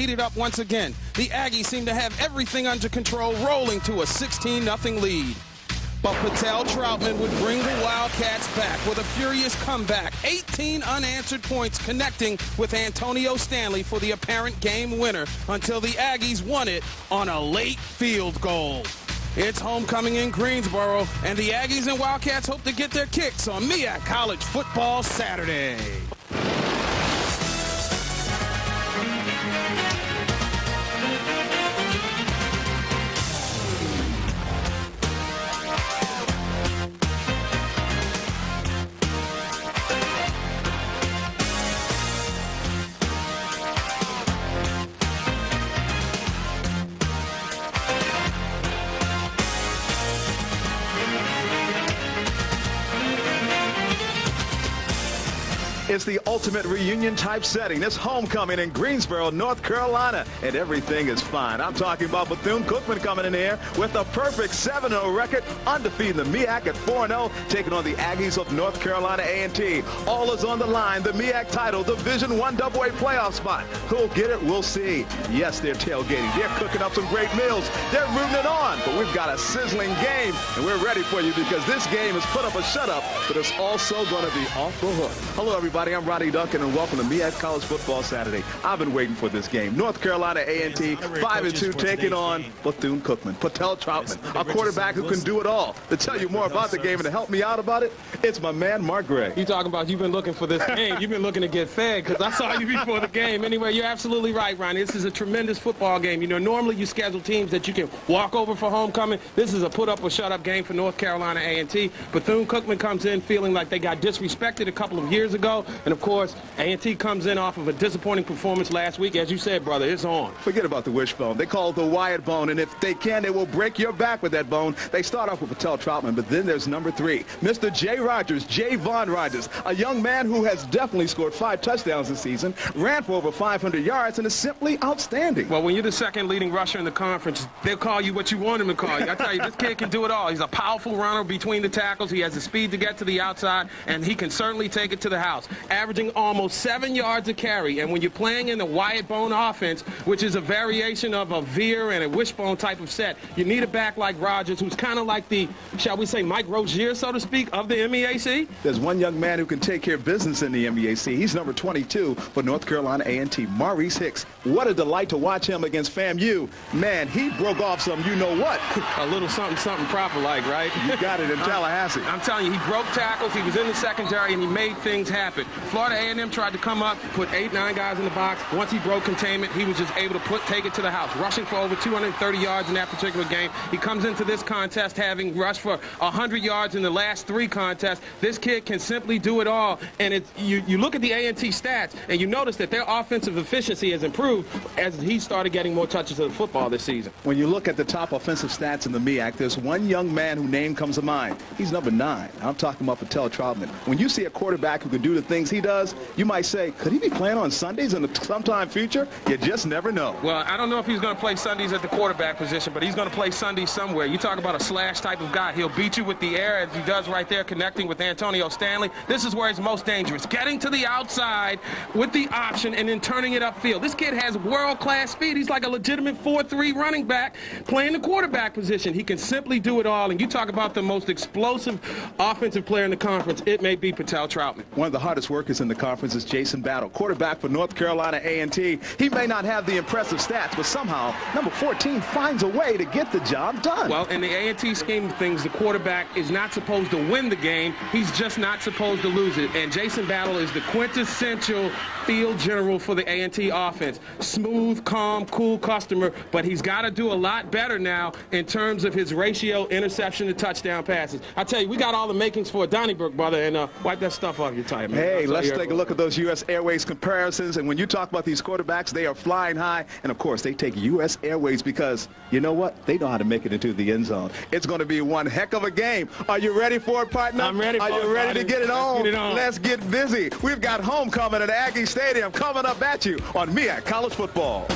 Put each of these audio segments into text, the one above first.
heated up once again. The Aggies seem to have everything under control, rolling to a 16-0 lead. But Patel Troutman would bring the Wildcats back with a furious comeback. 18 unanswered points connecting with Antonio Stanley for the apparent game winner until the Aggies won it on a late field goal. It's homecoming in Greensboro, and the Aggies and Wildcats hope to get their kicks on MEAC College Football Saturday. Ultimate reunion type setting. This homecoming in Greensboro, North Carolina, and everything is fine. I'm talking about Bethune-Cookman coming in here with a perfect 7-0 record, undefeated the MEAC at 4-0, taking on the Aggies of North Carolina A&T. All is on the line. The MEAC title, Division One AA playoff spot. Who'll get it? We'll see. Yes, they're tailgating. They're cooking up some great meals. They're rooting it on. But we've got a sizzling game, and we're ready for you because this game has put up a shutout, but it's also going to be off the hook. Hello, everybody. I'm Ronnie Duncan, and welcome to MEAC College Football Saturday. I've been waiting for this game. North Carolina A&T, 5 and 2, taking on Bethune-Cookman. Patel Troutman, a quarterback who can do it all. To tell you more about the game and to help me out about it, it's my man, Mark Gray. You talking about you've been looking for this game. You've been looking to get fed because I saw you before the game. Anyway, you're absolutely right, Ronnie. This is a tremendous football game. You know, normally you schedule teams that you can walk over for homecoming. This is a put-up or shut-up game for North Carolina A&T. Bethune-Cookman comes in feeling like they got disrespected a couple of years ago, and of course, A&T comes in off of a disappointing performance last week. As you said, brother, it's on. Forget about the wishbone. They call it the Wyatt bone, and if they can, they will break your back with that bone. They start off with Patel Troutman, but then there's number three, Mr. Jay Rogers, Jay Vaughn Rogers, a young man who has definitely scored five touchdowns this season, ran for over 500 yards, and is simply outstanding. Well, when you're the second leading rusher in the conference, they'll call you what you want him to call you. I tell you, this kid can do it all. He's a powerful runner between the tackles. He has the speed to get to the outside, and he can certainly take it to the house, averaging almost seven yards a carry. And when you're playing in the Wyatt Bone offense, which is a variation of a veer and a wishbone type of set, you need a back like Rogers, who's kind of like the, shall we say, Mike Rozier, so to speak, of the MEAC. There's one young man who can take care of business in the MEAC. He's number 22 for North Carolina A&T, Maurice Hicks. What a delight to watch him against FAMU. Man, he broke off some you know what. a little something, something proper like, right? You got it in Tallahassee. I'm, I'm telling you, he broke tackles, he was in the secondary, and he made things happen. Florida A&M tried to come up, put eight, nine guys in the box. Once he broke containment, he was just able to put take it to the house, rushing for over 230 yards in that particular game. He comes into this contest having rushed for 100 yards in the last three contests. This kid can simply do it all. And it's, you, you look at the A&T stats, and you notice that their offensive efficiency has improved as he started getting more touches of the football this season. When you look at the top offensive stats in the MEAC, there's one young man whose name comes to mind. He's number nine. I'm talking about Patel Troutman. When you see a quarterback who can do the things he does, you might say, could he be playing on Sundays in the sometime future? You just never know. Well, I don't know if he's going to play Sundays at the quarterback position, but he's going to play Sundays somewhere. You talk about a slash type of guy. He'll beat you with the air as he does right there connecting with Antonio Stanley. This is where he's most dangerous. Getting to the outside with the option and then turning it upfield. This kid has world-class speed. He's like a legitimate 4-3 running back playing the quarterback position. He can simply do it all. And you talk about the most explosive offensive player in the conference, it may be Patel Troutman. One of the hardest workers in the conference is Jason Battle, quarterback for North Carolina A&T. He may not have the impressive stats, but somehow number 14 finds a way to get the job done. Well, in the A&T scheme of things, the quarterback is not supposed to win the game. He's just not supposed to lose it. And Jason Battle is the quintessential field general for the A&T offense. Smooth, calm, cool customer, but he's got to do a lot better now in terms of his ratio interception to touchdown passes. I tell you, we got all the makings for a Donnybrook, brother, and uh, wipe that stuff off your tire, man. Hey, let's take a look at those U.S. Airways comparisons. And when you talk about these quarterbacks, they are flying high. And, of course, they take U.S. Airways because, you know what? They know how to make it into the end zone. It's going to be one heck of a game. Are you ready for it, partner? I'm ready Are for you ready to get it, on? Get it on. Let's get busy. We've got homecoming at Aggie Stadium coming up at you on MEAC College Football.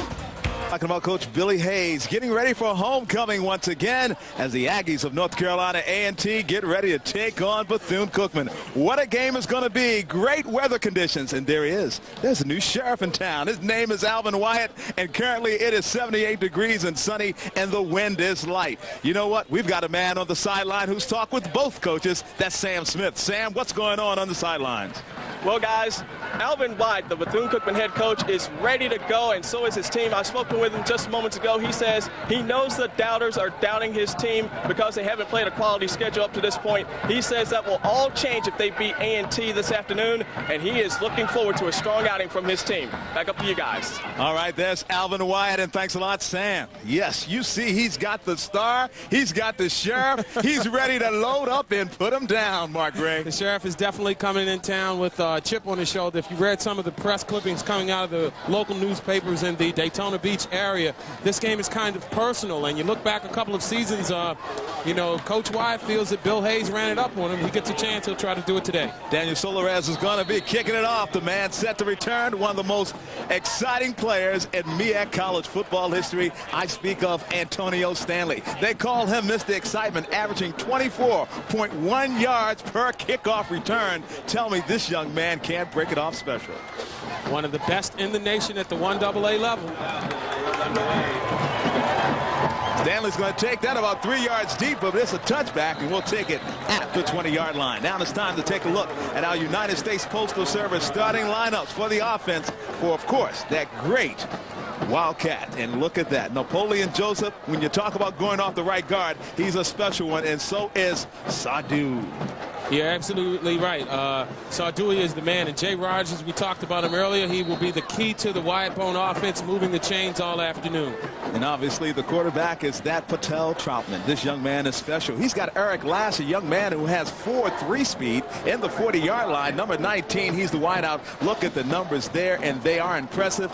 Talking about Coach Billy Hayes getting ready for homecoming once again as the Aggies of North Carolina A&T get ready to take on Bethune-Cookman. What a game is going to be. Great weather conditions. And there he is. There's a new sheriff in town. His name is Alvin Wyatt. And currently it is 78 degrees and sunny and the wind is light. You know what? We've got a man on the sideline who's talked with both coaches. That's Sam Smith. Sam, what's going on on the sidelines? Well, guys, Alvin Wyatt, the Bethune-Cookman head coach, is ready to go, and so is his team. I've spoken with him just moments ago. He says he knows the doubters are doubting his team because they haven't played a quality schedule up to this point. He says that will all change if they beat A&T this afternoon, and he is looking forward to a strong outing from his team. Back up to you guys. All right, there's Alvin Wyatt, and thanks a lot, Sam. Yes, you see he's got the star, he's got the sheriff, he's ready to load up and put him down, Mark Gray. The sheriff is definitely coming in town with uh, a chip on his shoulder. If you read some of the press clippings coming out of the local newspapers in the Daytona Beach area, this game is kind of personal. And you look back a couple of seasons, uh, you know, Coach Wyatt feels that Bill Hayes ran it up on him. He gets a chance, he'll try to do it today. Daniel Solares is going to be kicking it off. The man set to return, one of the most exciting players in MEAC college football history. I speak of Antonio Stanley. They call him Mr. Excitement, averaging 24.1 yards per kickoff return. Tell me this young man can't break it off special. One of the best in the nation at the 1AA level. Stanley's going to take that about three yards deep, but it's a touchback, and we'll take it at the 20-yard line. Now it's time to take a look at our United States Postal Service starting lineups for the offense for, of course, that great Wildcat. And look at that. Napoleon Joseph, when you talk about going off the right guard, he's a special one, and so is Sadu. You're absolutely right. Uh, Sardui is the man. And Jay Rogers, we talked about him earlier. He will be the key to the Wyatt Bone offense, moving the chains all afternoon. And obviously the quarterback is that Patel Troutman. This young man is special. He's got Eric Lass, a young man who has 4-3 speed in the 40-yard line. Number 19, he's the wideout. Look at the numbers there, and they are impressive.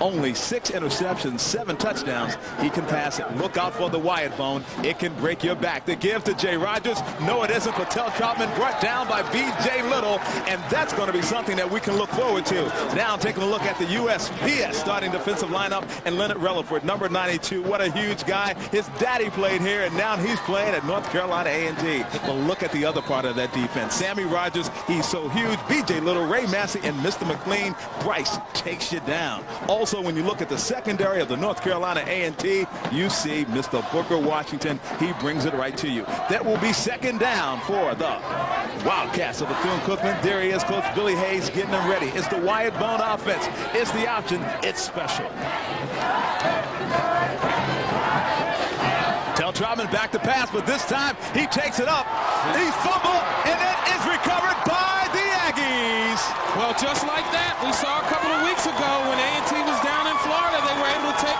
Only six interceptions, seven touchdowns. He can pass it. Look out for the Wyatt bone. It can break your back. The give to Jay Rogers. No, it isn't. Patel Troutman brought down by B.J. Little, and that's going to be something that we can look forward to. Now taking a look at the USPS starting defensive lineup and Leonard Relaford, number 92. What a huge guy. His daddy played here, and now he's playing at North Carolina A&T. But look at the other part of that defense. Sammy Rogers, he's so huge. B.J. Little, Ray Massey, and Mr. McLean. Bryce takes you down. Also, also, when you look at the secondary of the North Carolina A&T, you see Mr. Booker Washington. He brings it right to you. That will be second down for the Wildcats of Bethune-Cookman. There he is, Coach Billy Hayes getting them ready. It's the Wyatt Bone offense. It's the option. It's special. Tell Troutman back to pass, but this time he takes it up. He fumbled, and it is recovered by the Aggies. Well, just like that, we saw a couple of weeks ago when A&T was down in Florida, they were able to take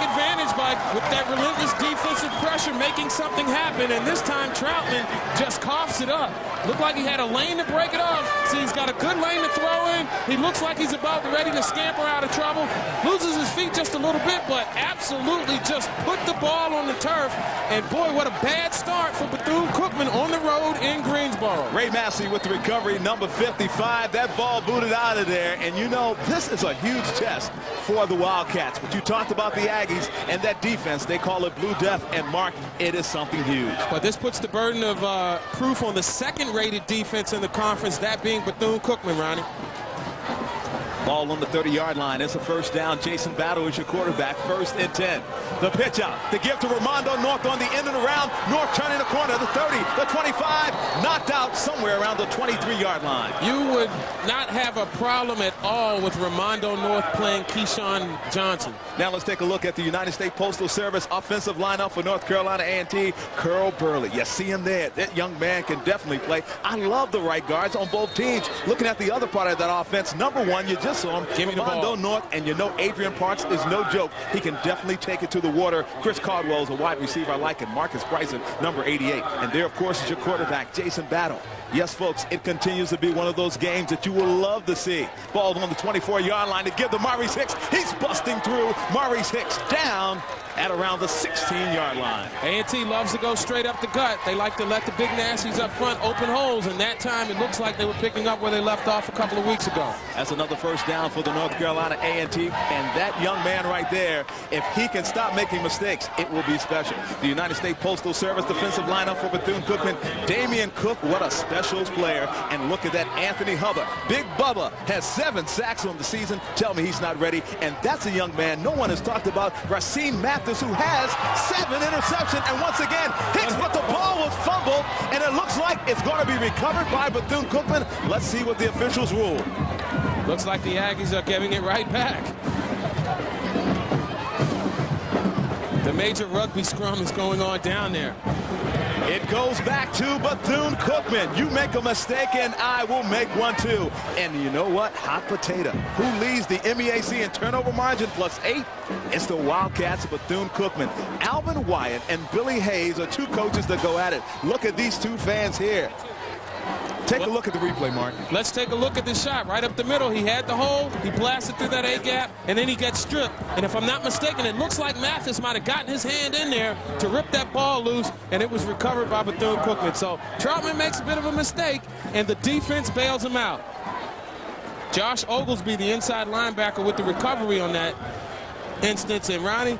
with that relentless defensive pressure, making something happen. And this time, Troutman just coughs it up. Looked like he had a lane to break it off. See, he's got a good lane to throw in. He looks like he's about ready to scamper out of trouble. Loses his feet just a little bit, but absolutely just put the ball on the turf. And boy, what a bad start for Bethune-Cookman on the road in Greensboro. Ray Massey with the recovery, number 55. That ball booted out of there. And you know, this is a huge test for the Wildcats. But you talked about the Aggies and that defense. They call it Blue Death. And Mark, it is something huge. But this puts the burden of uh, proof on the second-rated defense in the conference, that being Bethune-Cookman, Ronnie. Ball on the 30-yard line. It's a first down. Jason Battle is your quarterback. First and 10. The pitch out. The give to Ramondo North on the end of the round. North turning the corner. The 30, the 25. Knocked out somewhere around the 23-yard line. You would not have a problem at all with Ramondo North playing Keyshawn Johnson. Now let's take a look at the United States Postal Service offensive lineup for North Carolina A&T. Curl Burley. You see him there. That young man can definitely play. I love the right guards on both teams. Looking at the other part of that offense, number one, you just saw him. Give me the ball. North, and you know Adrian Parks is no joke. He can definitely take it to the water. Chris Caldwell is a wide receiver I like, and Marcus Bryson, number 88. And there, of course, is your quarterback, Jason Battle. Yes, folks, it continues to be one of those games that you will love to see. Ball on the 24-yard line to give to Maurice Hicks. He's busting through. Maurice Hicks down at around the 16-yard line. A&T loves to go straight up the gut. They like to let the big nasties up front open holes, and that time it looks like they were picking up where they left off a couple of weeks ago. That's another first down for the North Carolina A&T, and that young man right there, if he can stop making mistakes, it will be special. The United States Postal Service defensive lineup for Bethune-Cookman, Damien Cook, what a specials player, and look at that Anthony Hubbard. Big Bubba has seven sacks on the season. Tell me he's not ready, and that's a young man no one has talked about, Racine Mathis who has seven interceptions. And once again, Hicks, but the ball was fumbled, and it looks like it's going to be recovered by Bethune-Cookman. Let's see what the officials rule. Looks like the Aggies are giving it right back. The major rugby scrum is going on down there. It goes back to Bethune-Cookman. You make a mistake, and I will make one too. And you know what? Hot potato. Who leads the MEAC in turnover margin plus eight? It's the Wildcats of Bethune-Cookman. Alvin Wyatt and Billy Hayes are two coaches that go at it. Look at these two fans here. Take a look at the replay, Mark. Let's take a look at the shot right up the middle. He had the hole, he blasted through that A-gap, and then he gets stripped. And if I'm not mistaken, it looks like Mathis might have gotten his hand in there to rip that ball loose, and it was recovered by Bethune-Cookman. So Troutman makes a bit of a mistake, and the defense bails him out. Josh Oglesby, the inside linebacker, with the recovery on that instance. And Ronnie,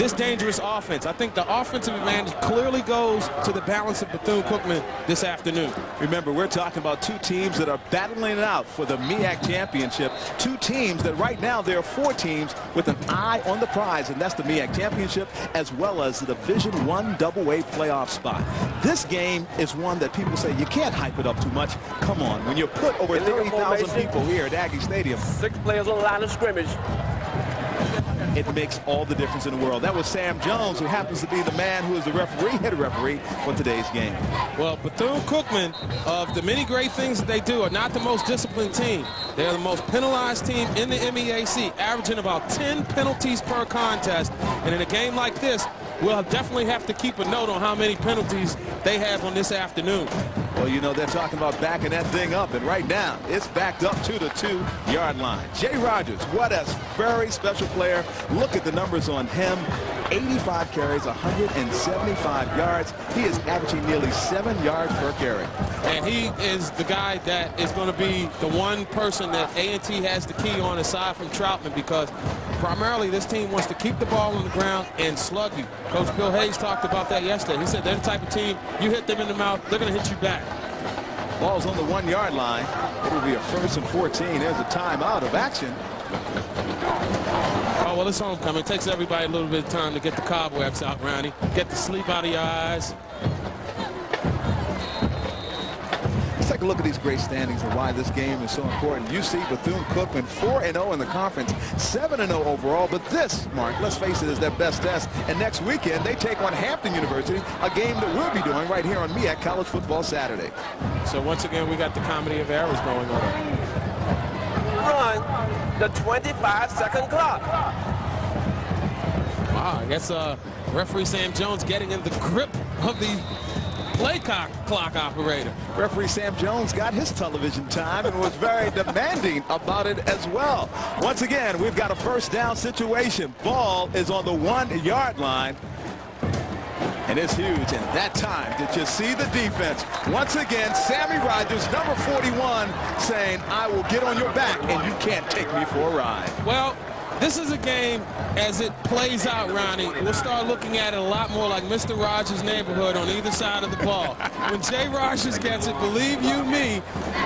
this dangerous offense. I think the offensive advantage clearly goes to the balance of Bethune-Cookman this afternoon. Remember, we're talking about two teams that are battling it out for the MEAC championship. Two teams that right now there are four teams with an eye on the prize, and that's the MEAC championship as well as the Division One Double A playoff spot. This game is one that people say you can't hype it up too much. Come on, when you put over 30,000 people here at Aggie Stadium. Six players on the line of scrimmage it makes all the difference in the world. That was Sam Jones, who happens to be the man who is the referee, head referee for today's game. Well, Bethune-Cookman, of the many great things that they do, are not the most disciplined team. They're the most penalized team in the MEAC, averaging about 10 penalties per contest. And in a game like this, we'll definitely have to keep a note on how many penalties they have on this afternoon. Well, you know, they're talking about backing that thing up, and right now, it's backed up to the two-yard line. Jay Rogers, what a very special player. Look at the numbers on him. 85 carries, 175 yards. He is averaging nearly seven yards per carry. And he is the guy that is going to be the one person that A&T has the key on aside from Troutman because primarily this team wants to keep the ball on the ground and slug you. Coach Bill Hayes talked about that yesterday. He said they're the type of team, you hit them in the mouth, they're going to hit you back. Ball's on the one-yard line. It will be a first and 14. There's a timeout of action. Oh, well, it's homecoming. It takes everybody a little bit of time to get the cobwebs out, Ronnie. Get the sleep out of your eyes. Take a look at these great standings and why this game is so important. You see Bethune-Cookman 4-0 in the conference, 7-0 overall. But this, Mark, let's face it, is their best test. And next weekend, they take on Hampton University, a game that we'll be doing right here on MEAC College Football Saturday. So once again, we got the comedy of errors going on run the 25-second clock. Wow, I guess uh, referee Sam Jones getting in the grip of the play clock, clock operator. Referee Sam Jones got his television time and was very demanding about it as well. Once again, we've got a first down situation. Ball is on the one-yard line. And it's huge. And that time, did you see the defense? Once again, Sammy Rogers, number 41, saying, I will get on your back, and you can't take me for a ride. Well, this is a game as it plays out, Ronnie. We'll start looking at it a lot more like Mr. Rogers' neighborhood on either side of the ball. When Jay Rogers gets it, believe you me,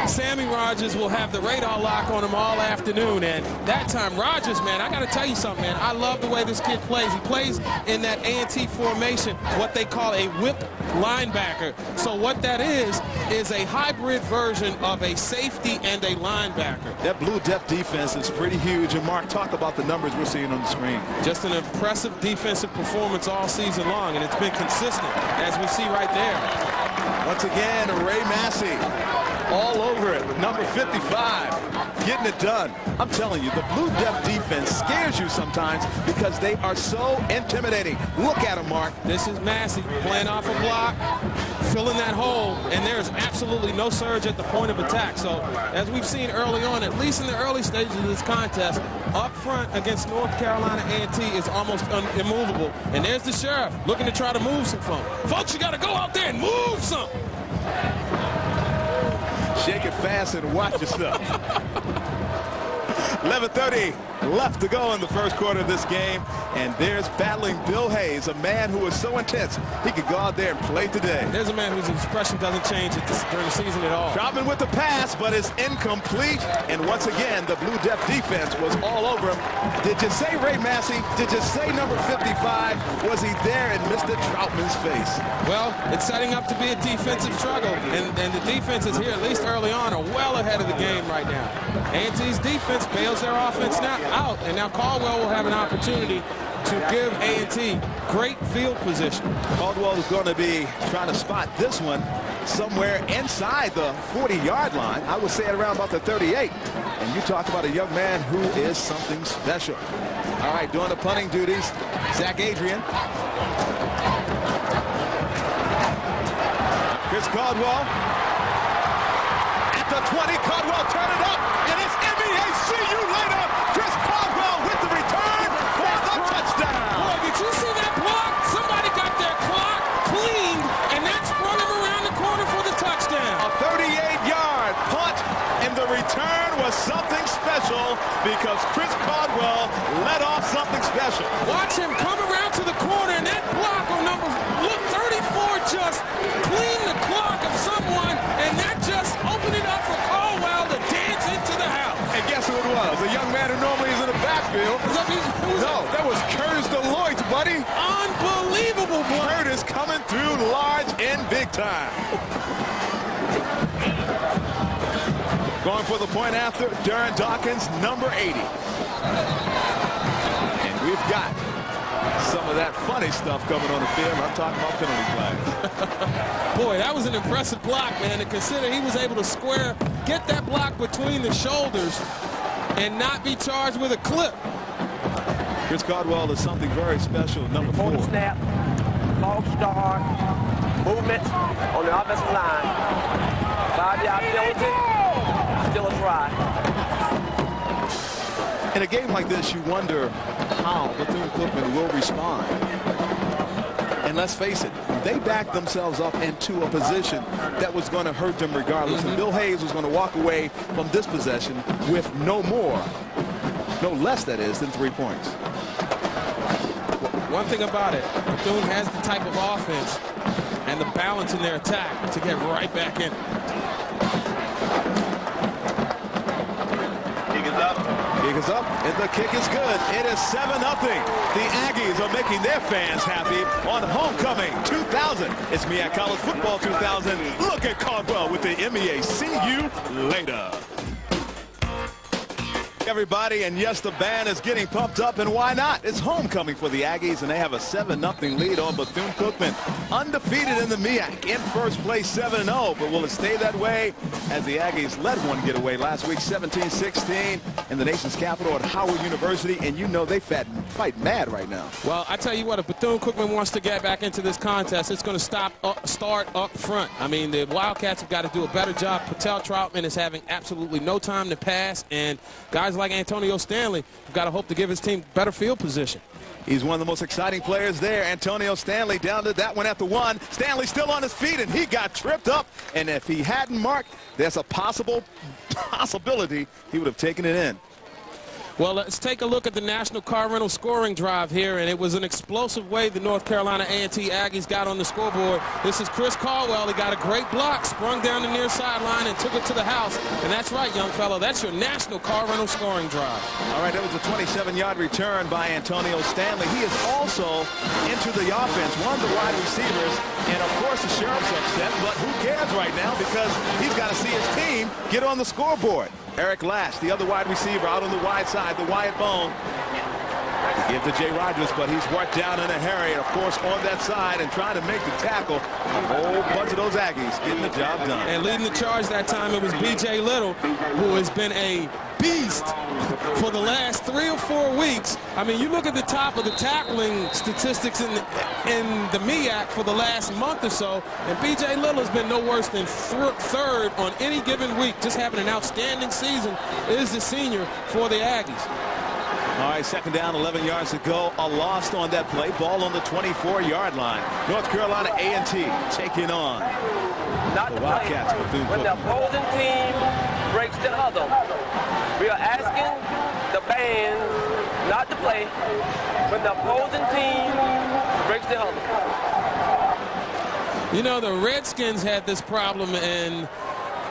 Sammy Rogers will have the radar lock on him all afternoon. And that time, Rogers, man, I got to tell you something, man. I love the way this kid plays. He plays in that A&T formation, what they call a whip linebacker. So what that is, is a hybrid version of a safety and a linebacker. That Blue Death defense is pretty huge. And Mark, talk about the numbers we're seeing on the screen. Just an impressive defensive performance all season long, and it's been consistent, as we see right there. Once again, Ray Massey all over it. Number 55, getting it done. I'm telling you, the Blue Death defense scares you sometimes because they are so intimidating. Look at them, Mark. This is Massey playing off a block, filling that hole, and there's absolutely no surge at the point of attack. So as we've seen early on, at least in the early stages of this contest, up front against North Carolina A&T is almost immovable. And there's the sheriff looking to try to move some folks. Folks, you got to go out there and move some. Shake it fast and watch yourself. 11.30 left to go in the first quarter of this game. And there's battling Bill Hayes, a man who is so intense he could go out there and play today. There's a man whose expression doesn't change during the season at all. Troutman with the pass, but it's incomplete. And once again, the Blue Death defense was all over him. Did you say Ray Massey? Did you say number 55? Was he there in Mr. Troutman's face? Well, it's setting up to be a defensive struggle. And, and the defenses here, at least early on, are well ahead of the game right now. A&T's defense bails their offense now out. And now Caldwell will have an opportunity to give A&T great field position. Caldwell is going to be trying to spot this one somewhere inside the 40-yard line. I would say at around about the 38. And you talk about a young man who is something special. All right, doing the punting duties, Zach Adrian. Chris Caldwell at the 20. Caldwell turn it up, and it's MEAC you later. Chris Caldwell with the return for the touchdown. Boy, did you see that block? Somebody got their clock cleaned, and that sprung him around the corner for the touchdown. A 38-yard punt, and the return was something special because Chris Caldwell let off something special. Watch him come around to the corner, and that block on number look 34 just cleaned the clock of someone, and that just opened it up for Caldwell to dance into the house. And guess who it was? A young man who normally is in the backfield. No, that was Curtis Deloitte, buddy. Unbelievable block. Curtis coming through large and big time. Going for the point after, Darren Dawkins, number 80. And we've got some of that funny stuff coming on the field. I'm talking about penalty flags. Boy, that was an impressive block, man. To consider he was able to square, get that block between the shoulders and not be charged with a clip. Chris Caldwell is something very special, number four. Before snap, false start, movement on the offensive line. Five-yard penalty, still a try. In a game like this, you wonder how Bethune-Cookman will respond. And let's face it, they backed themselves up into a position that was going to hurt them regardless. Mm -hmm. And Bill Hayes was going to walk away from this possession with no more, no less, that is, than three points. One thing about it, Bethune has the type of offense and the balance in their attack to get right back in. Kick is up, and the kick is good. It is 7-0. The Aggies are making their fans happy on Homecoming 2000. It's MEAC College Football 2000. Look at Caldwell with the MEA. See you later everybody, and yes, the band is getting pumped up, and why not? It's homecoming for the Aggies, and they have a 7-0 lead on Bethune-Cookman. Undefeated in the MEAC, in first place 7-0, but will it stay that way as the Aggies let one get away last week, 17-16 in the nation's capital at Howard University, and you know they fight, fight mad right now. Well, I tell you what, if Bethune-Cookman wants to get back into this contest, it's going to stop up, start up front. I mean, the Wildcats have got to do a better job. Patel Troutman is having absolutely no time to pass, and guys guys like Antonio Stanley have got to hope to give his team better field position. He's one of the most exciting players there. Antonio Stanley down to that one at the one. Stanley still on his feet, and he got tripped up. And if he hadn't marked, there's a possible possibility he would have taken it in. Well, let's take a look at the National Car Rental scoring drive here, and it was an explosive way the North Carolina A&T Aggies got on the scoreboard. This is Chris Caldwell. He got a great block, sprung down the near sideline, and took it to the house. And that's right, young fellow. That's your National Car Rental scoring drive. All right, that was a 27-yard return by Antonio Stanley. He is also into the offense, one of the wide receivers. And, of course, the Sheriff's upset, but who cares right now because he's got to see his team get on the scoreboard. Eric Lash, the other wide receiver, out on the wide side, the Wyatt Bone. Give to Jay Rogers, but he's worked down in a hurry. Of course, on that side and trying to make the tackle. A whole bunch of those Aggies getting the job done. And leading the charge that time, it was B.J. Little, who has been a beast for the last three or four weeks. I mean, you look at the top of the tackling statistics in the, in the MEAC for the last month or so, and B.J. Little has been no worse than th third on any given week, just having an outstanding season, is the senior for the Aggies. All right, second down, 11 yards to go. A loss on that play. Ball on the 24-yard line. North Carolina A&T taking on Not the Wildcats. When the opposing team breaks the huddle, we are asking the band not to play when the opposing team breaks the huddle. You know, the Redskins had this problem in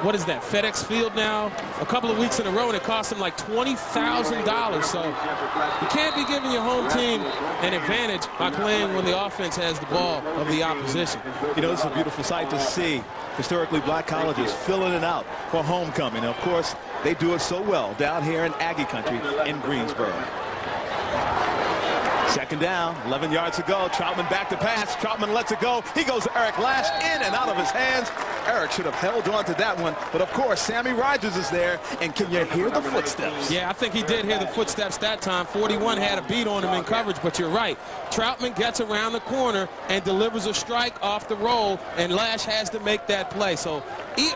what is that, FedEx Field now? A couple of weeks in a row, and it cost them like $20,000. So you can't be giving your home team an advantage by playing when the offense has the ball of the opposition. You know, it's a beautiful sight to see historically black colleges filling it out for homecoming. Of course, they do it so well down here in Aggie country in Greensboro. Second down, 11 yards to go. Troutman back to pass. Troutman lets it go. He goes to Eric Lash in and out of his hands. Eric should have held on to that one. But, of course, Sammy Rogers is there. And can you hear the footsteps? Yeah, I think he did hear the footsteps that time. 41 had a beat on him in coverage, but you're right. Troutman gets around the corner and delivers a strike off the roll, and Lash has to make that play. So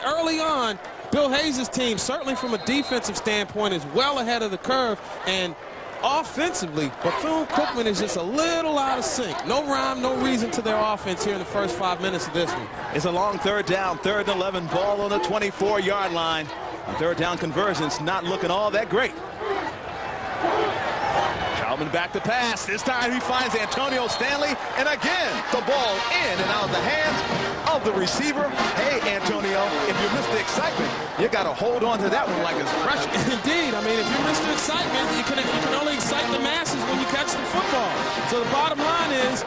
early on, Bill Hayes' team, certainly from a defensive standpoint, is well ahead of the curve. And offensively, Bethune-Cookman is just a little out of sync. No rhyme, no reason to their offense here in the first five minutes of this one. It's a long third down, third and 11, ball on the 24-yard line. third down conversion's not looking all that great. Troutman back to pass. This time he finds Antonio Stanley. And again, the ball in and out of the hands of the receiver. Hey, Antonio, if you missed the excitement, you got to hold on to that one like it's fresh. Indeed. I mean, if you missed the excitement, you can, you can only excite the masses when you catch the football. So the bottom line is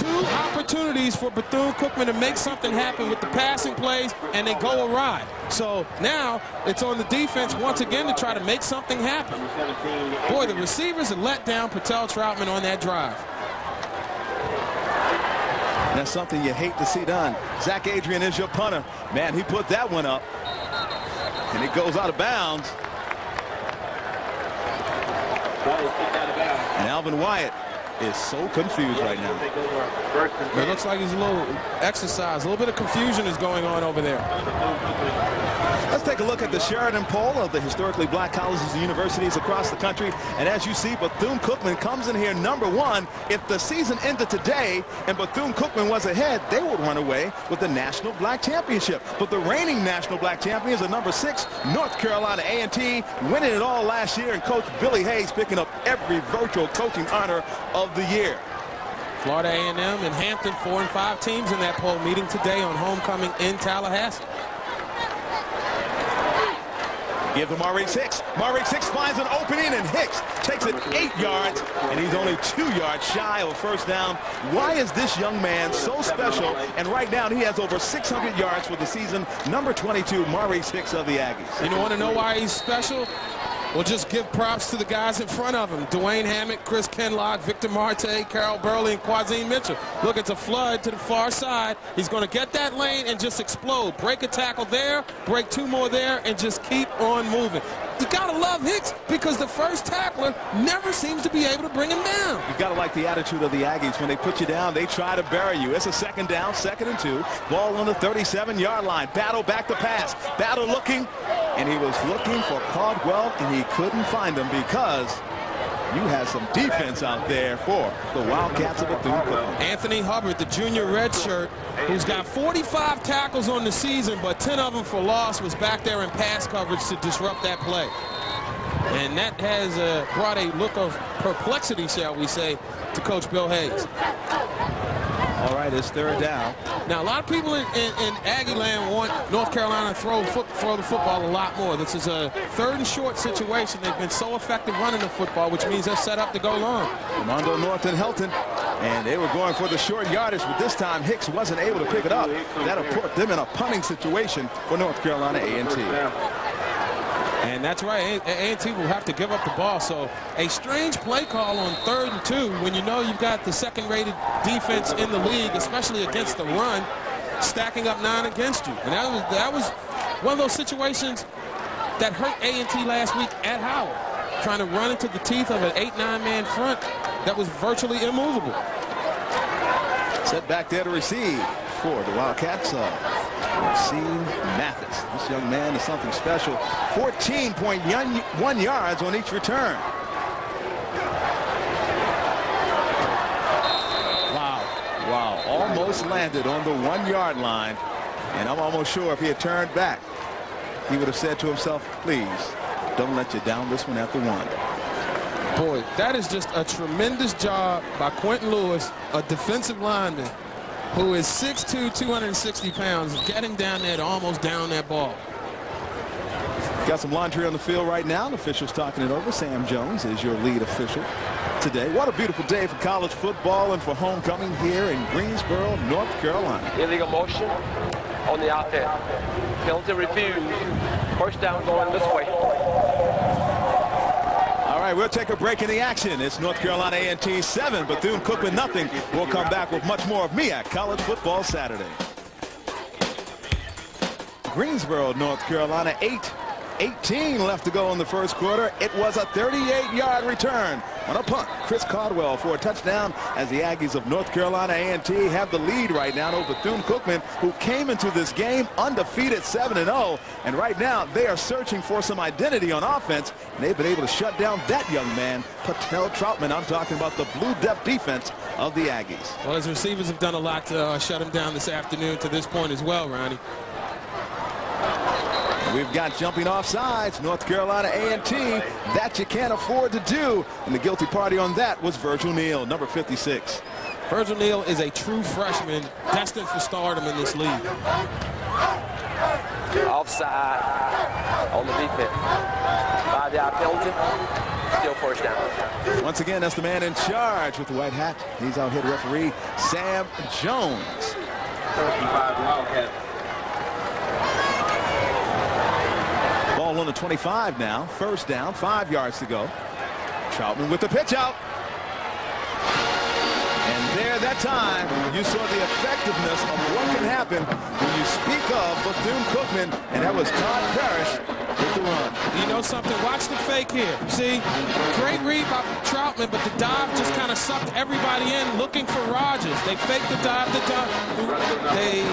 two opportunities for Bethune-Cookman to make something happen with the passing plays, and they go awry. So now it's on the defense once again to try to make something happen. Boy, the receivers have let down Patel Troutman on that drive. That's something you hate to see done. Zach Adrian is your punter. Man, he put that one up. And it goes out of bounds. And Alvin Wyatt is so confused right now. It looks like he's a little exercise. A little bit of confusion is going on over there. Let's take a look at the Sheridan poll of the historically black colleges and universities across the country. And as you see, Bethune-Cookman comes in here number one. If the season ended today and Bethune-Cookman was ahead, they would run away with the National Black Championship. But the reigning National Black Champions are number six, North Carolina A&T, winning it all last year. And Coach Billy Hayes picking up every virtual coaching honor of the year. Florida A&M and Hampton, four and five teams in that poll meeting today on homecoming in Tallahassee. Give to Maurice Hicks. Maurice Hicks finds an opening, and Hicks takes it eight yards, and he's only two yards shy of a first down. Why is this young man so special? And right now, he has over 600 yards for the season. Number 22, Maurice Hicks of the Aggies. You want to know why he's special? We'll just give props to the guys in front of him. Dwayne Hammock, Chris Kenlock, Victor Marte, Carol Burley, and Quazine Mitchell. Look, it's a flood to the far side. He's going to get that lane and just explode. Break a tackle there, break two more there, and just keep on moving. You got to love Hicks because the first tackler never seems to be able to bring him down. You got to like the attitude of the Aggies. When they put you down, they try to bury you. It's a second down, second and two. Ball on the 37-yard line. Battle back to pass. Battle looking, and he was looking for Caldwell, and he couldn't find him because you had some defense out there for the Wildcats of Bethune. Anthony Hubbard, the junior redshirt, who's got 45 tackles on the season, but 10 of them for loss, was back there in pass coverage to disrupt that play. And that has uh, brought a look of perplexity, shall we say, to Coach Bill Hayes. All right, it's third down. Now, a lot of people in, in, in Aggie land want North Carolina to throw, foot, throw the football a lot more. This is a third and short situation. They've been so effective running the football, which means they're set up to go long. Mondo North and Helton, and they were going for the short yardage, but this time Hicks wasn't able to pick it up. That'll put them in a punting situation for North Carolina A&T. And that's right. A&T will have to give up the ball. So a strange play call on third and two when you know you've got the second-rated defense in the league, especially against the run, stacking up nine against you. And that was that was one of those situations that hurt A&T last week at Howard, trying to run into the teeth of an 8-9 man front that was virtually immovable. Set back there to receive for the Wildcats. Uh, Racine Mathis. This young man is something special. 14.1 yards on each return. Wow. Wow. Almost landed on the one-yard line. And I'm almost sure if he had turned back, he would have said to himself, please, don't let you down this one after one. Boy, that is just a tremendous job by Quentin Lewis, a defensive lineman who is 6'2", 260 pounds, getting down there to almost down that ball. Got some laundry on the field right now. The officials talking it over. Sam Jones is your lead official today. What a beautiful day for college football and for homecoming here in Greensboro, North Carolina. Illegal motion on the offense. Penalty refused. First down going this way. Right, we'll take a break in the action. It's North Carolina A&T 7, Bethune-Cookman nothing. We'll come back with much more of MEAC College Football Saturday. Greensboro, North Carolina 8 18 left to go in the first quarter. It was a 38-yard return on a punt. Chris Caldwell for a touchdown as the Aggies of North Carolina A&T have the lead right now over Bethune-Cookman, who came into this game undefeated 7-0. And right now, they are searching for some identity on offense, and they've been able to shut down that young man, Patel Troutman. I'm talking about the Blue Death defense of the Aggies. Well, his receivers have done a lot to uh, shut him down this afternoon to this point as well, Ronnie. We've got jumping off sides, North Carolina A&T. That you can't afford to do. And the guilty party on that was Virgil Neal, number 56. Virgil Neal is a true freshman destined for stardom in this league. Offside on the defense. Five-yard penalty. Still first down. Once again, that's the man in charge with the white hat. He's out here referee Sam Jones. 35 Wildcat. Ball on the 25 now. First down, five yards to go. Troutman with the pitch out. And there that time, you saw the effectiveness of what can happen when you speak of Bethune-Cookman, and that was Todd Parrish with the run. You know something? Watch the fake here. See, great read by Troutman, but the dive just kind of sucked everybody in looking for Rogers. They faked the dive, the dive. They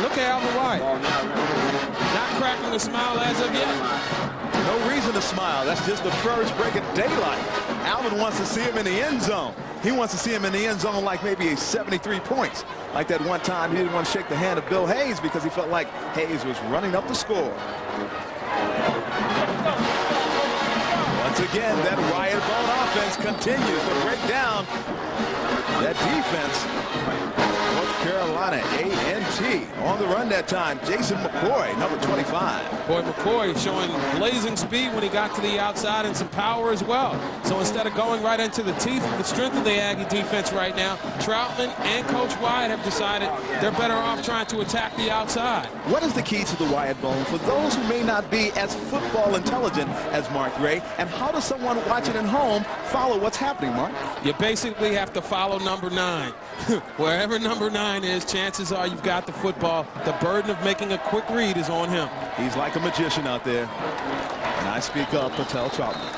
look at Alvin Wyatt. Not cracking a smile as of yet. No reason to smile. That's just the first break of daylight. Alvin wants to see him in the end zone. He wants to see him in the end zone like maybe a 73 points. Like that one time he didn't want to shake the hand of Bill Hayes because he felt like Hayes was running up the score. Once again, that Wyatt Bone offense continues to break down that defense. Carolina A&T on the run that time. Jason McCoy, number 25. Boy, McCoy showing blazing speed when he got to the outside and some power as well. So instead of going right into the teeth of the strength of the Aggie defense right now, Troutman and Coach Wyatt have decided they're better off trying to attack the outside. What is the key to the Wyatt Bone for those who may not be as football intelligent as Mark Gray? And how does someone watching at home follow what's happening, Mark? You basically have to follow number nine. Wherever number nine is, chances are you've got the football. The burden of making a quick read is on him. He's like a magician out there. And I speak up Patel Troutman.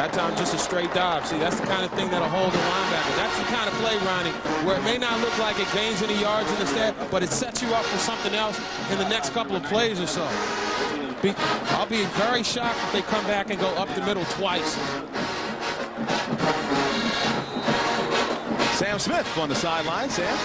That time just a straight dive. See, that's the kind of thing that'll hold the linebacker. That's the kind of play, Ronnie, where it may not look like it gains any yards in the stat, but it sets you up for something else in the next couple of plays or so. Be, I'll be very shocked if they come back and go up the middle twice. Smith on the sideline. Sam.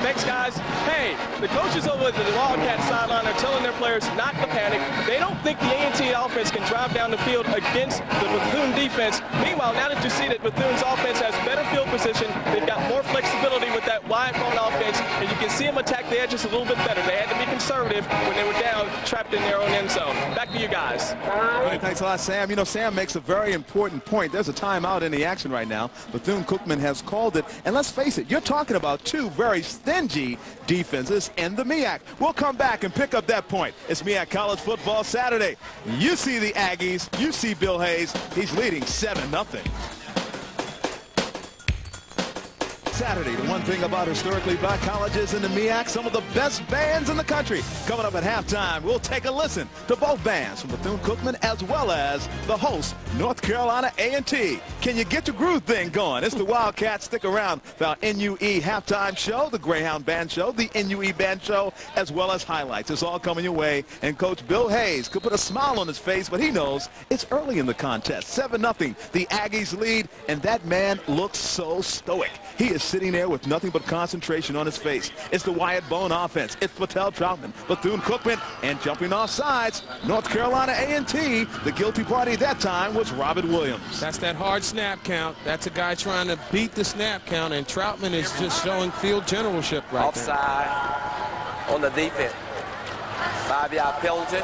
Thanks, guys. Hey, the coaches over at the Wildcat sideline are telling their players not to panic. They don't think the A&T offense can drive down the field against the Bethune defense. Meanwhile, now that you see that Bethune's offense has better field position, they've got more flexibility with that Wyatt bone offense, and you can see them attack the edges a little bit better. They had to be conservative when they were down, trapped in their own end zone. Back to you guys. Right, thanks a lot, Sam. You know, Sam makes a very important point. There's a timeout in the action right now. Bethune-Cookman has called it. And let's face it, you're talking about two very stingy defenses in the MEAC. We'll come back and pick up that point. It's MEAC College Football Saturday. You see the Aggies. You see Bill Hayes. He's leading 7-0. Saturday. The one thing about historically black colleges in the MEAC, some of the best bands in the country. Coming up at halftime, we'll take a listen to both bands from Bethune-Cookman as well as the host, North Carolina A&T. Can you get your groove thing going? It's the Wildcats. Stick around for our NUE halftime show, the Greyhound Band Show, the NUE Band Show, as well as highlights. It's all coming your way. And Coach Bill Hayes could put a smile on his face, but he knows it's early in the contest. 7-0. The Aggies lead, and that man looks so stoic. He is sitting there with nothing but concentration on his face. It's the Wyatt Bone offense. It's Patel Troutman, Bethune-Cookman, and jumping off sides, North Carolina A&T. The guilty party that time was Robert Williams. That's that hard snap count. That's a guy trying to beat the snap count, and Troutman is just showing field generalship right Offside there. on the defense. Five-yard penalty.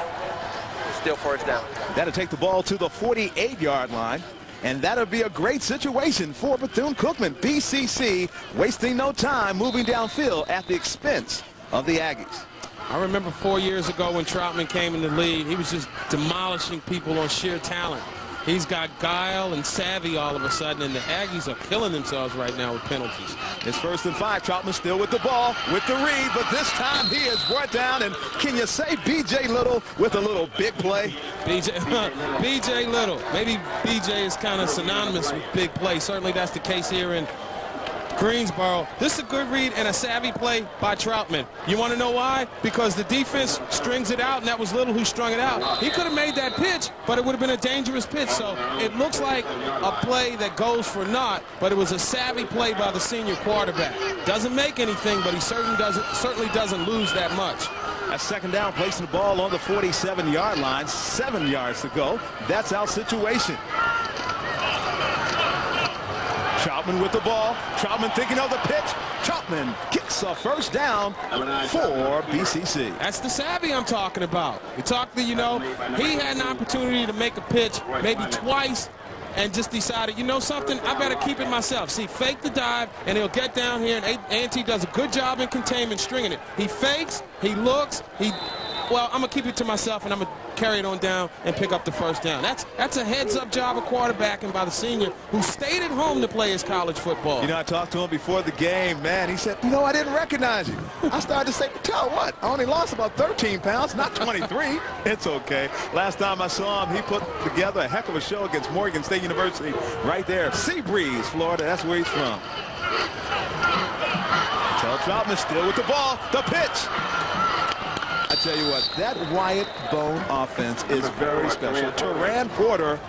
Still first down. That'll take the ball to the 48-yard line. And that'll be a great situation for Bethune-Cookman. BCC wasting no time moving downfield at the expense of the Aggies. I remember four years ago when Troutman came in the league, he was just demolishing people on sheer talent. He's got guile and savvy all of a sudden, and the Aggies are killing themselves right now with penalties. It's first and five. Troutman still with the ball, with the read, but this time he is brought down. And can you say B.J. Little with a little big play? B.J. B.J. Little. Maybe B.J. is kind of synonymous with big play. Certainly that's the case here in Greensboro. This is a good read and a savvy play by Troutman. You want to know why? Because the defense strings it out, and that was Little who strung it out. He could have made that pitch, but it would have been a dangerous pitch. So it looks like a play that goes for naught, but it was a savvy play by the senior quarterback. Doesn't make anything, but he certainly doesn't, certainly doesn't lose that much. A second down, placing the ball on the 47-yard line. Seven yards to go. That's our situation. Troutman with the ball. Troutman thinking of the pitch. Troutman kicks a first down for BCC. That's the savvy I'm talking about. You talk to, you know, he had an opportunity to make a pitch maybe twice and just decided, you know something, I better keep it myself. See, fake the dive, and he'll get down here, and A&T does a good job in containment, stringing it. He fakes, he looks, he, well, I'm going to keep it to myself, and I'm going to carry it on down and pick up the first down. That's that's a heads-up job of quarterbacking by the senior who stayed at home to play his college football. You know, I talked to him before the game, man. He said, you know, I didn't recognize you. I started to say, tell what? I only lost about 13 pounds, not 23. it's okay. Last time I saw him, he put together a heck of a show against Morgan State University right there. Seabreeze, Florida. That's where he's from. Tell Troutman still with the ball. The pitch. I tell you what, that Wyatt Bone offense is very special. Teran Porter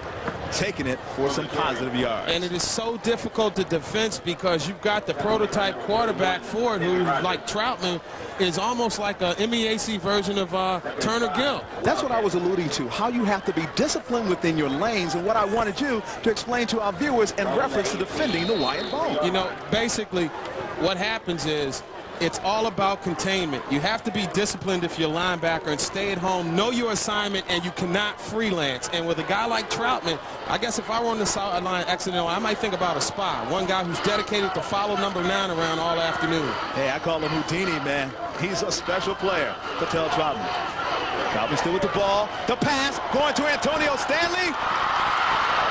taking it for some positive yards. And it is so difficult to defense because you've got the prototype quarterback for it who, like Troutman, is almost like a MEAC version of uh, Turner Gill. That's what I was alluding to, how you have to be disciplined within your lanes and what I wanted you to explain to our viewers in reference to defending the Wyatt Bone. You know, basically what happens is it's all about containment. You have to be disciplined if you're a linebacker and stay at home, know your assignment, and you cannot freelance. And with a guy like Troutman, I guess if I were on the sideline accidental, I might think about a spy. One guy who's dedicated to follow number nine around all afternoon. Hey, I call him Houdini, man. He's a special player, Patel Troutman. Troutman still with the ball. The pass going to Antonio Stanley.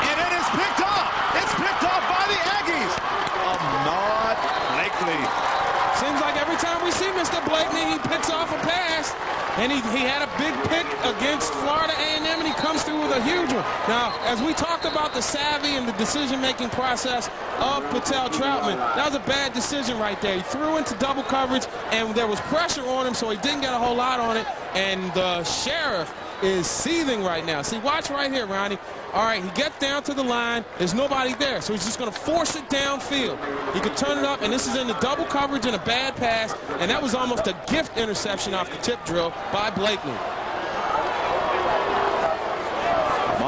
And it is picked off. It's picked off by the Aggies. Ahmad Blakeney. Seems like every time we see Mr. Blakeney, he picks off a pass. And he, he had a big pick against Florida A&M, and he comes through with a huge one. Now, as we talked about the savvy and the decision-making process of Patel Troutman, that was a bad decision right there. He threw into double coverage, and there was pressure on him, so he didn't get a whole lot on it. And the sheriff is seething right now. See, watch right here, Ronnie. All right, he gets down to the line. There's nobody there, so he's just going to force it downfield. He could turn it up, and this is in the double coverage and a bad pass, and that was almost a gift interception off the tip drill by Blakeney.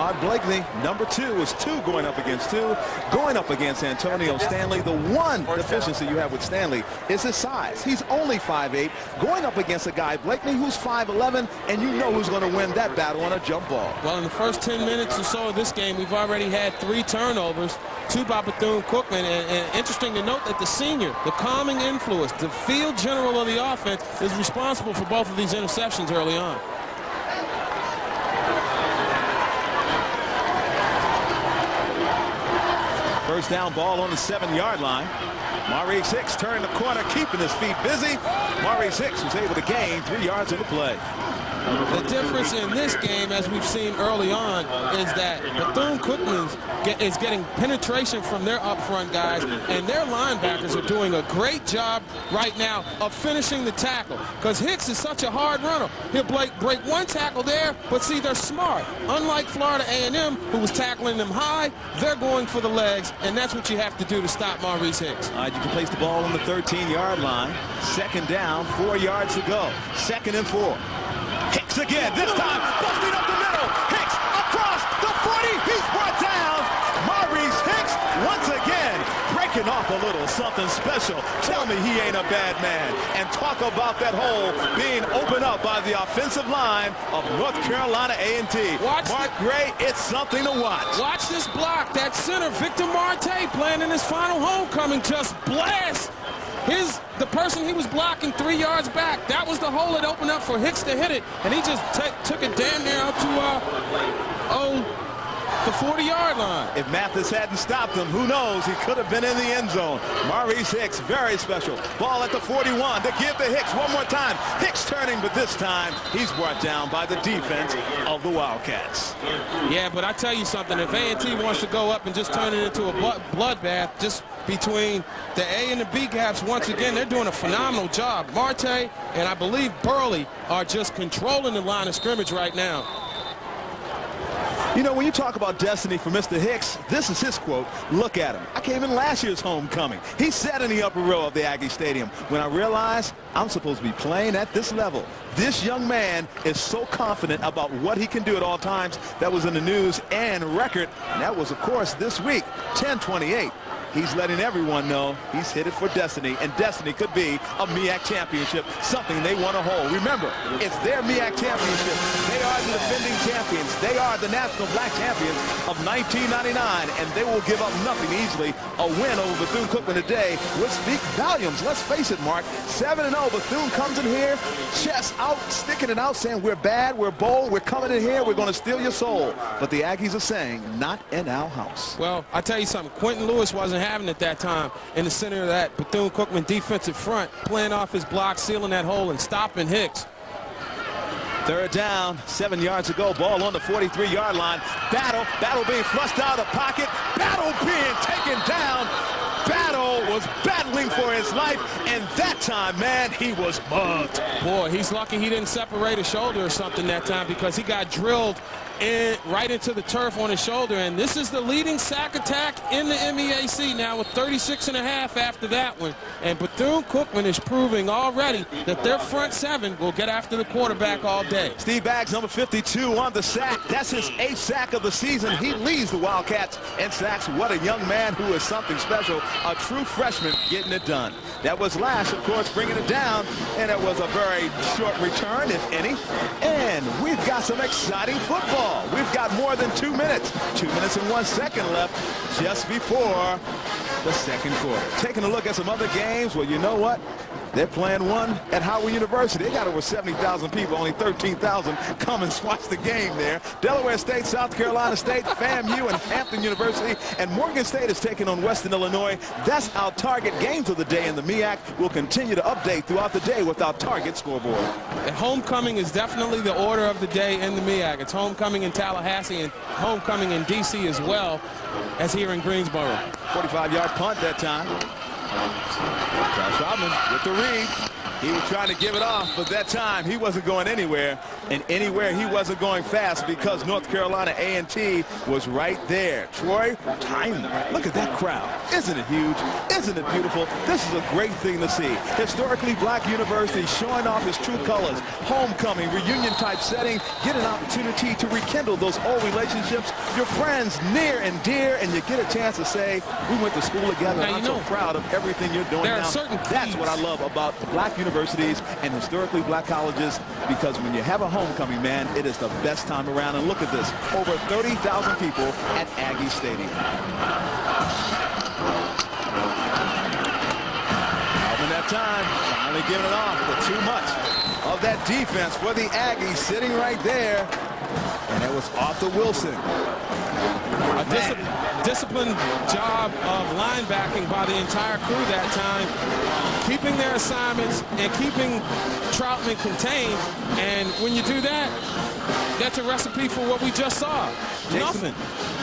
Ahmad Blakeney, number two, is two going up against two. Going up against Antonio Stanley, the one deficiency you have with Stanley is his size. He's only 5'8", going up against a guy, Blakeney, who's 5'11", and you know who's going to win that battle on a jump ball. Well, in the first 10 minutes or so of this game, we've already had three turnovers, two by Bethune-Cookman, and, and interesting to note that the senior, the calming influence, the field general of the offense, is responsible for both of these interceptions early on. First down ball on the seven-yard line. Maurice Hicks turned the corner, keeping his feet busy. Maurice Hicks was able to gain three yards of the play. The difference in this game, as we've seen early on, is that Bethune-Cookman get, is getting penetration from their up front guys, and their linebackers are doing a great job right now of finishing the tackle. Because Hicks is such a hard runner. He'll break, break one tackle there, but see, they're smart. Unlike Florida A&M, who was tackling them high, they're going for the legs, and that's what you have to do to stop Maurice Hicks. All right, you can place the ball on the 13-yard line. Second down, four yards to go. Second and four. Hicks again, this time busting up the middle. Hicks across the 40. He's brought down. Maurice Hicks once again breaking off a little something special. Tell me he ain't a bad man. And talk about that hole being opened up by the offensive line of North Carolina A&T. Watch Mark Gray, it's something to watch. Watch this block. That center, Victor Marte, playing in his final homecoming, just blast his the person he was blocking three yards back. That was the hole that opened up for Hicks to hit it, and he just took it damn near out to uh, oh the 40-yard line. If Mathis hadn't stopped him, who knows? He could have been in the end zone. Maurice Hicks, very special. Ball at the 41 to give to Hicks one more time. Hicks turning, but this time he's brought down by the defense of the Wildcats. Yeah, but I tell you something. If A&T wants to go up and just turn it into a bloodbath, just between the A and the B gaps, once again, they're doing a phenomenal job. Marte and I believe Burley are just controlling the line of scrimmage right now. You know, when you talk about destiny for Mr. Hicks, this is his quote. Look at him. I came in last year's homecoming. He sat in the upper row of the Aggie Stadium when I realized I'm supposed to be playing at this level. This young man is so confident about what he can do at all times. That was in the news and record. And that was, of course, this week, 1028. He's letting everyone know he's headed for destiny, and destiny could be a MEAC championship, something they want to hold. Remember, it's their MEAC championship. They are the defending champions. They are the national black champions of 1999, and they will give up nothing easily. A win over Bethune-Cookman today would speak volumes. Let's face it, Mark. 7-0, Bethune comes in here, chest out, sticking it out, saying we're bad, we're bold, we're coming in here, we're going to steal your soul. But the Aggies are saying, not in our house. Well, I tell you something. Quentin Lewis wasn't having at that time in the center of that Bethune-Cookman defensive front, playing off his block, sealing that hole, and stopping Hicks. Third down, seven yards to go. Ball on the 43-yard line. Battle, battle being flushed out of the pocket. Battle being taken down. Battle was battling for his life, and that time, man, he was mugged. Boy, he's lucky he didn't separate a shoulder or something that time because he got drilled in, right into the turf on his shoulder. And this is the leading sack attack in the MEAC now with 36 and a half after that one. And Bethune-Cookman is proving already that their front seven will get after the quarterback all day. Steve Baggs, number 52 on the sack. That's his eighth sack of the season. He leads the Wildcats in sacks. What a young man who is something special. A true freshman getting it done. That was Lash, of course, bringing it down. And it was a very short return, if any. And we've got some exciting football ball. We've got more than two minutes. Two minutes and one second left just before the second quarter. Taking a look at some other games. Well, you know what? They're playing one at Howard University. They got over 70,000 people, only 13,000 come and watch the game there. Delaware State, South Carolina State, FAMU, and Hampton University. And Morgan State is taking on Western Illinois. That's our target games of the day in the MEAC. We'll continue to update throughout the day with our target scoreboard. homecoming is definitely the order of the day in the MEAC. It's homecoming in Tallahassee and homecoming in D.C. as well as here in Greensboro. 45-yard punt that time. Josh Troutman with the read. He was trying to give it off, but that time he wasn't going anywhere. And anywhere he wasn't going fast because North Carolina A&T was right there. Troy Tyman. Look at that crowd. Isn't it huge? Isn't it beautiful? This is a great thing to see. Historically black university showing off his true colors. Homecoming, reunion type setting. Get an opportunity to rekindle those old relationships. Your friends near and dear, and you get a chance to say, we went to school together. Now, I'm know, so proud of everything you're doing there now. Are certain That's what I love about black universities and historically black colleges because when you have a homecoming, man, it is the best time around. And look at this, over 30,000 people at Aggie Stadium. Helping that time, finally giving it off, but too much of that defense for the Aggies sitting right there. And it was Arthur Wilson. A dis disciplined job of linebacking by the entire crew that time, keeping their assignments and keeping Troutman contained. And when you do that, that's a recipe for what we just saw. Jason, Nothing.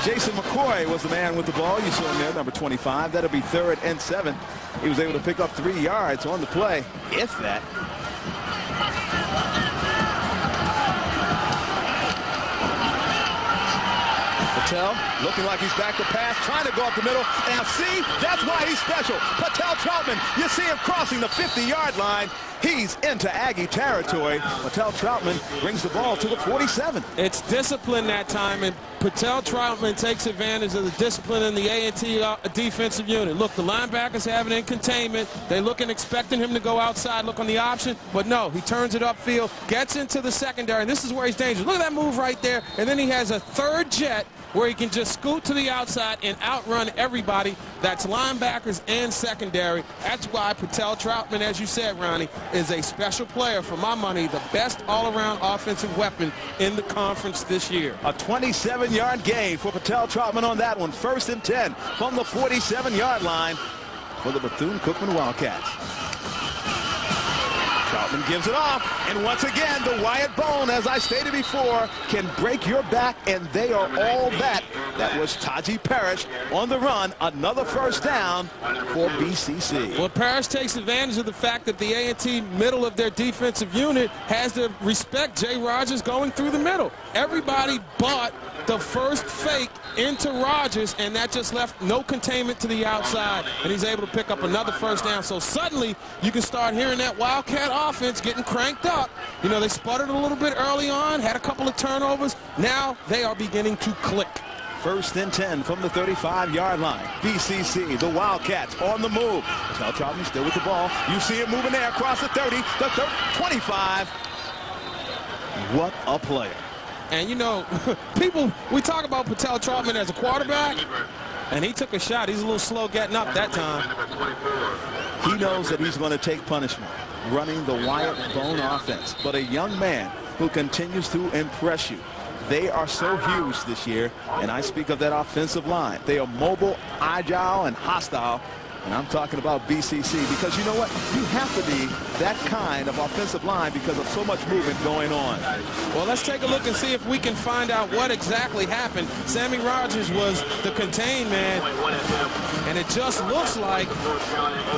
Jason McCoy was the man with the ball. You saw him there, number 25. That'll be third and seven. He was able to pick up three yards on the play, if that. Patel looking like he's back to pass, trying to go up the middle. Now see, that's why he's special. Patel Troutman, you see him crossing the 50-yard line. He's into Aggie territory. Patel Troutman brings the ball to the 47. It's discipline that time, and Patel Troutman takes advantage of the discipline in the A&T uh, defensive unit. Look, the linebackers have it in containment. They looking, expecting him to go outside, look on the option, but no, he turns it upfield, gets into the secondary, and this is where he's dangerous. Look at that move right there, and then he has a third jet where he can just scoot to the outside and outrun everybody. That's linebackers and secondary. That's why Patel Troutman, as you said, Ronnie, is a special player. For my money, the best all-around offensive weapon in the conference this year. A 27-yard gain for Patel Troutman on that one. First and 10 from the 47-yard line for the Bethune-Cookman Wildcats. Troutman gives it off, and once again, the Wyatt Bone, as I stated before, can break your back, and they are all that. That was Taji Parrish on the run, another first down for BCC. Well, Parrish takes advantage of the fact that the A&T middle of their defensive unit has to respect Jay Rogers going through the middle. Everybody bought the first fake into Rogers, and that just left no containment to the outside, and he's able to pick up another first down. So suddenly, you can start hearing that Wildcat offense getting cranked up. You know, they sputtered a little bit early on, had a couple of turnovers. Now they are beginning to click. First and 10 from the 35-yard line. BCC, the Wildcats on the move. Tell Troutman still with the ball. You see him moving there across the 30, the 30, 25. What a player. And, you know, people, we talk about Patel Troutman as a quarterback, and he took a shot. He's a little slow getting up that time. He knows that he's going to take punishment running the Wyatt Bone offense. But a young man who continues to impress you. They are so huge this year, and I speak of that offensive line. They are mobile, agile, and hostile. And I'm talking about BCC because you know what? You have to be that kind of offensive line because of so much movement going on. Well, let's take a look and see if we can find out what exactly happened. Sammy Rogers was the contained man, and it just looks like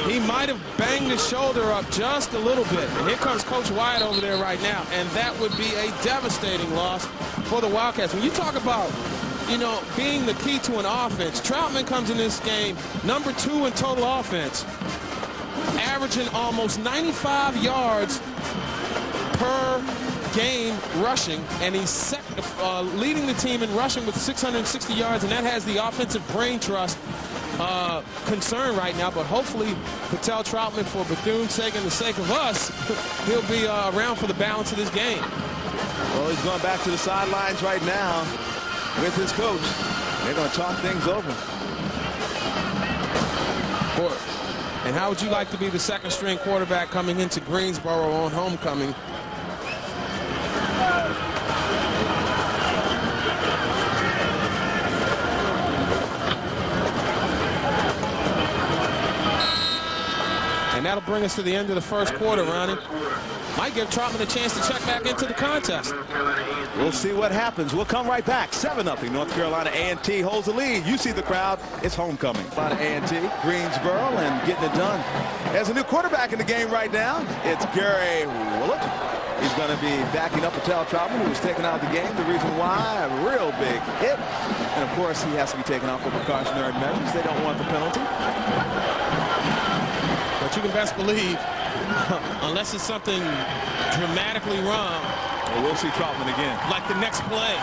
he might have banged his shoulder up just a little bit. And here comes Coach Wyatt over there right now, and that would be a devastating loss for the Wildcats. When you talk about you know, being the key to an offense. Troutman comes in this game number two in total offense, averaging almost 95 yards per game rushing, and he's uh, leading the team in rushing with 660 yards, and that has the offensive brain trust uh, concern right now, but hopefully Patel Troutman, for Bethune's sake and the sake of us, he'll be uh, around for the balance of this game. Well, he's going back to the sidelines right now with his coach. They're going to talk things over. And how would you like to be the second string quarterback coming into Greensboro on homecoming? And that'll bring us to the end of the first quarter, Ronnie. Might give Troutman a chance to check back into the contest. We'll see what happens. We'll come right back. 7-0. North Carolina A&T holds the lead. You see the crowd. It's homecoming. Carolina A&T, Greensboro, and getting it done. There's a new quarterback in the game right now. It's Gary Willett. He's going to be backing up Patel Troutman, who was taken out of the game. The reason why, a real big hit. And, of course, he has to be taken off for precautionary measures. They don't want the penalty. But you can best believe, unless it's something dramatically wrong, well, we'll see Troutman again. Like the next play.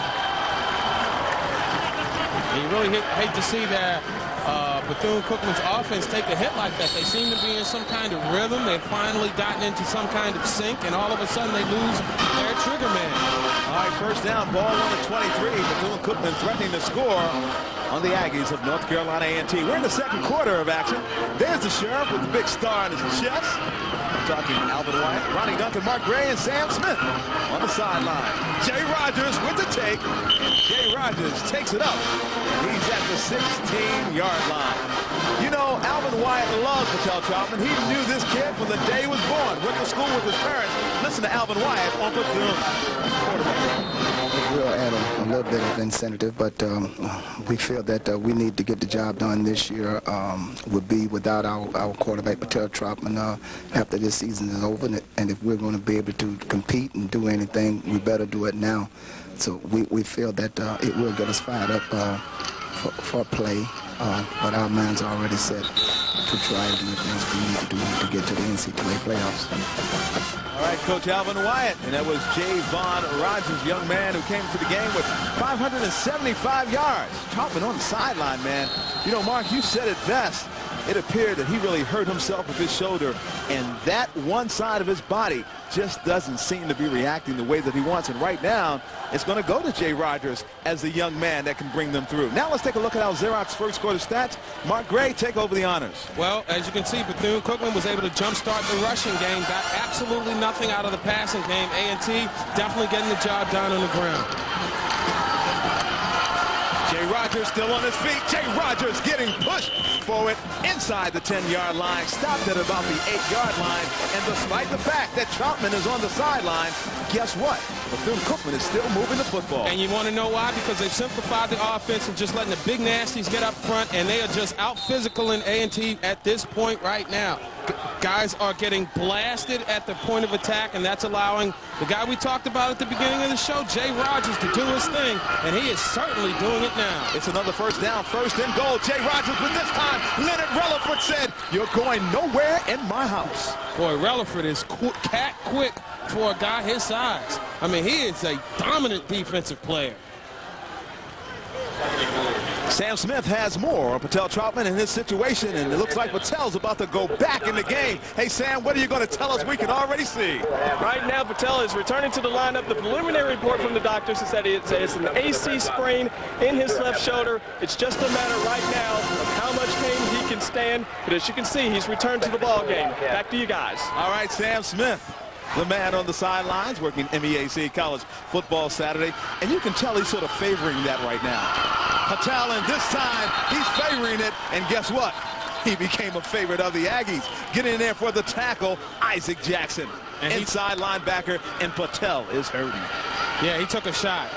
And you really hate, hate to see that uh, Bethune-Cookman's offense take a hit like that. They seem to be in some kind of rhythm. They've finally gotten into some kind of sync, and all of a sudden they lose their trigger man. All right, first down, ball one at 23. Bethune-Cookman threatening to score on the Aggies of North Carolina A&T. We're in the second quarter of action. There's the Sheriff with the big star on his chest Alvin Wyatt, Ronnie Duncan, Mark Gray, and Sam Smith on the sideline. Jay Rogers with the take. Jay Rogers takes it up. He's at the 16-yard line. You know, Alvin Wyatt loves Patel Troutman. He knew this kid from the day he was born. Went to school with his parents. Listen to Alvin Wyatt on We'll add a, a, little bit of incentive, but um, we feel that uh, we need to get the job done this year. Um, would be without our, our quarterback, Patel Troutman, uh, after this season is over. And if we're going to be able to compete and do anything, we better do it now. So we, we feel that uh, it will get us fired up uh, for, for play. Uh, but our minds are already set to try and do things we need to do to get to the NCAA playoffs. All right, Coach Alvin Wyatt, and that was Jay Vaughn Rogers, young man who came to the game with 575 yards. Troutman on the sideline, man. You know, Mark, you said it best it appeared that he really hurt himself with his shoulder, and that one side of his body just doesn't seem to be reacting the way that he wants. And right now, it's going to go to Jay Rogers as the young man that can bring them through. Now let's take a look at Al Xerox first quarter stats. Mark Gray, take over the honors. Well, as you can see, Bethune-Cookman was able to jumpstart the rushing game, got absolutely nothing out of the passing game. A&T definitely getting the job done on the ground. Rogers still on his feet. Jay Rogers getting pushed forward inside the 10-yard line. Stopped at about the 8-yard line. And despite the fact that Troutman is on the sideline, guess what? Bethune-Cookman is still moving the football. And you want to know why? Because they've simplified the offense and just letting the big nasties get up front, and they are just out-physical in A&T at this point right now guys are getting blasted at the point of attack, and that's allowing the guy we talked about at the beginning of the show, Jay Rogers, to do his thing, and he is certainly doing it now. It's another first down, first and goal. Jay Rogers, but this time, Leonard Relaford said, you're going nowhere in my house. Boy, Relaford is qu cat quick for a guy his size. I mean, he is a dominant defensive player. Sam Smith has more on Patel Troutman in this situation, and it looks like Patel's about to go back in the game. Hey, Sam, what are you going to tell us we can already see? Right now, Patel is returning to the lineup. The preliminary report from the doctors is that it's, it's an AC sprain in his left shoulder. It's just a matter right now of how much pain he can stand. But as you can see, he's returned to the ball game. Back to you guys. All right, Sam Smith the man on the sidelines working MEAC college football Saturday. And you can tell he's sort of favoring that right now. Patel, and this time he's favoring it. And guess what? He became a favorite of the Aggies. Getting in there for the tackle, Isaac Jackson. And Inside linebacker, and Patel is hurting. Yeah, he took a shot.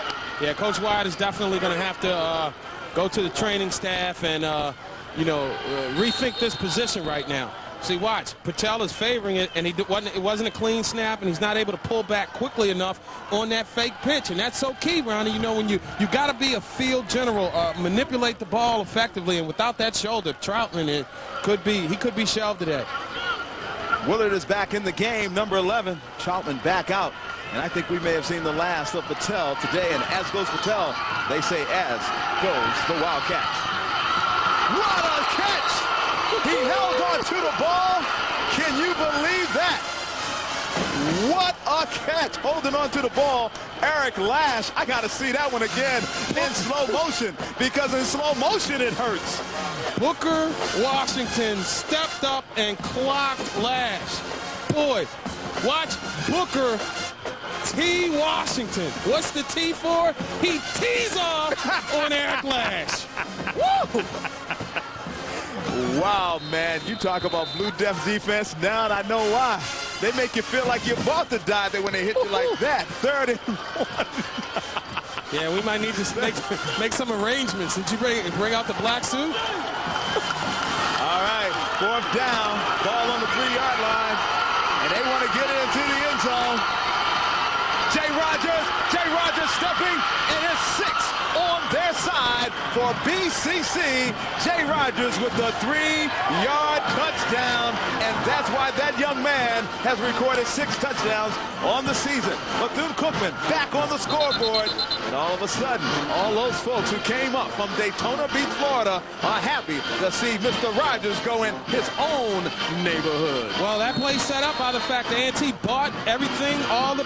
Yeah, Coach Wyatt is definitely going to have to uh, go to the training staff and, uh, you know, uh, rethink this position right now. See, watch. Patel is favoring it, and he wasn't, it wasn't a clean snap, and he's not able to pull back quickly enough on that fake pitch. And that's so key, Ronnie. You know, when you you got to be a field general, uh, manipulate the ball effectively, and without that shoulder, Troutman it could be he could be shelved today. Willard is back in the game, number 11. Troutman back out. And I think we may have seen the last of Patel today. And as goes Patel, they say as goes the Wildcats. What a catch! He held on to the ball. Can you believe that? What a catch holding on to the ball. Eric Lash, I got to see that one again in slow motion because in slow motion it hurts. Booker Washington stepped up and clocked Lash. Boy, watch Booker T. Washington. What's the T for? He tees off on Eric Lash. Woo! Wow, man. You talk about Blue Death defense. Now I know why. They make you feel like you're about to die when they hit you like that. Third and one. Yeah, we might need to make, make some arrangements. Did you bring, bring out the black suit? All right, fourth down, ball on the three-yard line, and they want to get it into the end zone. Jay Rogers, Jay Rogers stepping, and it's six on their BCC. Jay Rogers with the three-yard touchdown, and that's why that young man has recorded six touchdowns on the season. Bethune-Cookman back on the scoreboard, and all of a sudden, all those folks who came up from Daytona Beach, Florida, are happy to see Mr. Rogers go in his own neighborhood. Well, that play set up by the fact that A&T bought everything, all the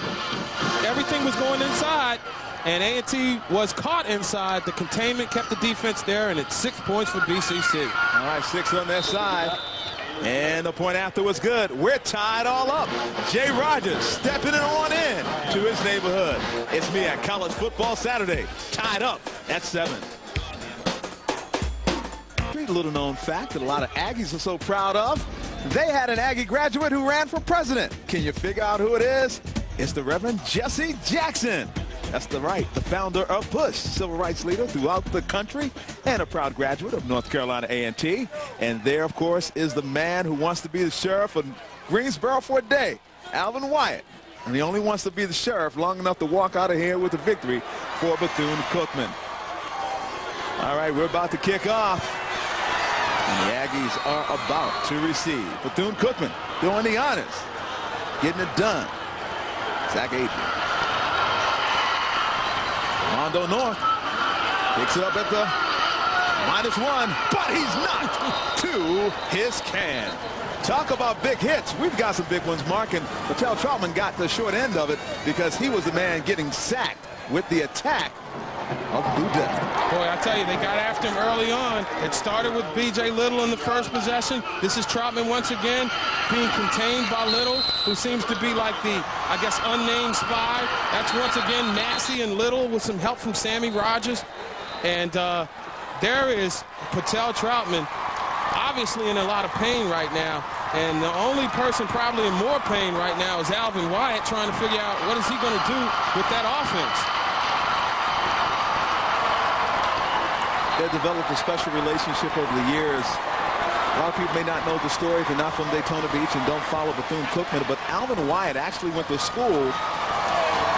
everything was going inside, and A&T was caught inside. The containment kept the defense there, and it's six points for BCC. All right, six on their side. And the point after was good. We're tied all up. Jay Rogers stepping it on in to his neighborhood. It's me at College Football Saturday. Tied up at seven. Great little known fact that a lot of Aggies are so proud of. They had an Aggie graduate who ran for president. Can you figure out who it is? It's the Reverend Jesse Jackson. That's the right, the founder of PUSH, civil rights leader throughout the country and a proud graduate of North Carolina A&T. And there, of course, is the man who wants to be the sheriff of Greensboro for a day, Alvin Wyatt. And he only wants to be the sheriff long enough to walk out of here with a victory for Bethune-Cookman. All right, we're about to kick off. And the Aggies are about to receive. Bethune-Cookman doing the honors, getting it done. Zach Adrian. Mondo North picks it up at the minus one, but he's not to his can. Talk about big hits. We've got some big ones, Mark, and Patel Troutman got the short end of it because he was the man getting sacked with the attack of Death. Boy, I tell you, they got after him early on. It started with B.J. Little in the first possession. This is Troutman once again being contained by Little, who seems to be like the, I guess, unnamed spy. That's once again Massey and Little with some help from Sammy Rogers. And uh, there is Patel Troutman, obviously in a lot of pain right now. And the only person probably in more pain right now is Alvin Wyatt trying to figure out what is he going to do with that offense. They've developed a special relationship over the years. A lot of people may not know the story if you're not from Daytona Beach and don't follow Bethune-Cookman, but Alvin Wyatt actually went to school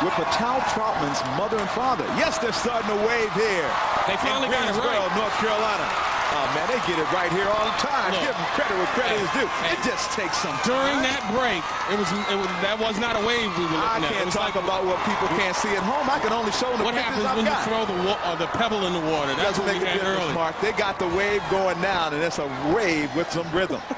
with Patel Troutman's mother and father. Yes, they're starting to wave here. They finally in got it right. North Carolina. Oh, man, they get it right here all the time. Look. Give them credit where credit Hey, is due. It just takes some During that break, it was, it was that was not a wave we were I looking at. It can't talk like, about what people can't see at home. I can only show them the what happens I've when got. you throw the uh, the pebble in the water. That's Doesn't what make we a had difference, early. Mark. They got the wave going down, and it's a wave with some rhythm.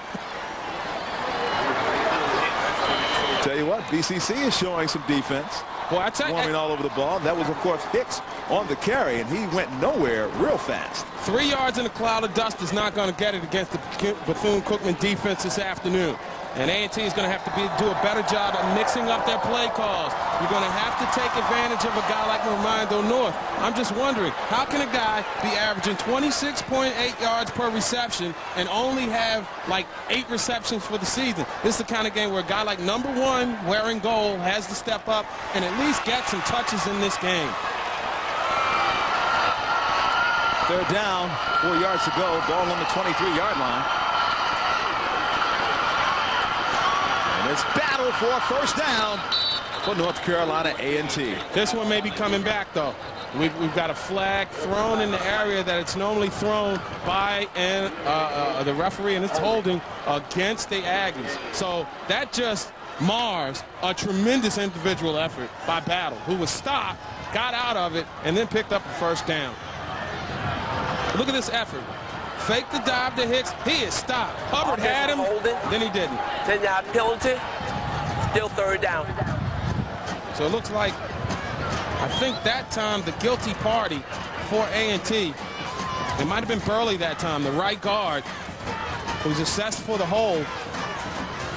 Tell you what, BCC is showing some defense, Well, I tell warming all over the ball. That was, of course, Hicks on the carry, and he went nowhere real fast. three yards in a cloud of dust is not going to get it against the Bethune-Cookman defense this afternoon. And A&T is going to have to be, do a better job of mixing up their play calls. You're going to have to take advantage of a guy like Ramondo North. I'm just wondering, how can a guy be averaging 26.8 yards per reception and only have like eight receptions for the season? This is the kind of game where a guy like number one wearing gold has to step up and at least get some touches in this game. They're down, four yards to go, ball on the 23-yard line. And it's battle for first down for North Carolina A&T. This one may be coming back, though. We've, we've got a flag thrown in the area that it's normally thrown by an, uh, uh, the referee, and it's holding against the Aggies. So that just mars a tremendous individual effort by Battle, who was stopped, got out of it, and then picked up a first down. Look at this effort. Fake the dive to Hicks. He is stopped. Hubbard had him, Holding. then he didn't. 10 yard penalty. Still third down. So it looks like, I think that time the guilty party for A&T, it might have been Burley that time, the right guard, who was assessed for the hold.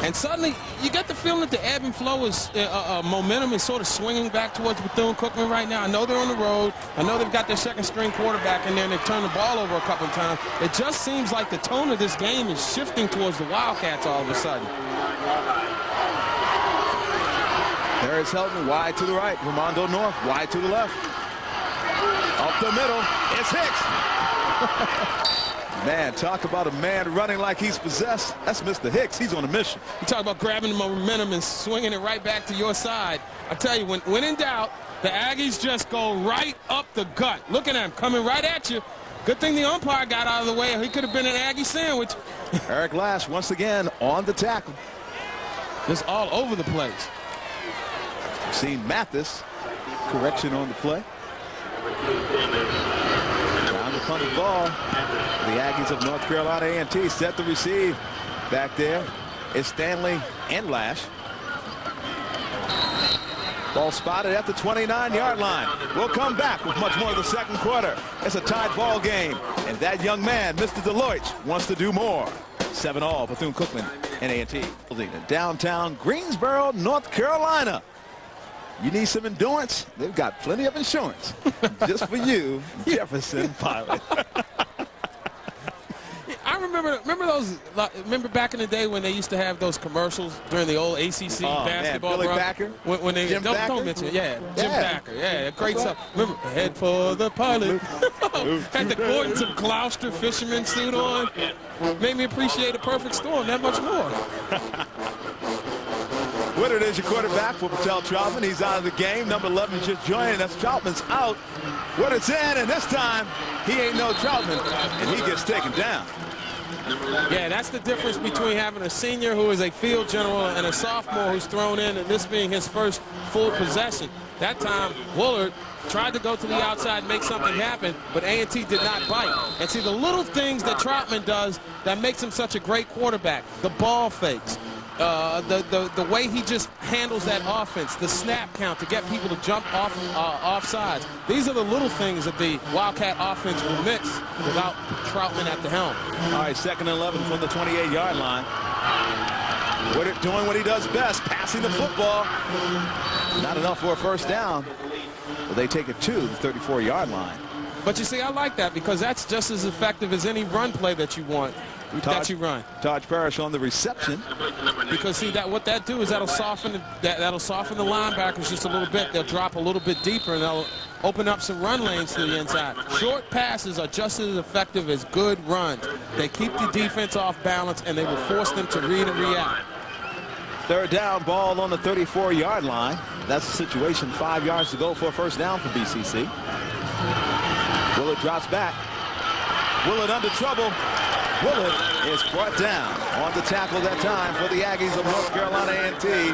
And suddenly, you get the feeling that the ebb and flow is, uh, uh, momentum is sort of swinging back towards Bethune-Cookman right now. I know they're on the road. I know they've got their second string quarterback in there and they've turned the ball over a couple of times. It just seems like the tone of this game is shifting towards the Wildcats all of a sudden. Darius Helton wide to the right. Ramondo North wide to the left. Up the middle. It's Hicks. man, talk about a man running like he's possessed. That's Mr. Hicks. He's on a mission. You talk about grabbing the momentum and swinging it right back to your side. I tell you, when, when in doubt, the Aggies just go right up the gut. Look at him coming right at you. Good thing the umpire got out of the way. He could have been an Aggie sandwich. Eric Lash once again on the tackle. Just all over the place. Seen Mathis. Correction on the play. Trying to punt the ball. The Aggies of North Carolina A&T set to receive. Back there is Stanley and Lash. Ball spotted at the 29-yard line. We'll come back with much more of the second quarter. It's a tied ball game, and that young man, Mr. Deloitte, wants to do more. 7 all, Bethune-Cookman and A&T. Downtown Greensboro, North Carolina. You need some endurance? They've got plenty of insurance. Just for you, Jefferson Pilot. Remember remember those remember back in the day when they used to have those commercials during the old ACC oh, basketball. Man, Billy Packer. When, when they Jim don't, Backer? don't mention it. Yeah, Jim Yeah. Backer. Yeah, great stuff. Remember head for the pilot. Had the Gordon some Gloucester fisherman suit on. Made me appreciate a perfect storm that much more. Woodard is your quarterback for Patel Troutman. He's out of the game. Number 11 just joining us. Troutman's out. What it's in, and this time he ain't no Troutman, and he gets taken down. Yeah, that's the difference between having a senior who is a field general and a sophomore who's thrown in, and this being his first full possession. That time, Woolard tried to go to the outside and make something happen, but A&T did not bite. And see, the little things that Troutman does that makes him such a great quarterback, the ball fakes, uh, the, the, the way he just handles that offense, the snap count to get people to jump off uh, off sides. These are the little things that the Wildcat offense will miss without Troutman at the helm. All right, second and 11 from the 28-yard line. Woodard doing what he does best, passing the football. Not enough for a first down. But they take it to the 34-yard line. But you see, I like that because that's just as effective as any run play that you want, that you run. Taj Parrish on the reception. Because see that what that do is that'll soften the, that that'll soften the linebackers just a little bit. They'll drop a little bit deeper and they'll open up some run lanes to the inside. Short passes are just as effective as good runs. They keep the defense off balance and they will force them to read and react. Third down, ball on the 34-yard line. That's the situation. Five yards to go for a first down for BCC. Willard drops back. Willard under trouble. Willard is brought down on the tackle that time for the Aggies of North Carolina A&T.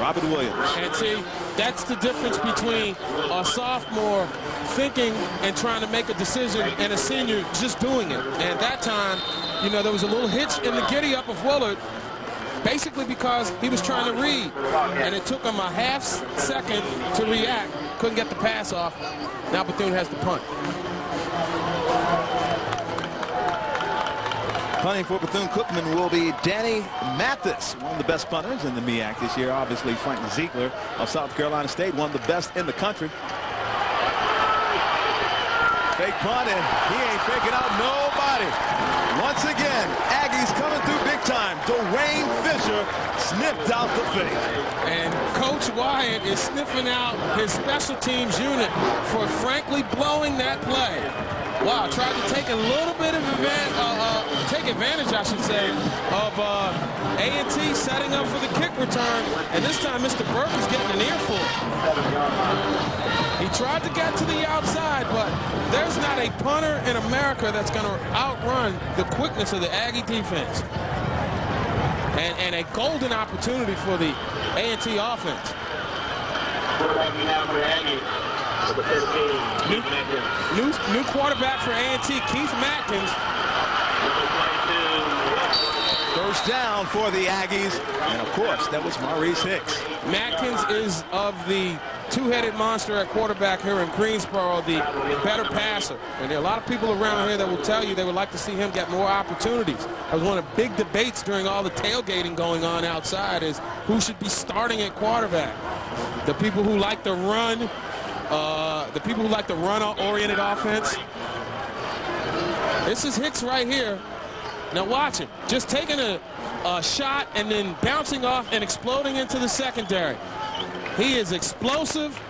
Robert Williams. And see, that's the difference between a sophomore thinking and trying to make a decision and a senior just doing it. And that time, you know, there was a little hitch in the giddy up of Willard, basically because he was trying to read. And it took him a half second to react. Couldn't get the pass off. Now Bethune has the punt. Punting for Bethune-Cookman will be Danny Mathis, one of the best punters in the MEAC this year. Obviously, Frank Ziegler of South Carolina State, one of the best in the country. Fake punt, and he ain't faking out nobody. Once again, Aggies coming through big time. Dwayne Fisher snipped out the fake. And Coach Wyatt is sniffing out his special teams unit for frankly blowing that play. Wow, tried to take a little bit of advantage, uh, uh, take advantage, I should say, of uh, A&T setting up for the kick return. And this time, Mr. Burke is getting an earful. He tried to get to the outside, but there's not a punter in America that's going to outrun the quickness of the Aggie defense. And, and a golden opportunity for the A&T offense. New, new, new quarterback for A&T, Keith Matkins. First down for the Aggies. And of course, that was Maurice Hicks. Matkins is of the two-headed monster at quarterback here in Greensboro, the better passer. And there are a lot of people around here that will tell you they would like to see him get more opportunities. That was one of the big debates during all the tailgating going on outside is who should be starting at quarterback. The people who like to run, uh, the people who like the run-oriented offense. This is Hicks right here. Now watch him. Just taking a, a shot and then bouncing off and exploding into the secondary. He is explosive.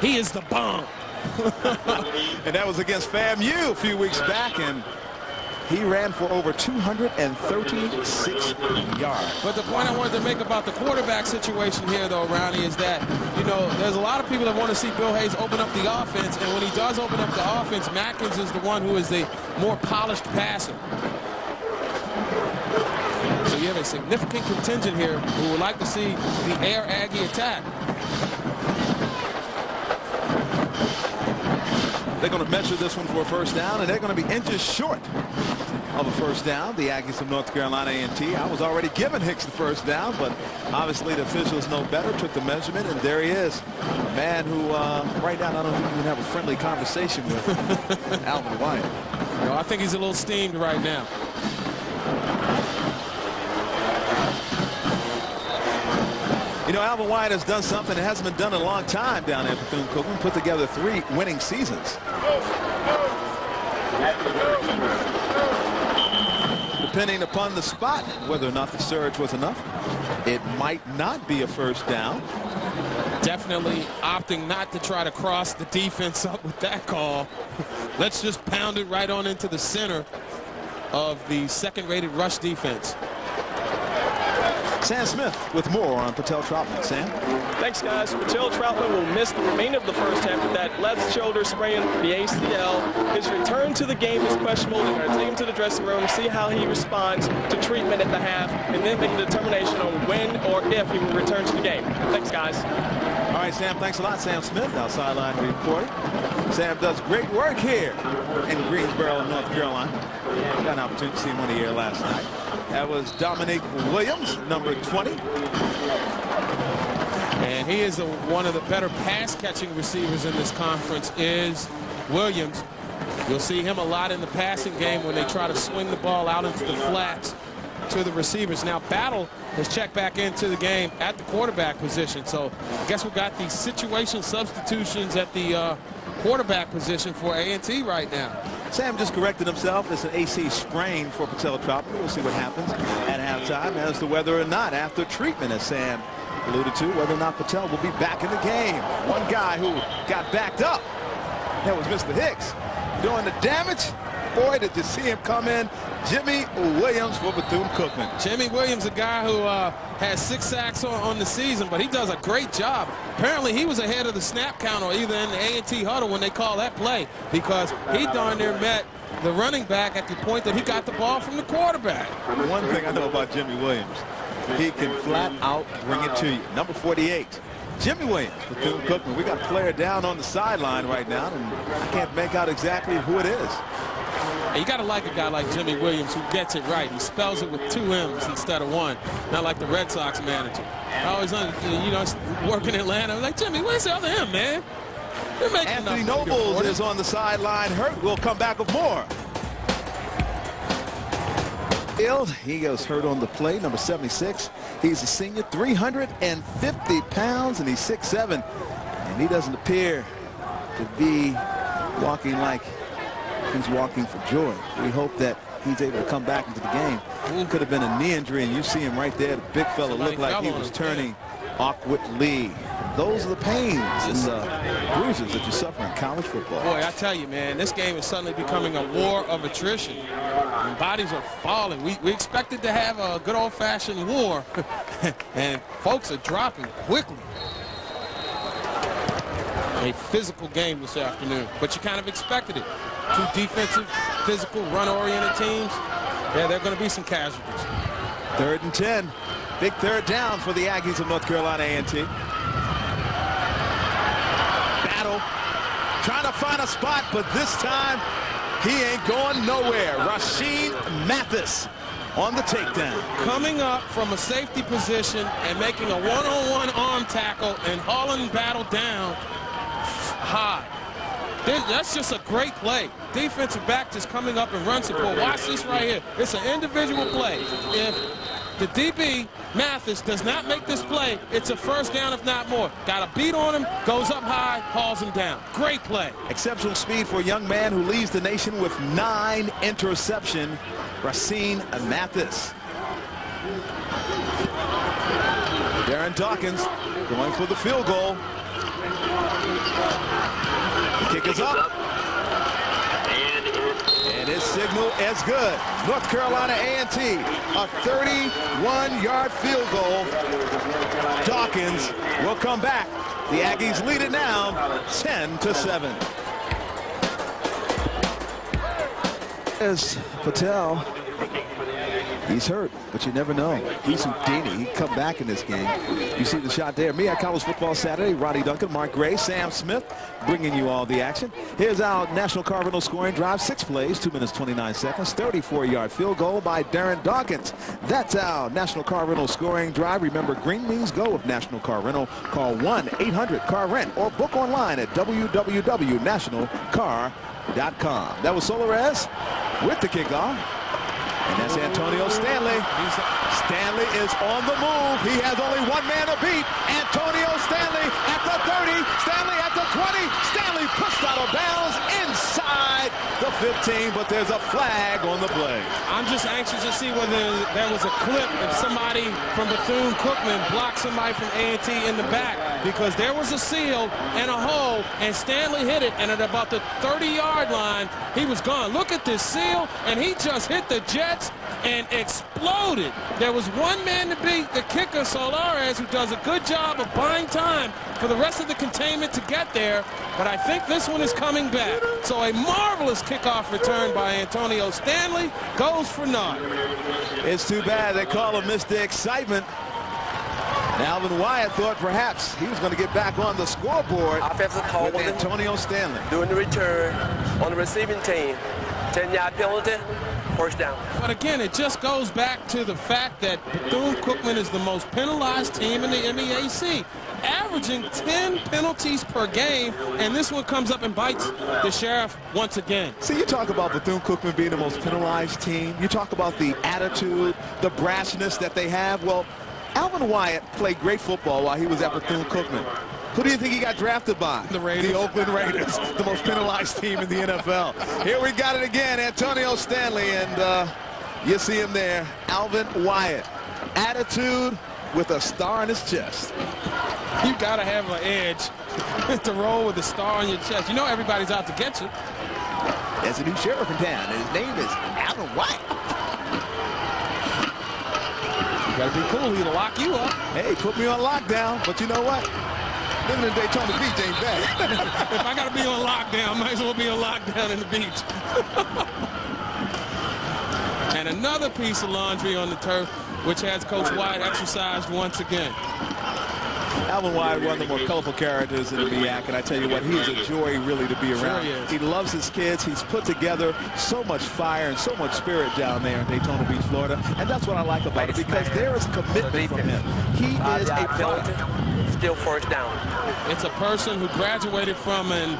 He is the bomb. and that was against FAMU a few weeks back, and he ran for over 236 yards. But the point I wanted to make about the quarterback situation here, though, Ronnie, is that, you know, there's a lot of people that want to see Bill Hayes open up the offense, and when he does open up the offense, Matkins is the one who is the more polished passer. You have a significant contingent here who would like to see the air Aggie attack. They're going to measure this one for a first down, and they're going to be inches short of a first down. The Aggies of North Carolina A&T. I was already giving Hicks the first down, but obviously the officials know better, took the measurement, and there he is. A man who, uh, right now, I don't think you can have a friendly conversation with Alvin Wyatt. You know, I think he's a little steamed right now. You know, Alvin Wyatt has done something that hasn't been done in a long time down there Bethune-Cookman. Put together three winning seasons. Depending upon the spot, whether or not the surge was enough, it might not be a first down. Definitely opting not to try to cross the defense up with that call. Let's just pound it right on into the center of the second-rated rush defense. Sam Smith with more on Patel Troutman. Sam? Thanks, guys. Patel Troutman will miss the remainder of the first half with that left shoulder sprain, the ACL. His return to the game is questionable. They're going to take him to the dressing room, see how he responds to treatment at the half, and then make a determination on when or if he will return to the game. Thanks, guys. All right, Sam, thanks a lot. Sam Smith, now sideline reporter. Sam does great work here in Greensboro, North Carolina. Got an opportunity to see him on the air last night. That was Dominic Williams, number 20. And he is a, one of the better pass-catching receivers in this conference is Williams. You'll see him a lot in the passing game when they try to swing the ball out into the flats to the receivers. Now, Battle has checked back into the game at the quarterback position. So I guess we've got these situation substitutions at the uh, quarterback position for A&T right now. Sam just corrected himself. It's an AC sprain for Patel. We'll see what happens at halftime as to whether or not after treatment, as Sam alluded to, whether or not Patel will be back in the game. One guy who got backed up, that was Mr. Hicks, doing the damage. Boy, did you see him come in. Jimmy Williams for Bethune-Cookman. Jimmy Williams, a guy who uh, has six sacks on, on, the season, but he does a great job. Apparently, he was ahead of the snap count or either in the A&T huddle when they call that play because he darn near met the running back at the point that he got the ball from the quarterback. One thing I know about Jimmy Williams, he can flat out bring it to you. Number 48. Jimmy Williams, Bethune-Cookman. We got a player down on the sideline right now, and I can't make out exactly who it is. And you got to like a guy like Jimmy Williams who gets it right. He spells it with two M's instead of one, not like the Red Sox manager. I always, you know, working in Atlanta, I'm like, Jimmy, where's the other M, man? Anthony Nobles is on the sideline hurt. We'll come back with more. Field, he goes hurt on the play, number 76. He's a senior, 350 pounds, and he's 6'7", and he doesn't appear to be walking like he's walking for joy. We hope that he's able to come back into the game. Could have been a knee injury, and you see him right there. The big fella looked like he was turning awkwardly. Those are the pains and the bruises that you suffer in college football. Boy, I tell you, man, this game is suddenly becoming a war of attrition. And bodies are falling. We, we expected to have a good old-fashioned war, and folks are dropping quickly. A physical game this afternoon, but you kind of expected it. Two defensive, physical, run-oriented teams. Yeah, there are going to be some casualties. Third and 10. Big third down for the Aggies of North Carolina A&T. Battle. Trying to find a spot, but this time he ain't going nowhere. Rashean Mathis on the takedown. Coming up from a safety position and making a one-on-one -on -one arm tackle and hauling Battle down high. That's just a great play. Defensive back just coming up and run support. Watch this right here. It's an individual play. If the DB, Mathis, does not make this play, it's a first down, if not more. Got a beat on him, goes up high, hauls him down. Great play. Exceptional speed for a young man who leads the nation with nine interception, Rashean Mathis. Darren Dawkins going for the field goal. The kick is up. Signal is good. North Carolina A&T, a 31-yard field goal. Dawkins will come back. The Aggies lead it now 10 to 7. As Patel He's hurt, but you never know. He's Houdini. He come back in this game. You see the shot there. MEAC College Football Saturday. Ronnie Duncan, Mark Gray, Sam Smith bringing you all the action. Here's our National Car Rental scoring drive. Six plays, two minutes, 29 seconds. 34-yard field goal by Darren Dawkins. That's our National Car Rental scoring drive. Remember, green means go with National Car Rental. Call 1-800-CAR-RENT or book online at www.nationalcar.com. That was Solares with the kickoff. And that's Antonio Stanley. Stanley is on the move. He has only one man to beat. Antonio Stanley at the 30. Stanley at the 20. Stanley pushed out of bounds inside 15, but there's a flag on the play. I'm just anxious to see whether there was a clip if somebody from Bethune-Cookman blocked somebody from A&T in the back because there was a seal and a hole, and Stanley hit it, and at about the 30-yard line, he was gone. Look at this seal, and he just hit the Jets and exploded. There was one man to beat, the kicker, Solares, who does a good job of buying time for the rest of the containment to get there, but I think this one is coming back. So a marvelous kickoff return by Antonio Stanley goes for naught. It's too bad they call him Mr. Excitement. Alvin Wyatt thought perhaps he was going to get back on the scoreboard Offensive call with Antonio Stanley. Doing the return on the receiving team. 10-yard penalty, first down. But again, it just goes back to the fact that Bethune-Cookman is the most penalized team in the MEAC, averaging 10 penalties per game, and this one comes up and bites the sheriff once again. See, you talk about Bethune-Cookman being the most penalized team. You talk about the attitude, the brashness that they have. Well, Alvin Wyatt played great football while he was at Bethune-Cookman. Who do you think he got drafted by? The Raiders. The Oakland Raiders, the most penalized team in the NFL. Here we got it again, Antonio Stanley, and uh, you see him there, Alvin Wyatt. Attitude with a star on his chest. You got to have an edge to roll with a star on your chest. You know everybody's out to get you. There's a new sheriff in town, and his name is Alvin Wyatt. You gotta be cool. He'll lock you up. Hey, put me on lockdown. But you know what? Living in Daytona Beach ain't bad. if I gotta be on lockdown, I might as well be on lockdown in the beach. and another piece of laundry on the turf, which has Coach Wyatt exercised once again. Alvin Wyatt, one of the more colorful characters in the MEAC, and I tell you what, he is a joy really to be around. Sure he, he loves his kids. He's put together so much fire and so much spirit down there in Daytona Beach, Florida, and that's what I like about it because there is commitment from him. He is a penalty, first down. It's a person who graduated from an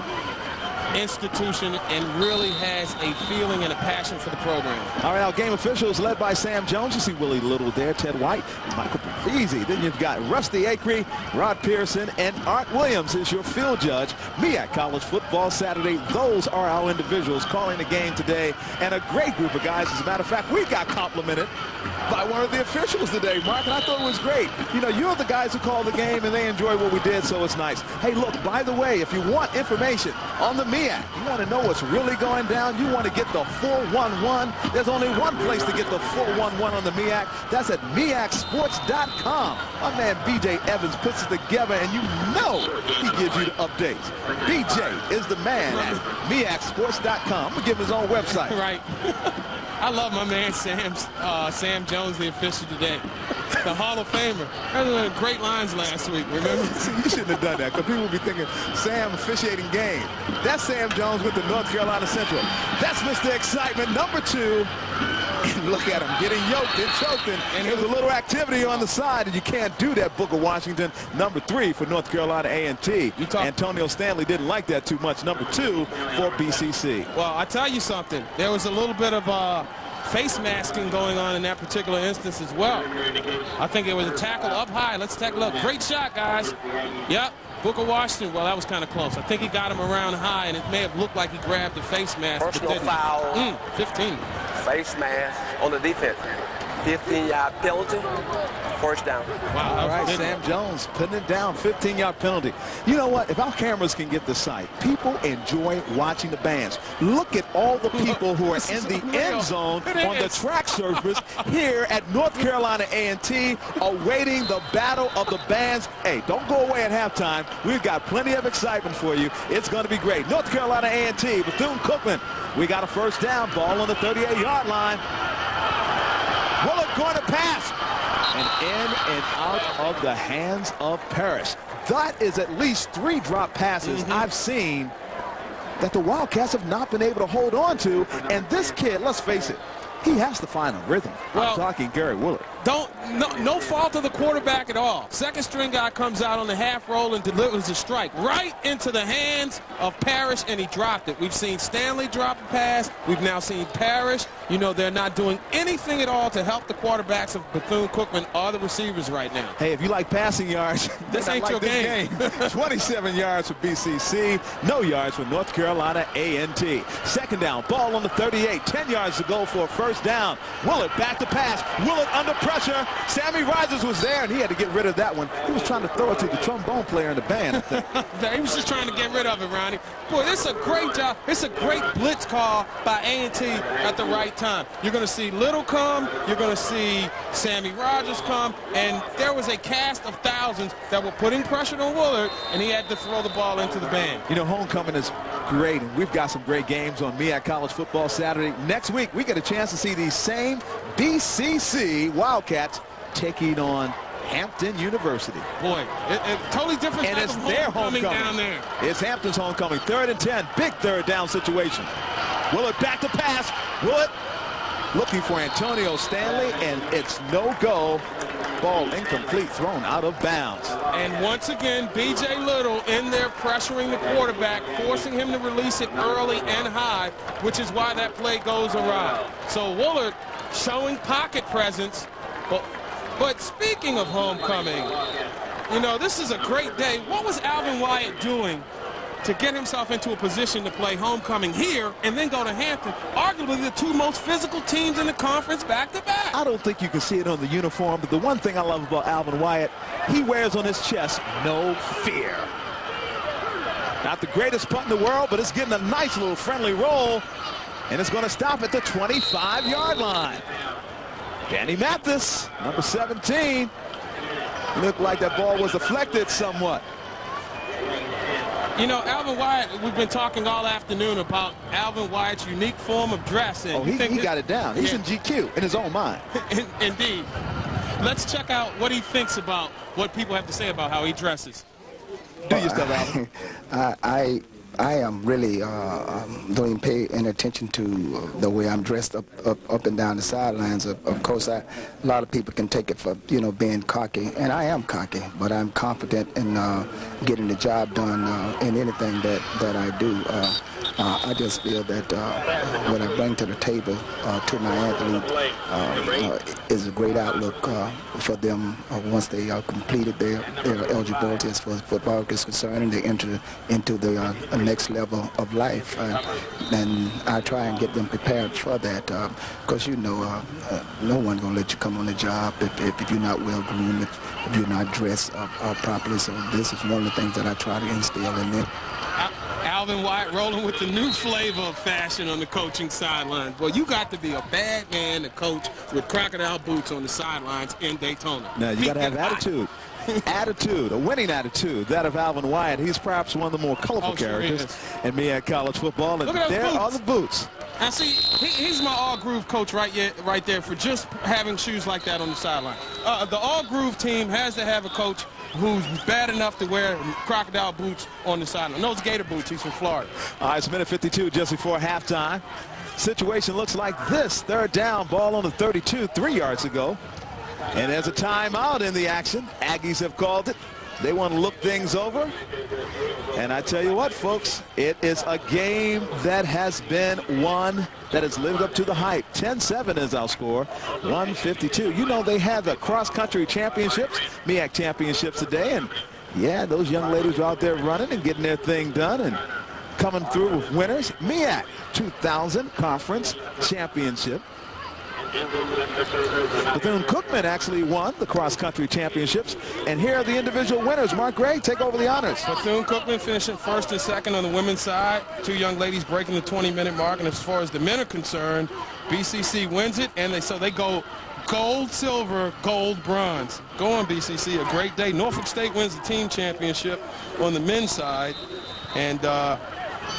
institution and really has a feeling and a passion for the program. All right, our game officials led by Sam Jones. You see Willie Little there, Ted White, Michael Easy. Then you've got Rusty Acree, Rod Pearson, and Art Williams is your field judge. MEAC College Football Saturday. Those are our individuals calling the game today. And a great group of guys. As a matter of fact, we got complimented by one of the officials today, Mark, and I thought it was great. You know, you're the guys who call the game, and they enjoy what we did, so it's nice. Hey, look, by the way, if you want information on the You want to know what's really going down, you want to get the 411, there's only one place to get the 411 on the MEAC. That's at MEACsports.com. My man B.J. Evans puts it together, and you know he gives you the updates. B.J. is the man at MEACsports.com. I'm going to give him his own website. Right. I love my man Sam, uh, Sam Jones, the official today. The Hall of Famer. That was great lines last week, remember? See, you shouldn't have done that because people will be thinking Sam officiating game. That's Sam Jones with the North Carolina Central. That's Mr. Excitement, number two. Look at him getting yoked and choking. And, there's a little activity on the side, and you can't do that, Booker Washington. Number three for North Carolina A&T. Antonio Stanley didn't like that too much. Number two for BCC. Well, I tell you something. There was a little bit of uh, face masking going on in that particular instance as well. I think it was a tackle up high. Let's take a look. Great shot, guys. Yep. Booker Washington, well, that was kind of close. I think he got him around high, and it may have looked like he grabbed the face mask. Personal foul. Mm, 15. Face mask on the defense. 15-yard penalty, first down. Wow, all right, Sam Jones putting it down, 15-yard penalty. You know what? If our cameras can get the sight, people enjoy watching the bands. Look at all the people who are in the end zone on the track surface here at North Carolina A&T awaiting the battle of the bands. Hey, don't go away at halftime. We've got plenty of excitement for you. It's going to be great. North Carolina A&T, Bethune-Cookman. We got a first down, ball on the 38-yard line. Going to pass. And in and out of the hands of Parrish. That is at least three drop passes mm -hmm. I've seen that the Wildcats have not been able to hold on to. And this kid, let's face it, he has to find a rhythm. Well, I'm talking Gary Willard. Don't no, no fault of the quarterback at all. Second string guy comes out on the half roll and delivers a strike right into the hands of Parrish, and he dropped it. We've seen Stanley drop a pass. We've now seen Parrish. You know, they're not doing anything at all to help the quarterbacks of Bethune-Cookman or the receivers right now. Hey, if you like passing yards, this ain't like your game. game. 27 yards for BCC, no yards for North Carolina A&T. Second down, ball on the 38, 10 yards to go for a first down. Willard back to pass. Willard under pressure pressure. Sammy Rogers was there, and he had to get rid of that one. He was trying to throw it to the trombone player in the band. he was just trying to get rid of it, Ronnie. Boy, this is a great job. It's a great blitz call by A&T at the right time. You're going to see Little come. You're going to see Sammy Rogers come. And there was a cast of thousands that were putting pressure on Willard, and he had to throw the ball into the band. You know, homecoming is great, and we've got some great games on MEAC College Football Saturday. Next week, we get a chance to see these same BCC Wildcats taking on Hampton University. Boy, it, it, totally different and it's their homecoming down there. It's Hampton's homecoming. Third and 10, big third down situation. Willard back to pass. Willard looking for Antonio Stanley, and it's no go. Ball incomplete, thrown out of bounds. And once again, B.J. Little in there pressuring the quarterback, forcing him to release it early and high, which is why that play goes awry. So Willard showing pocket presence. But, but speaking of homecoming, you know, this is a great day. What was Alvin Wyatt doing to get himself into a position to play homecoming here and then go to Hampton, arguably the two most physical teams in the conference back-to-back. -back. I don't think you can see it on the uniform, but the one thing I love about Alvin Wyatt, he wears on his chest no fear. Not the greatest punt in the world, but it's getting a nice little friendly roll, and it's going to stop at the 25-yard line. Danny Mathis, number 17. Looked like that ball was deflected somewhat. You know, Alvin Wyatt, we've been talking all afternoon about Alvin Wyatt's unique form of dressing. Oh, he, he got it down. He's yeah. in GQ, in his own mind. Indeed. Let's check out what he thinks about what people have to say about how he dresses. Do your stuff, Alvin. I, I I am really uh, um, don't even pay any attention to uh, the way I'm dressed up, up, up and down the sidelines. Of, of course, I, a lot of people can take it for you know being cocky, and I am cocky, but I'm confident in uh, getting the job done uh, in anything that that I do. Uh, uh, I just feel that what I bring to the table to my athlete is a great outlook for them once they are completed their, their eligibility as far as football is concerned, and they enter into the next level of life. Uh, and I try and get them prepared for that because, uh, you know, uh, uh, no one's going to let you come on the job if, if, if you're not well groomed, if, if, you're not dressed properly. So this is one of the things that I try to instill in them. Alvin Wyatt rolling with the new flavor of fashion on the coaching sidelines. Well, you got to be a bad man to coach with crocodile boots on the sidelines in Daytona. Now, you got to have attitude attitude, a winning attitude, that of Alvin Wyatt. He's perhaps one of the more colorful oh, characters sure in MEAC college football. And there boots. are the boots. And see, he, he's my all groove coach right yet, right there for just having shoes like that on the sideline. Uh, the all groove team has to have a coach who's bad enough to wear crocodile boots on the sideline. Those gator boots. He's from Florida. All right, it's minute 52 just before halftime. Situation looks like this. Third down, ball on the 32, three yards ago. And there's a timeout in the action. Aggies have called it. They want to look things over. And I tell you what, folks, it is a game that has been one that has lived up to the hype. 10-7 is our score, 152. You know they have the cross-country championships, MEAC championships today, and yeah, those young ladies are out there running and getting their thing done and coming through with winners. MEAC 2000 Conference Championship. Bethune-Cookman actually won the cross-country championships. And here are the individual winners. Mark Gray, take over the honors. Bethune-Cookman finishing first and second on the women's side. Two young ladies breaking the 20-minute mark. And as far as the men are concerned, BCC wins it, and they so they go gold, silver, gold, bronze. Go on, BCC. A great day. Norfolk State wins the team championship on the men's side. And uh,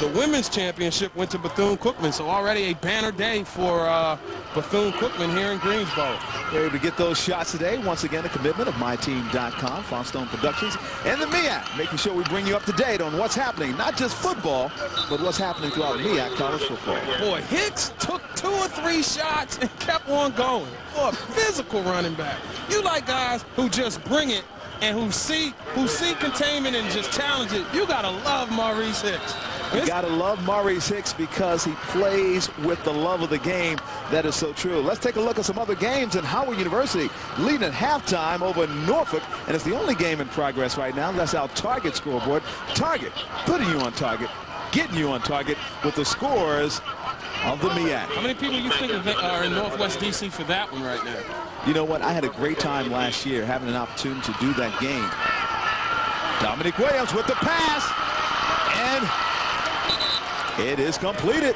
the women's championship went to Bethune-Cookman, so already a banner day for uh, Bethune-Cookman here in Greensboro. They're able to get those shots today. Once again, a commitment of MyTeam.com, Faustone Productions, and the MEAC, making sure we bring you up to date on what's happening, not just football, but what's happening throughout MEAC college football. Boy, Hicks took two or three shots and kept on going. Boy, physical running back. You like guys who just bring it and who see who see containment and just challenge it. You got to love Maurice Hicks. You got to love Maurice Hicks because he plays with the love of the game. That is so true. Let's take a look at some other games in Howard University leading at halftime over Norfolk, and it's the only game in progress right now. That's our target scoreboard. Target, putting you on target, getting you on target with the scores of the MEAC. How many people you think are in Northwest D.C. for that one right now? You know what? I had a great time last year having an opportunity to do that game. Dominic Williams with the pass, it is completed.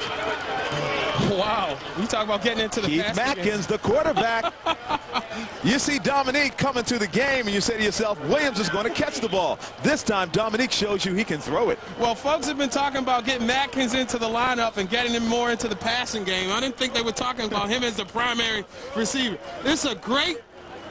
Wow. You talk about getting into the Keith Matkins, the quarterback. you see Dominique coming to the game, and you say to yourself, Williams is going to catch the ball. This time, Dominique shows you he can throw it. Well, folks have been talking about getting Matkins into the lineup and getting him more into the passing game. I didn't think they were talking about him as the primary receiver. This is a great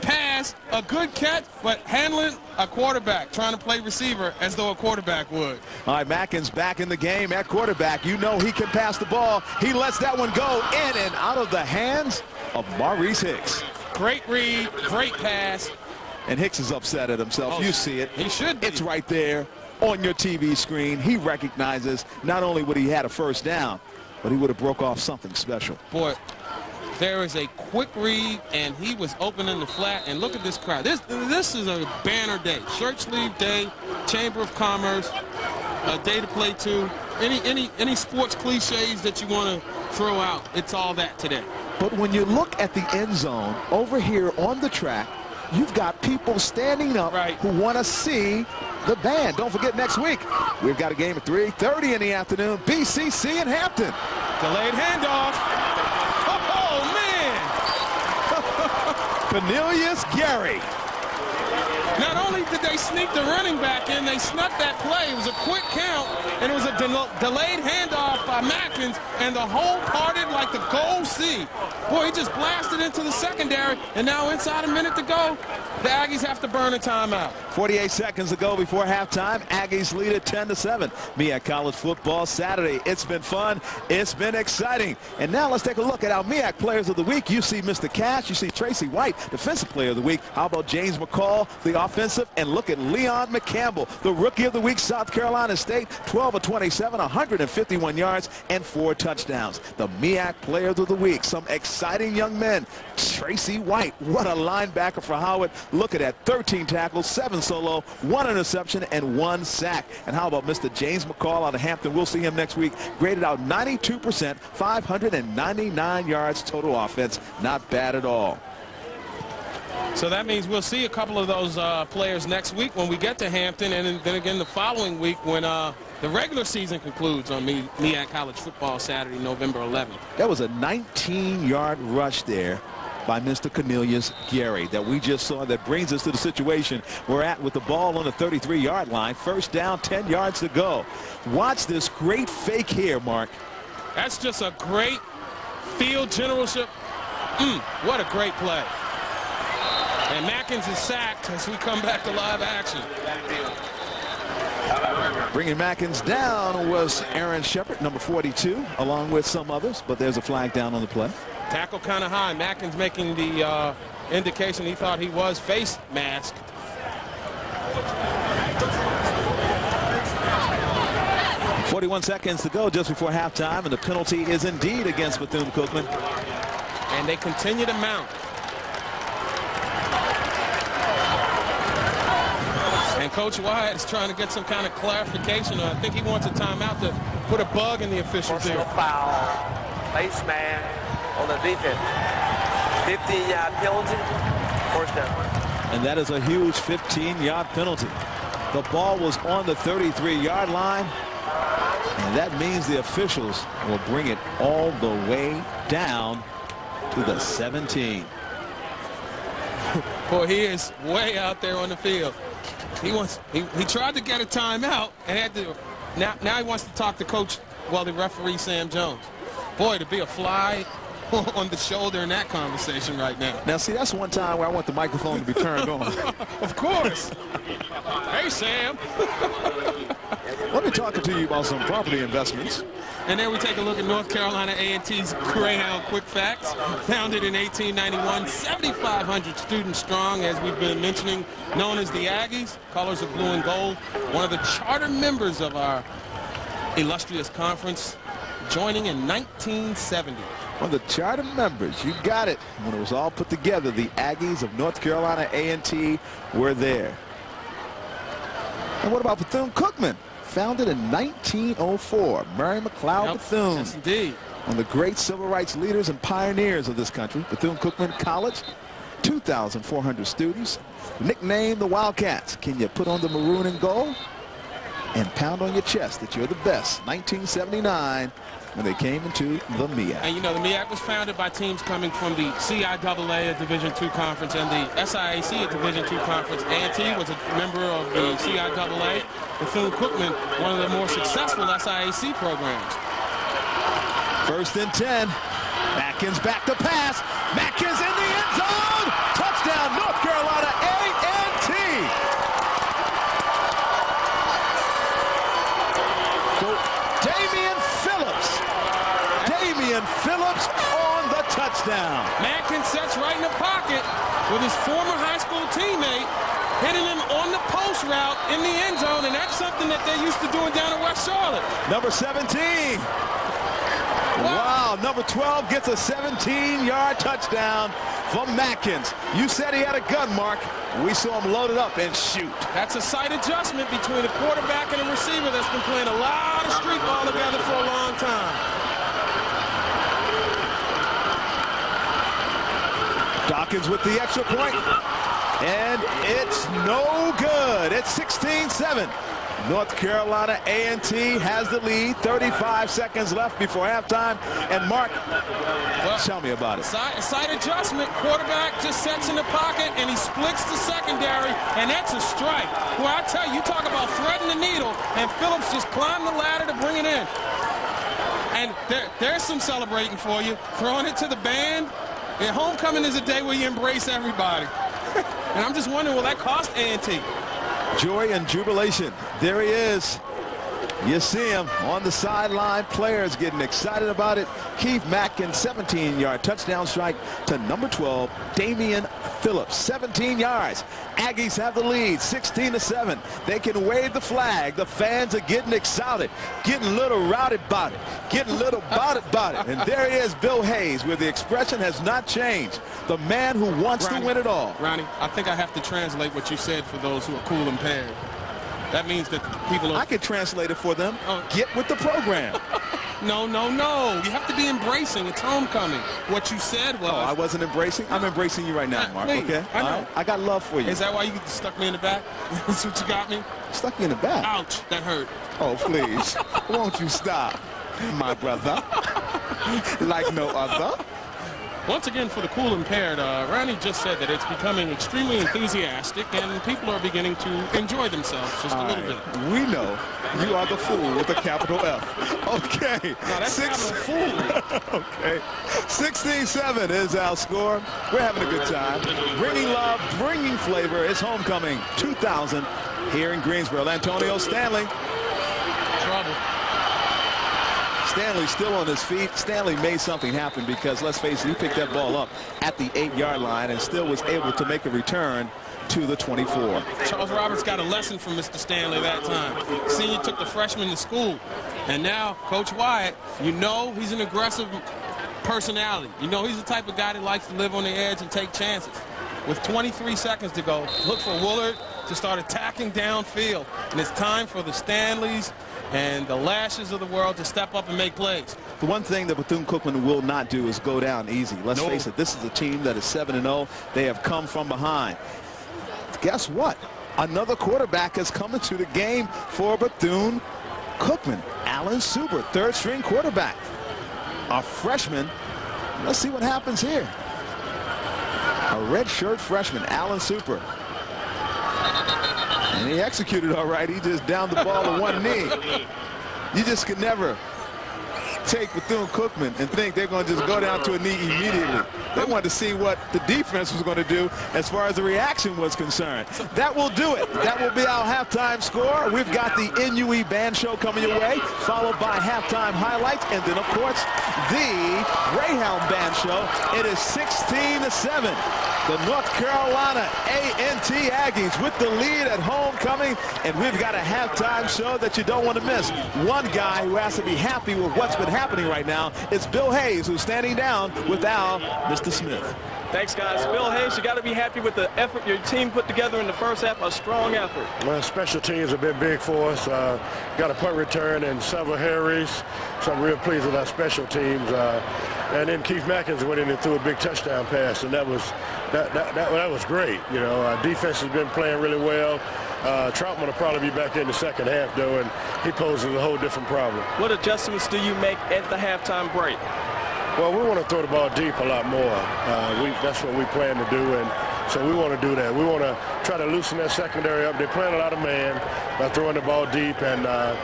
pass, a good catch, but handling a quarterback, trying to play receiver as though a quarterback would. All right, Matkins back in the game at quarterback. You know he can pass the ball. He lets that one go in and out of the hands of Maurice Hicks. Great read, great pass. And Hicks is upset at himself. Oh, you see it. He should be. It's right there on your TV screen. He recognizes not only would he had a first down, but he would have broke off something special. Boy, there is a quick read, and he was open in the flat. And look at this crowd. This this is a banner day. Shirt sleeve day, Chamber of Commerce, a day to play to. Any any any sports cliches that you want to throw out, it's all that today. But when you look at the end zone over here on the track, you've got people standing up right. who want to see the band. Don't forget next week, we've got a game at 3.30 in the afternoon, BCC in Hampton. Delayed handoff. Cornelius Gary. Did they sneak the running back in, they snuck that play. It was a quick count, and it was a de delayed handoff by Matkins, and the hole parted like the gold sea. Boy, he just blasted into the secondary, and now inside a minute to go, the Aggies have to burn a timeout. 48 seconds to go before halftime. Aggies lead at 10 to 7. MEAC College Football Saturday. It's been fun. It's been exciting. And now let's take a look at our MEAC Players of the Week. You see Mr. Cash. You see Tracy White, Defensive Player of the Week. How about James McCall, the offensive. And look at Leon McCampbell, the Rookie of the Week, South Carolina State, 12 of 27, 151 yards, and four touchdowns. The MEAC Players of the Week. Some exciting young men. Tracy White, what a linebacker for Howard. Look at that, 13 tackles, seven solo, one interception, and one sack. And how about Mr. James McCall out of Hampton? We'll see him next week. Graded out 92%, 599 yards total offense. Not bad at all. So that means we'll see a couple of those uh, players next week when we get to Hampton, and then again the following week when uh, the regular season concludes on me, MEAC College Football Saturday, November 11th. That was a 19-yard rush there by Mr. Cornelius Gary that we just saw that brings us to the situation we're at with the ball on the 33-yard line. First down, 10 yards to go. Watch this great fake here, Mark. That's just a great field generalship. Mm, what a great play. And Matkins is sacked as we come back to live action. Bringing Matkins down was Aaron Shepard, number 42, along with some others, but there's a flag down on the play. Tackle kind of high. Matkins making the uh, indication he thought he was face mask. Forty-one seconds to go just before halftime, and the penalty is indeed against Bethune-Cookman. And they continue to mount. And Coach Wyatt is trying to get some kind of clarification. I think he wants a timeout to put a bug in the officials Personal here. foul, face man on the defense. 15-yard penalty, first down. And that is a huge 15-yard penalty. The ball was on the 33-yard line. And that means the officials will bring it all the way down to the 17. Boy, he is way out there on the field. He wants. He, he tried to get a timeout and had to. Now, now he wants to talk to coach, well, the referee Sam Jones. Boy, to be a fly on the shoulder in that conversation right now. Now, see, that's one time where I want the microphone to be turned on. of course. hey, Sam. Let me talk to you about some property investments. And then we take a look at North Carolina A&T's Greyhound Quick Facts. Founded in 1891, 7,500 students strong, as we've been mentioning, known as the Aggies, colors of blue and gold. One of the charter members of our illustrious conference, joining in 1970. One of the charter members, you got it. When it was all put together, the Aggies of North Carolina A&T were there. And what about Bethune-Cookman? Founded in 1904, Mary McLeod Yep, Bethune. Yes, indeed. One of the great civil rights leaders and pioneers of this country. Bethune-Cookman College, 2,400 students. Nicknamed the Wildcats. Can you put on the maroon and gold? And pound on your chest that you're the best. 1979 when they came into the MEAC. And you know, the MEAC was founded by teams coming from the CIAA, a Division II conference, and the SIAC, a Division II conference. A&T was a member of the CIAA. Bethune-Cookman, one of the more successful SIAC programs. First and 10. Mackins back to pass. Matkins in the end zone. Touchdown, North Carolina A&T. So Damian Phillips. Damian Phillips on touchdown. Matkins sets right in the pocket with his former high school teammate, hitting him on the post route in the end zone, and that's something that they're used to doing down in West Charlotte. Number 17. Wow, number 12 gets a 17-yard touchdown from Matkins. You said he had a gun, Mark. We saw him load it up and shoot. That's a slight adjustment between a quarterback and a receiver that's been playing a lot of street ball together for a long time. Dawkins with the extra point. And it's no good. It's 16-7. North Carolina A&T has the lead. 35 seconds left before halftime. And Mark, well, tell me about it. Side, side adjustment. Quarterback just sets in the pocket and he splits the secondary, and that's a strike. Well, I tell you, you talk about threading the needle, and Phillips just climbed the ladder to bring it in. And there, there's some celebrating for you. Throwing it to the band. And homecoming is a day where you embrace everybody. and I'm just wondering, will that cost A&T? Joy and jubilation. There he is. You see him on the sideline. Players getting excited about it. Keith Mackin, 17-yard touchdown strike to number 12, Damian Phillips. 17 yards. Aggies have the lead, 16 to 7. They can wave the flag. The fans are getting excited, getting a little rowdy about it, getting a little about it about it. And there he is, Bill Hayes, where the expression has not changed. The man who wants Ronnie, to win it all. Ronnie, I think I have to translate what you said for those who are cool impaired. That means that people are... I can translate it for them. Oh. Get with the program. No, no, no. You have to be embracing. It's homecoming. What you said oh, was... Oh, I wasn't embracing? I'm embracing you right now, Mark, please, okay? I know. Right? I got love for you. Is that why you stuck me in the back? That's what you got me? Stuck me in the back. Ouch, that hurt. Oh, please. Won't you stop, my brother? like no other. Once again, for the cool impaired, uh, Ronnie just said that it's becoming extremely enthusiastic and people are beginning to enjoy themselves just All a little right. bit. We know you are the fool with a capital F. Okay. Now, that's Six- fool. okay. 16-7 is our score. We're having a good time. Bringing love, bringing flavor. It's homecoming 2000 here in Greensboro. Antonio Stanley. Trouble. Stanley still on his feet. Stanley made something happen because, let's face it, he picked that ball up at the eight-yard line and still was able to make a return to the 24. Charles Roberts got a lesson from Mr. Stanley that time. Senior took the freshman to school. And now, Coach Wyatt, you know he's an aggressive personality. You know he's the type of guy that likes to live on the edge and take chances. With 23 seconds to go, look for Woolard to start attacking downfield. And it's time for the Stanleys and the Lashes of the world to step up and make plays. The one thing that Bethune-Cookman will not do is go down easy. Let's no. face it, this is a team that is 7-0. They have come from behind. Guess what? Another quarterback has come into the game for Bethune-Cookman. Alan Suber, third string quarterback. A freshman. Let's see what happens here. A redshirt freshman, Alan Suber. And he executed all right. He just downed the ball to one knee. You just could never take Bethune-Cookman and think they're going to just go down to a knee immediately. They wanted to see what the defense was going to do as far as the reaction was concerned. That will do it. That will be our halftime score. We've got the NUE band show coming your way, followed by halftime highlights, and then, of course, the Greyhound band show. It is 16 to 7. The North Carolina A&T Aggies with the lead at homecoming, and we've got a halftime show that you don't want to miss. One guy who has to be happy with what's been happening right now It's Bill Hayes, who's standing down with Al, Mr. Smith. Thanks, guys. Bill Hayes, you got to be happy with the effort your team put together in the first half, a strong effort. Well, special teams have been big for us. Uh, got a punt return and several Harrys, so I'm real pleased with our special teams. Uh, and then Keith Mackens went in and threw a big touchdown pass, and that was that, that, that, that was great. You know, our defense has been playing really well. Uh, Troutman will probably be back in the second half, though, and he poses a whole different problem. What adjustments do you make at the halftime break? Well, we want to throw the ball deep a lot more. Uh, we, that's what we plan to do, and so we want to do that. We want to try to loosen that secondary up. They're playing a lot of man by throwing the ball deep and uh,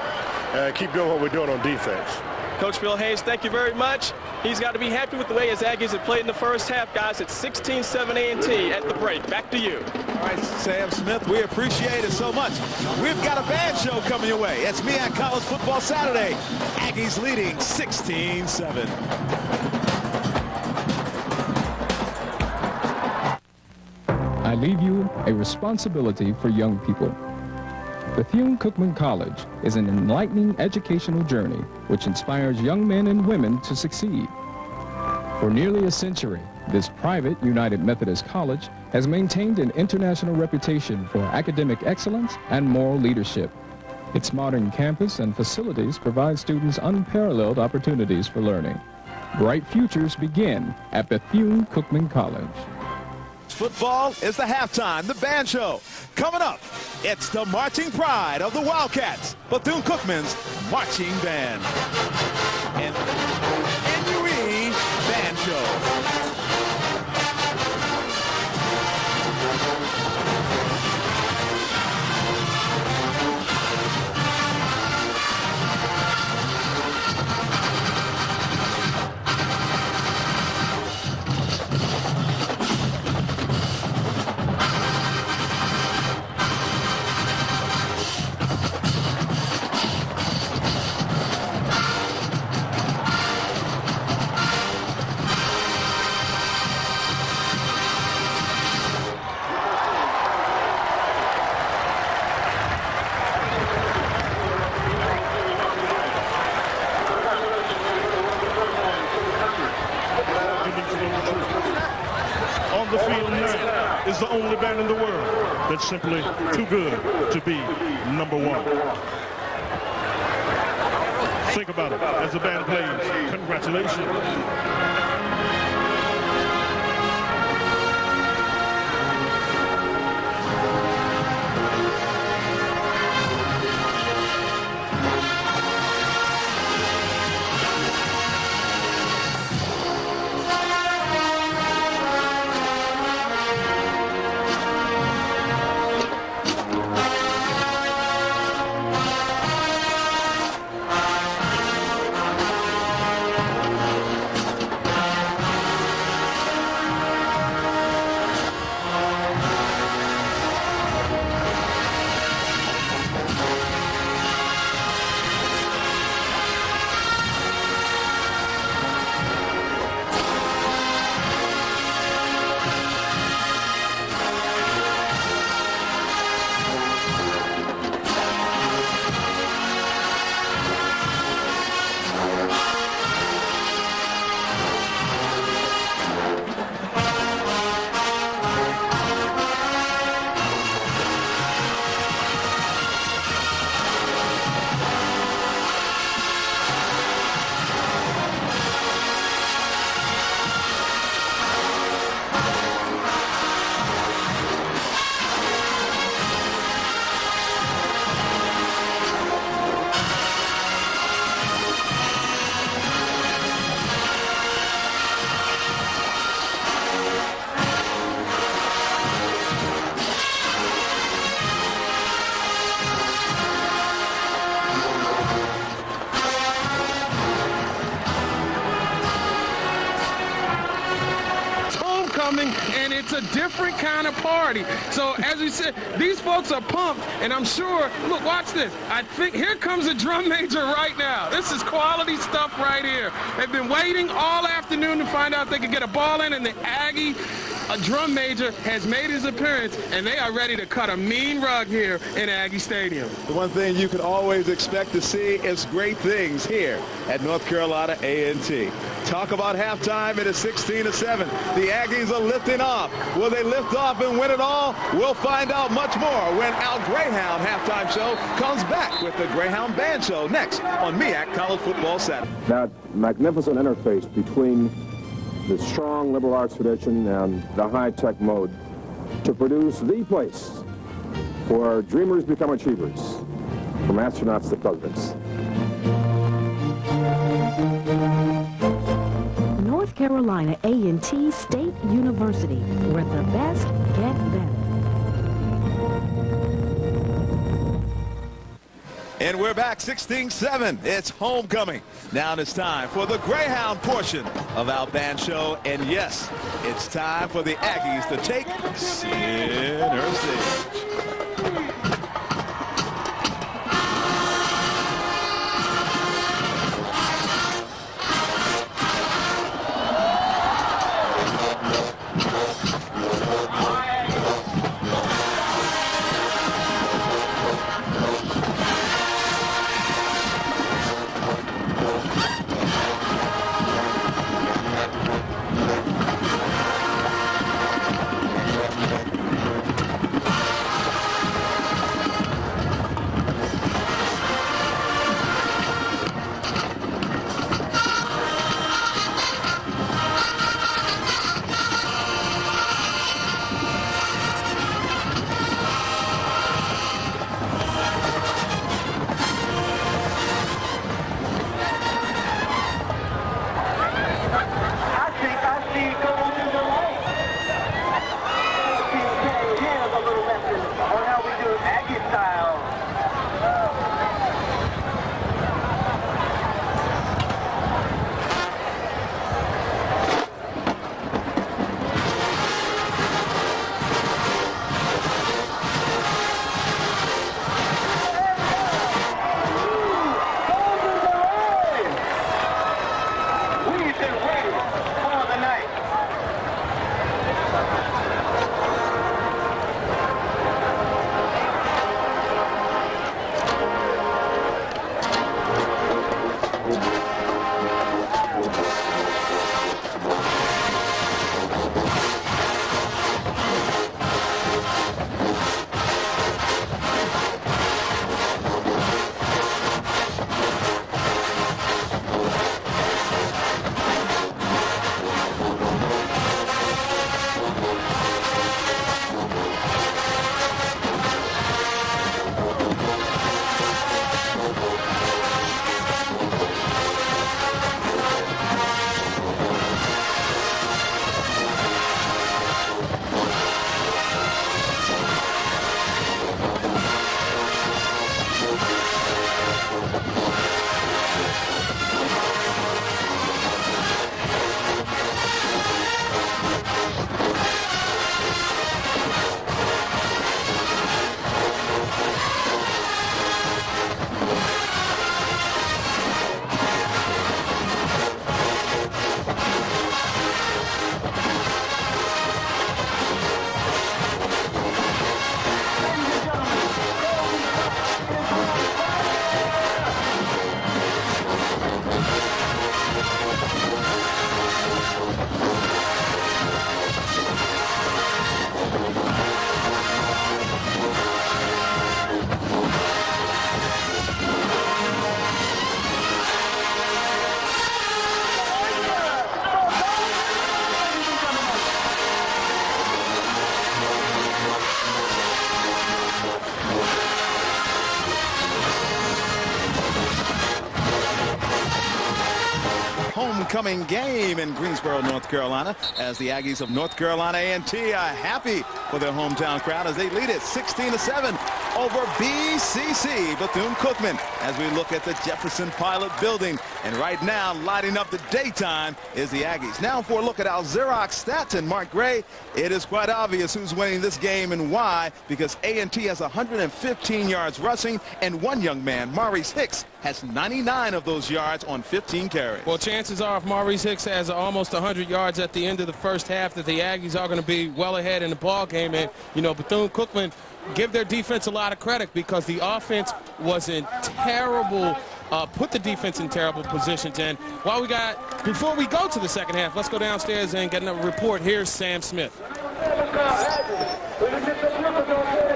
uh keep doing what we're doing on defense. Coach Bill Hayes, thank you very much. He's got to be happy with the way his Aggies have played in the first half, guys. It's 16-7 A&T at the break. Back to you. All right, Sam Smith, we appreciate it so much. We've got a band show coming your way. It's MEAC College Football Saturday. Aggies leading 16-7. I leave you a responsibility for young people. Bethune-Cookman College is an enlightening educational journey which inspires young men and women to succeed. For nearly a century, this private United Methodist College has maintained an international reputation for academic excellence and moral leadership. Its modern campus and facilities provide students unparalleled opportunities for learning. Bright futures begin at Bethune-Cookman College. Football is the halftime, the band show. Coming up, it's the marching pride of the Wildcats, Bethune-Cookman's marching band. And simply too good to be number one. Think about it as the band plays. Congratulations. These folks are pumped, and I'm sure, look, watch this. I think here comes a drum major right now. This is quality stuff right here. They've been waiting all afternoon to find out they could get a ball in, and the Aggie a drum major has made his appearance, and they are ready to cut a mean rug here in Aggie Stadium. The one thing you can always expect to see is great things here at North Carolina A&T. Talk about halftime. It is 16 to 7. The Aggies are lifting off. Will they lift off and win it all? We'll find out much more when Al Greyhound halftime show comes back with the Greyhound Band Show next on MEAC College Football Saturday. That magnificent interface between the strong liberal arts tradition and the high-tech mode to produce the place where dreamers become achievers, from astronauts to presidents. Carolina A&T State University, where the best get better. And we're back 16-7. It's homecoming. Now it's time for the Greyhound portion of our band show. And yes, it's time for the Aggies to take center stage. Homecoming game in Greensboro, North Carolina, as the Aggies of North Carolina A&T are happy for their hometown crowd as they lead it 16 to 7. over BCC, Bethune-Cookman, as we look at the Jefferson Pilot building. And right now, lighting up the daytime is the Aggies. Now for a look at our Xerox stats and Mark Gray, it is quite obvious who's winning this game and why, because A&T has 115 yards rushing, and one young man, Maurice Hicks, has 99 of those yards on 15 carries. Well, chances are if Maurice Hicks has almost 100 yards at the end of the first half that the Aggies are going to be well ahead in the ball game. And, you know, Bethune-Cookman give their defense a lot of credit because the offense was in terrible uh, put the defense in terrible positions. And while we got, before we go to the second half, let's go downstairs and get another report. Here's Sam Smith.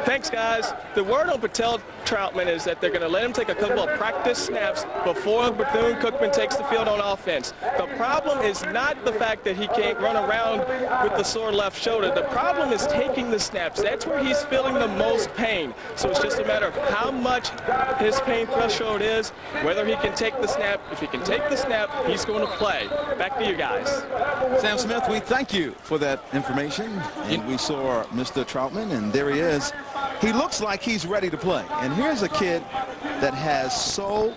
Thanks, guys. The word on Patel Troutman is that they're going to let him take a couple of practice snaps before Bethune-Cookman takes the field on offense. The problem is not the fact that he can't run around with the sore left shoulder. The problem is taking the snaps. That's where he's feeling the most pain. So it's just a matter of how much his pain threshold is, whether he can take the snap. If he can take the snap, he's going to play. Back to you guys. Sam Smith, we thank you for that information. And we saw Mr. Troutman, and there he is. He looks like he's ready to play. And here's a kid that has so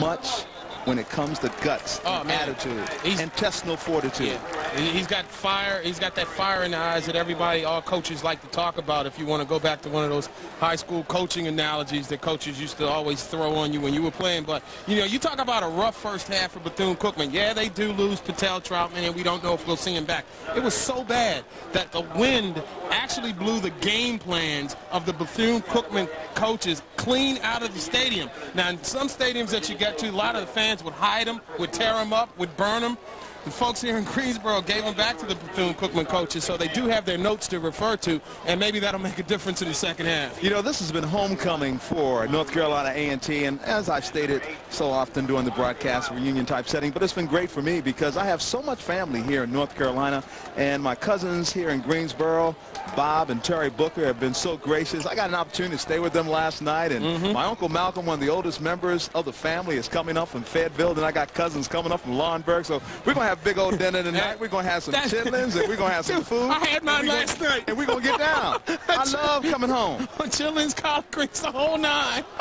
much when it comes to guts, oh, and attitude, he's, intestinal fortitude. Yeah. He's got fire. He's got that fire in the eyes that everybody, all coaches like to talk about. If you want to go back to one of those high school coaching analogies that coaches used to always throw on you when you were playing. But, you know, you talk about a rough first half for Bethune-Cookman. Yeah, they do lose Patel Troutman, and we don't know if we'll see him back. It was so bad that the wind actually blew the game plans of the Bethune-Cookman coaches clean out of the stadium. Now, in some stadiums that you get to, a lot of the fans would hide them, would tear them up, would burn them. The folks here in Greensboro gave them back to the Bethune-Cookman coaches, so they do have their notes to refer to, and maybe that'll make a difference in the second half. You know, this has been homecoming for North Carolina A&T, and as I've stated so often during the broadcast reunion-type setting, but it's been great for me because I have so much family here in North Carolina, and my cousins here in Greensboro, Bob and Terry Booker have been so gracious. I got an opportunity to stay with them last night, and mm -hmm. my Uncle Malcolm, one of the oldest members of the family, is coming up from Fayetteville, and I got cousins coming up from Laurinburg, so we're going to have a big old dinner tonight. We're going to have some chitlins, and we're going to have some food. I had mine last gonna, night. And we're going to get down. I love coming home. chitlins, collard greens, the whole nine.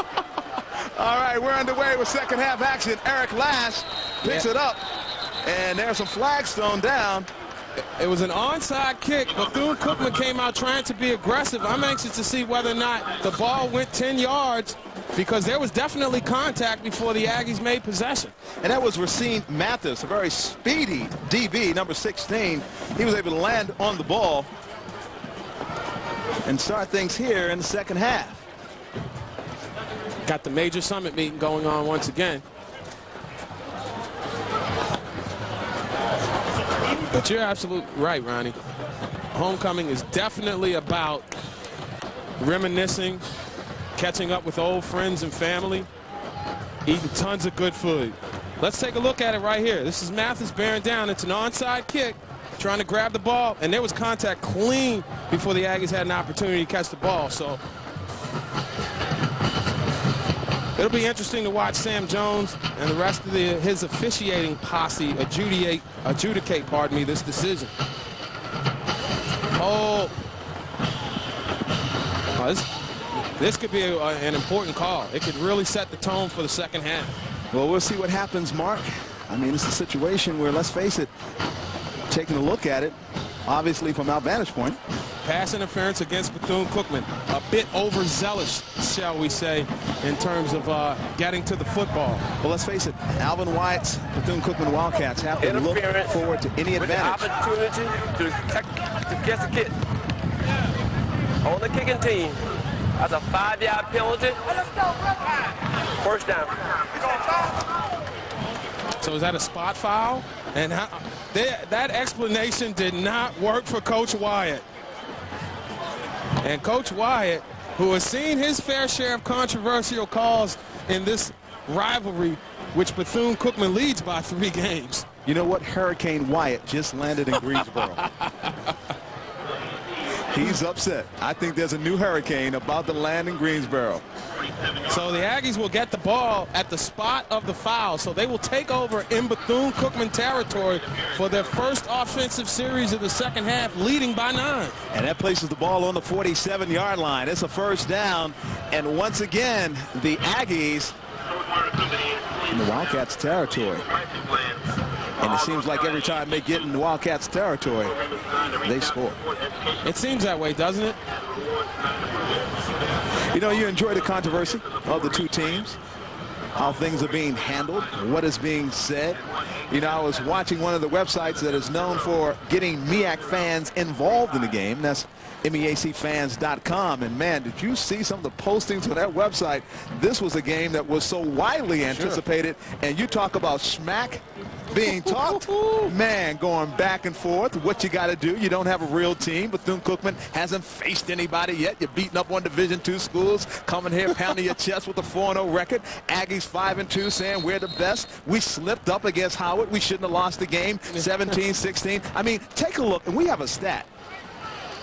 All right, we're underway with second half action. Eric Lash picks yeah. it up, and there's some flags thrown down. It was an onside kick. Bethune-Cookman came out trying to be aggressive. I'm anxious to see whether or not the ball went 10 yards because there was definitely contact before the Aggies made possession. And that was Rashean Mathis, a very speedy DB, number 16. He was able to land on the ball and start things here in the second half. Got the major summit meeting going on once again. But you're absolutely right, Ronnie. Homecoming is definitely about reminiscing, catching up with old friends and family, eating tons of good food. Let's take a look at it right here. This is Mathis bearing down. It's an onside kick, trying to grab the ball, and there was contact clean before the Aggies had an opportunity to catch the ball. So It'll be interesting to watch Sam Jones and the rest of the, his officiating posse adjudicate, adjudicate, pardon me, this decision. Oh, this, this could be a, an important call. It could really set the tone for the second half. Well, we'll see what happens, Mark. I mean, it's a situation where, let's face it, taking a look at it, obviously from our vantage point, Pass interference against Bethune-Cookman. A bit overzealous, shall we say, in terms of uh, getting to the football. Well, let's face it, Alvin Wyatt's Bethune-Cookman Wildcats have to look forward to any advantage. Opportunity to, to catch a kick on the kicking team. That's a five-yard penalty. First down. So is that a spot foul? And how, they, that explanation did not work for Coach Wyatt. And Coach Wyatt, who has seen his fair share of controversial calls in this rivalry, which Bethune-Cookman leads by three games. You know what? Hurricane Wyatt just landed in Greensboro. He's upset. I think there's a new hurricane about to land in Greensboro. So the Aggies will get the ball at the spot of the foul. So they will take over in Bethune-Cookman territory for their first offensive series of the second half, leading by nine. And that places the ball on the 47-yard line. It's a first down. And once again, the Aggies in the Wildcats territory. And it seems like every time they get in the Wildcats territory, they score. It seems that way, doesn't it? You know, you enjoy the controversy of the two teams, how things are being handled, what is being said. You know, I was watching one of the websites that is known for getting MEAC fans involved in the game. That's MEACfans.com. And man, did you see some of the postings on that website? This was a game that was so widely anticipated. Sure. And you talk about smack being talked. Man, going back and forth. What you got to do. You don't have a real team. Bethune-Cookman hasn't faced anybody yet. You're beating up on Division two schools. Coming here pounding your chest with a 4-0 record. Aggies 5 and 2 saying we're the best. We slipped up against Howard. We shouldn't have lost the game 17-16. I mean, take a look. And we have a stat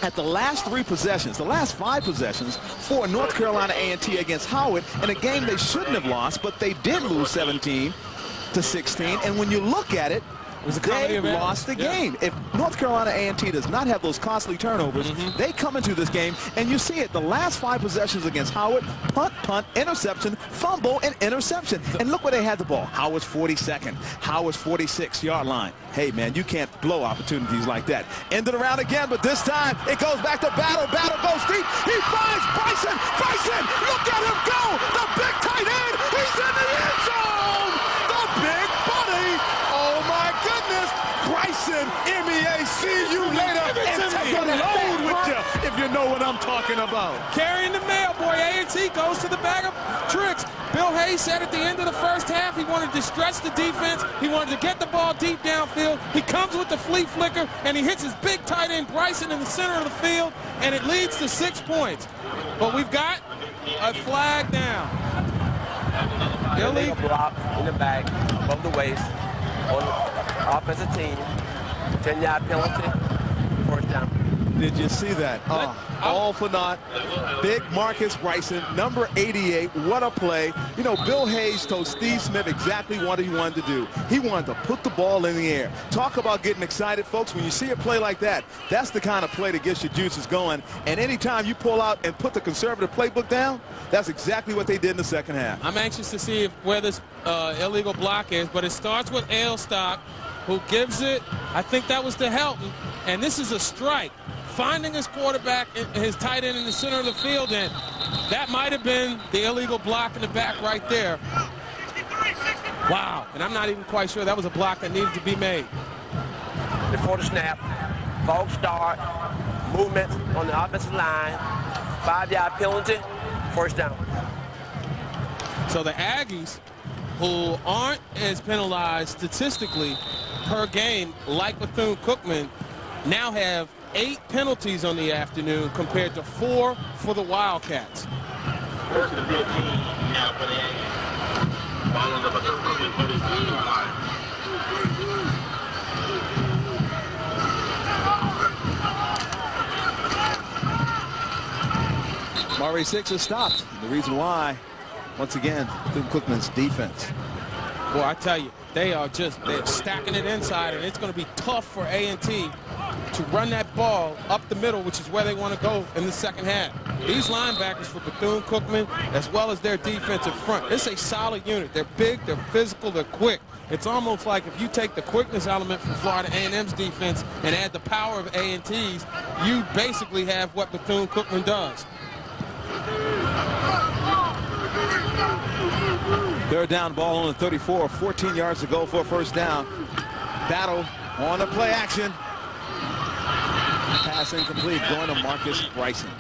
at the last three possessions, the last five possessions for North Carolina A&T against Howard in a game they shouldn't have lost, but they did lose 17 to 16. And when you look at it, they lost the yeah. game. If North Carolina A&T does not have those costly turnovers, mm -hmm. they come into this game, and you see it. The last five possessions against Howard, punt, punt, interception, fumble, and interception. And look where they had the ball. Howard's 42nd. Howard's 46-yard line. Hey, man, you can't blow opportunities like that. Ended round again, but this time it goes back to Battle. Battle goes deep. He finds Bryson. Bryson, look at him go. The big tight end. He's in the end zone. The big buddy. Oh, my goodness. Bryson, MEA, see you later. And take a load with you if you know what I'm talking about. Carrying the mail, boy. A&T goes to the bag of tricks. Bill Hayes said at the end of the first half he wanted to stretch the defense. He wanted to get the ball deep downfield. He comes with the flea flicker, and he hits his big tight end Bryson in the center of the field, and it leads to six points. But we've got a flag down. Illegal block in the back, above the waist, on the offensive team. 10-yard penalty, first down. Did you see that? Oh, all for naught. Big Marcus Bryson, number 88. What a play. You know, Bill Hayes told Steve Smith exactly what he wanted to do. He wanted to put the ball in the air. Talk about getting excited, folks. When you see a play like that, that's the kind of play that gets your juices going. And anytime you pull out and put the conservative playbook down, that's exactly what they did in the second half. I'm anxious to see where this uh, illegal block is, but it starts with Ailstock, who gives it. I think that was to Helton, and this is a strike finding his quarterback, his tight end in the center of the field, and that might have been the illegal block in the back right there. Wow, and I'm not even quite sure that was a block that needed to be made. Before the snap, false start, movement on the offensive line, five-yard penalty, first down. So the Aggies, who aren't as penalized statistically per game like Bethune-Cookman, now have eight penalties on the afternoon compared to four for the Wildcats. Murray Six has stopped. The reason why, once again, Bethune-Cookman's defense. Well, I tell you, they are just they're stacking it inside, and it's going to be tough for A&T to run that ball up the middle, which is where they want to go in the second half. These linebackers for Bethune-Cookman, as well as their defensive front, it's a solid unit. They're big, they're physical, they're quick. It's almost like if you take the quickness element from Florida A&M's defense and add the power of A&T's, you basically have what Bethune-Cookman does. Third down ball on the 34, 14 yards to go for a first down. Battle on the play action. Pass incomplete going to Marcus Bryson.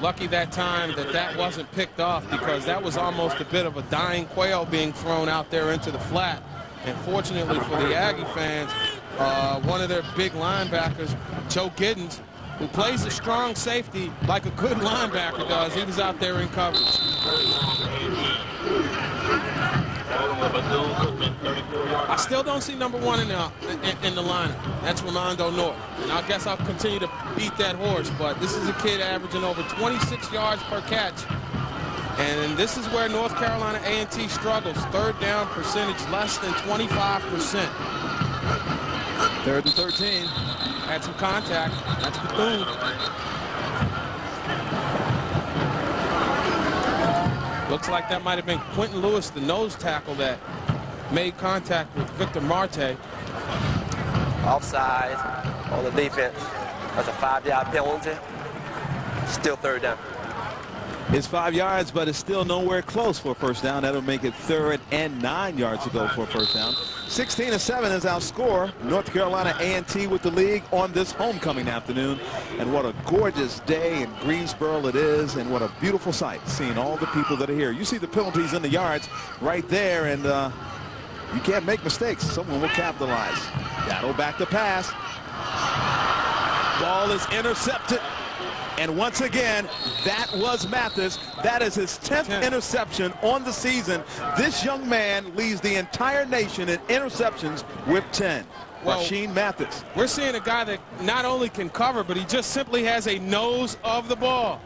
Lucky that time that that wasn't picked off because that was almost a bit of a dying quail being thrown out there into the flat. And fortunately for the Aggie fans, uh, one of their big linebackers, Joe Giddens, who plays a strong safety like a good linebacker does, he was out there in coverage. I still don't see number one in the, in, in the lineup. That's Ramondo North. And I guess I'll continue to beat that horse, but this is a kid averaging over 26 yards per catch. And this is where North Carolina A&T struggles. Third down percentage less than 25%. Third and 13. Had some contact. That's Bethune. Looks like that might have been Quentin Lewis, the nose tackle that made contact with Victor Marte. Offside on the defense. That's a five-yard penalty. Still third down. It's five yards, but it's still nowhere close for a first down. That'll make it third and nine yards to go for a first down. 16 to 7 is our score. North Carolina A&T with the league on this homecoming afternoon. And what a gorgeous day in Greensboro it is, and what a beautiful sight seeing all the people that are here. You see the penalties in the yards right there, and uh, you can't make mistakes. Someone will capitalize. Battle back to pass. Ball is intercepted. And once again, that was Mathis. That is his 10th interception on the season. This young man leads the entire nation in interceptions with 10. Well, Rashean Mathis. We're seeing a guy that not only can cover, but he just simply has a nose of the ball.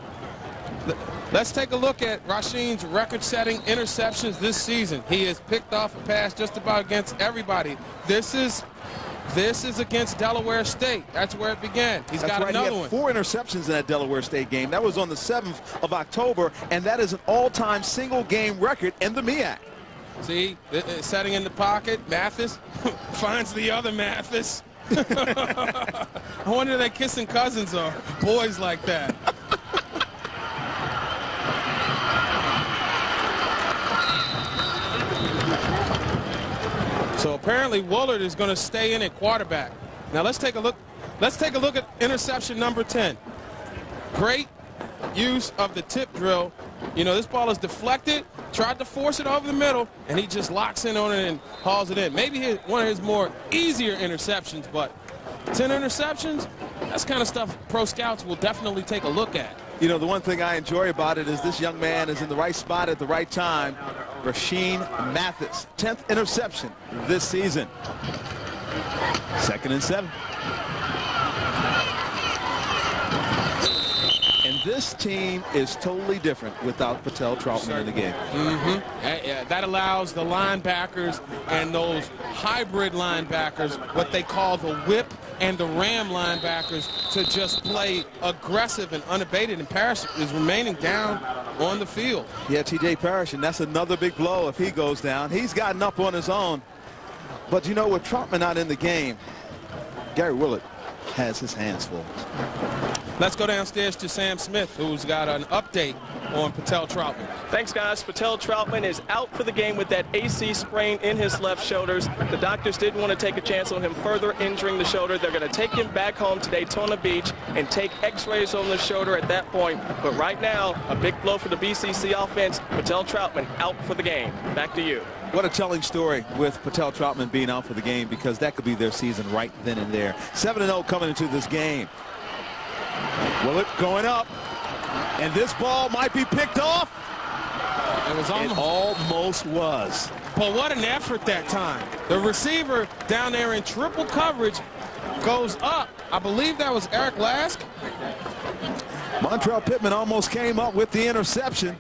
Let's take a look at Rashean's record-setting interceptions this season. He has picked off a pass just about against everybody. This is this is against Delaware State. That's where it began. He's That's got right. another he had one. four interceptions in that Delaware State game. That was on the 7th of October, and that is an all-time single-game record in the MEAC. See, uh, setting in the pocket, Mathis finds the other Mathis. I wonder if they kissing cousins or boys like that. So apparently Woolard is going to stay in at quarterback. Now let's take a look. Let's take a look at interception number 10. Great use of the tip drill. You know, this ball is deflected, tried to force it over the middle, and he just locks in on it and hauls it in. Maybe his, one of his more easier interceptions, but 10 interceptions, that's kind of stuff pro scouts will definitely take a look at. You know, the one thing I enjoy about it is this young man is in the right spot at the right time. Rashean Mathis, 10th interception this season. Second and seven. This team is totally different without Patel Troutman in the game. Mm-hmm. That allows the linebackers and those hybrid linebackers, what they call the whip and the ram linebackers, to just play aggressive and unabated. And Parrish is remaining down on the field. Yeah, T.J. Parrish, and that's another big blow if he goes down. He's gotten up on his own. But, you know, with Troutman not in the game, Gary Willett has his hands full. Let's go downstairs to Sam Smith, who's got an update on Patel Troutman. Thanks, guys. Patel Troutman is out for the game with that AC sprain in his left shoulders. The doctors didn't want to take a chance on him further injuring the shoulder. They're going to take him back home to Daytona Beach and take x-rays on the shoulder at that point. But right now, a big blow for the BCC offense. Patel Troutman out for the game. Back to you. What a telling story with Patel Troutman being out for the game because that could be their season right then and there. 7-0 coming into this game. Willett going up. And this ball might be picked off. It was almost, it almost was. But what an effort that time. The receiver down there in triple coverage goes up. I believe that was Eric Lask. Montrell Pittman almost came up with the interception.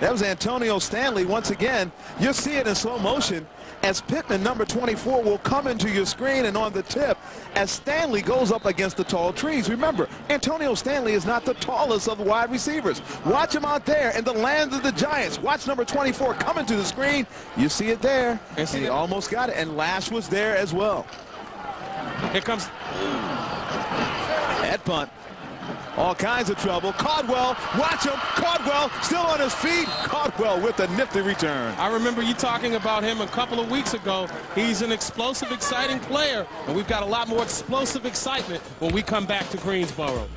That was Antonio Stanley once again. You'll see it in slow motion as Pittman, number 24, will come into your screen and on the tip as Stanley goes up against the tall trees. Remember, Antonio Stanley is not the tallest of the wide receivers. Watch him out there in the land of the Giants. Watch number 24 coming to the screen. You see it there. And he almost got it. And Lash was there as well. Here comes Head punt. All kinds of trouble. Caldwell, watch him. Caldwell still on his feet. Caldwell with a nifty return. I remember you talking about him a couple of weeks ago. He's an explosive, exciting player, and we've got a lot more explosive excitement when we come back to Greensboro.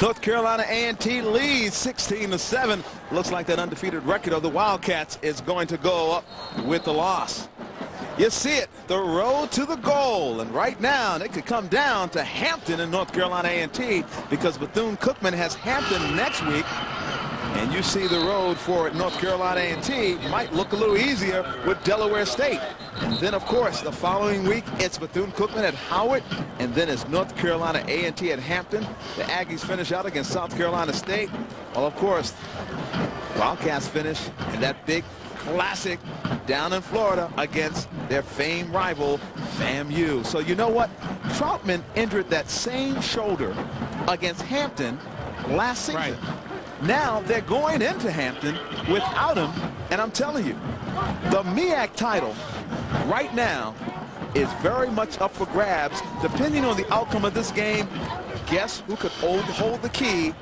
North Carolina A&T leads 16 to 7. Looks like that undefeated record of the Wildcats is going to go up with the loss. You see it, the road to the goal. And right now, it could come down to Hampton in North Carolina A&T because Bethune-Cookman has Hampton next week. And you see the road for North Carolina A&T might look a little easier with Delaware State. And then, of course, the following week, it's Bethune-Cookman at Howard, and then it's North Carolina A&T at Hampton. The Aggies finish out against South Carolina State. Well, of course, Wildcats finish in that big classic down in Florida against their famed rival, FAMU. So you know what? Troutman injured that same shoulder against Hampton last season. Right. Now they're going into Hampton without him, and I'm telling you, the MEAC title right now is very much up for grabs. Depending on the outcome of this game, guess who could hold, hold the key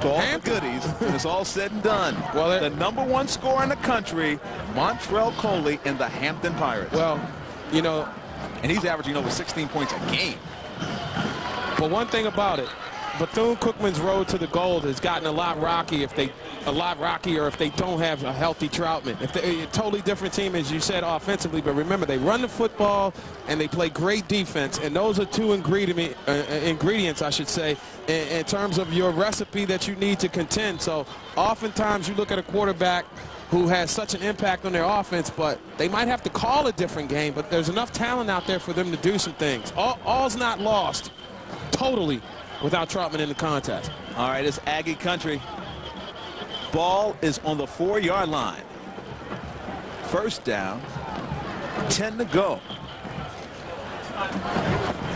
to all Hampton. the goodies when it's all said and done. Well, the number one scorer in the country, Montrell Coley in the Hampton Pirates. Well, you know, and he's averaging over 16 points a game. But one thing about it, Bethune-Cookman's road to the gold has gotten a lot rocky if they a lot rockier if they don't have a healthy Troutman. If they a totally different team as you said offensively, but remember they run the football and they play great defense, and those are two ingredient uh, uh, ingredients I should say in, in terms of your recipe that you need to contend. So oftentimes you look at a quarterback who has such an impact on their offense, but they might have to call a different game, but there's enough talent out there for them to do some things. All, all's not lost totally without Troutman in the contest. All right, it's Aggie country. Ball is on the four-yard line. First down, 10 to go.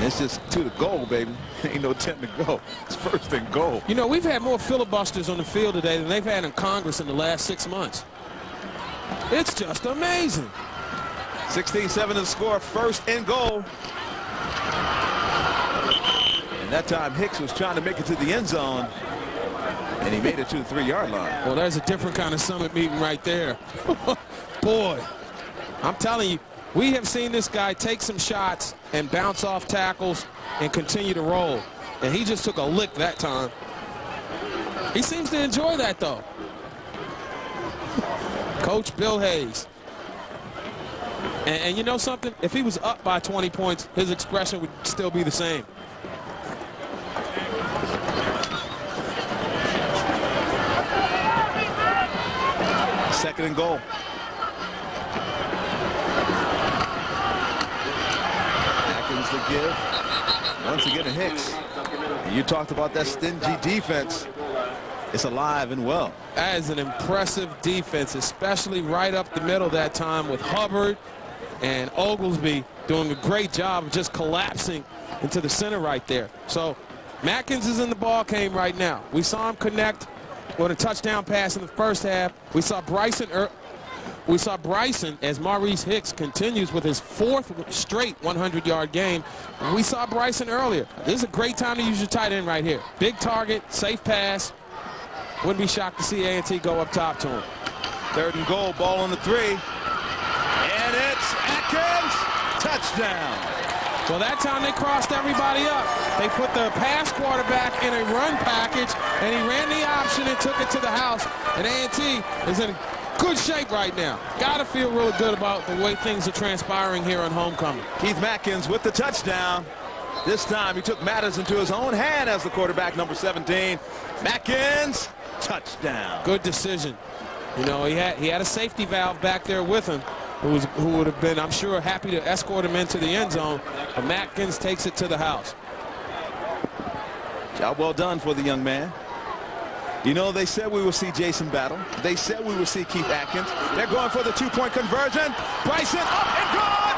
It's just to the goal, baby. Ain't no 10 to go. It's first and goal. You know, we've had more filibusters on the field today than they've had in Congress in the last six months. It's just amazing. 16-7 to score, first and goal. And that time Hicks was trying to make it to the end zone. And he made it to the three-yard line. Well, there's a different kind of summit meeting right there. Boy, I'm telling you, we have seen this guy take some shots and bounce off tackles and continue to roll. And he just took a lick that time. He seems to enjoy that, though. Coach Bill Hayes. And, and, you know something? If he was up by 20 points, his expression would still be the same. Second and goal. Atkins to give. Once again to Hicks. And you talked about that stingy defense. It's alive and well. That is an impressive defense, especially right up the middle that time with Hubbard and Oglesby doing a great job of just collapsing into the center right there. So Matkins is in the ball game right now. We saw him connect with a touchdown pass in the first half. We saw Bryson er we saw Bryson as Maurice Hicks continues with his fourth straight 100-yard game. We saw Bryson earlier. This is a great time to use your tight end right here. Big target, safe pass. Wouldn't be shocked to see A&T go up top to him. Third and goal, ball on the three. And it's Atkins, touchdown. Well, that time they crossed everybody up. They put the pass quarterback in a run package, and he ran the option and took it to the house. And A&T is in good shape right now. Got to feel really good about the way things are transpiring here on homecoming. Keith Matkins with the touchdown. This time he took matters into his own hand as the quarterback, number 17. Matkins, touchdown. Good decision. You know, he had he had a safety valve back there with him who, was, who would have been, I'm sure, happy to escort him into the end zone. But Matkins takes it to the house. Job well done for the young man. You know, they said we will see Jason Battle. They said we will see Keith Atkins. They're going for the two-point conversion. Bryson up and gone!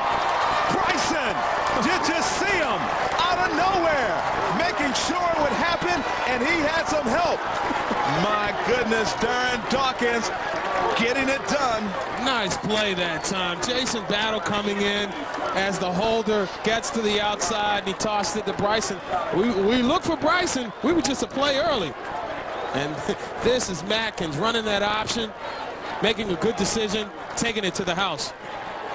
Bryson! Did you see him? Out of nowhere. Making sure it would happen, and he had some help. My goodness, Darren Dawkins getting it done. Nice play that time. Jason Battle coming in as the holder gets to the outside and he tossed it to Bryson. We, we look for Bryson. We were just a play early. And this is Matkins running that option, making a good decision, taking it to the house.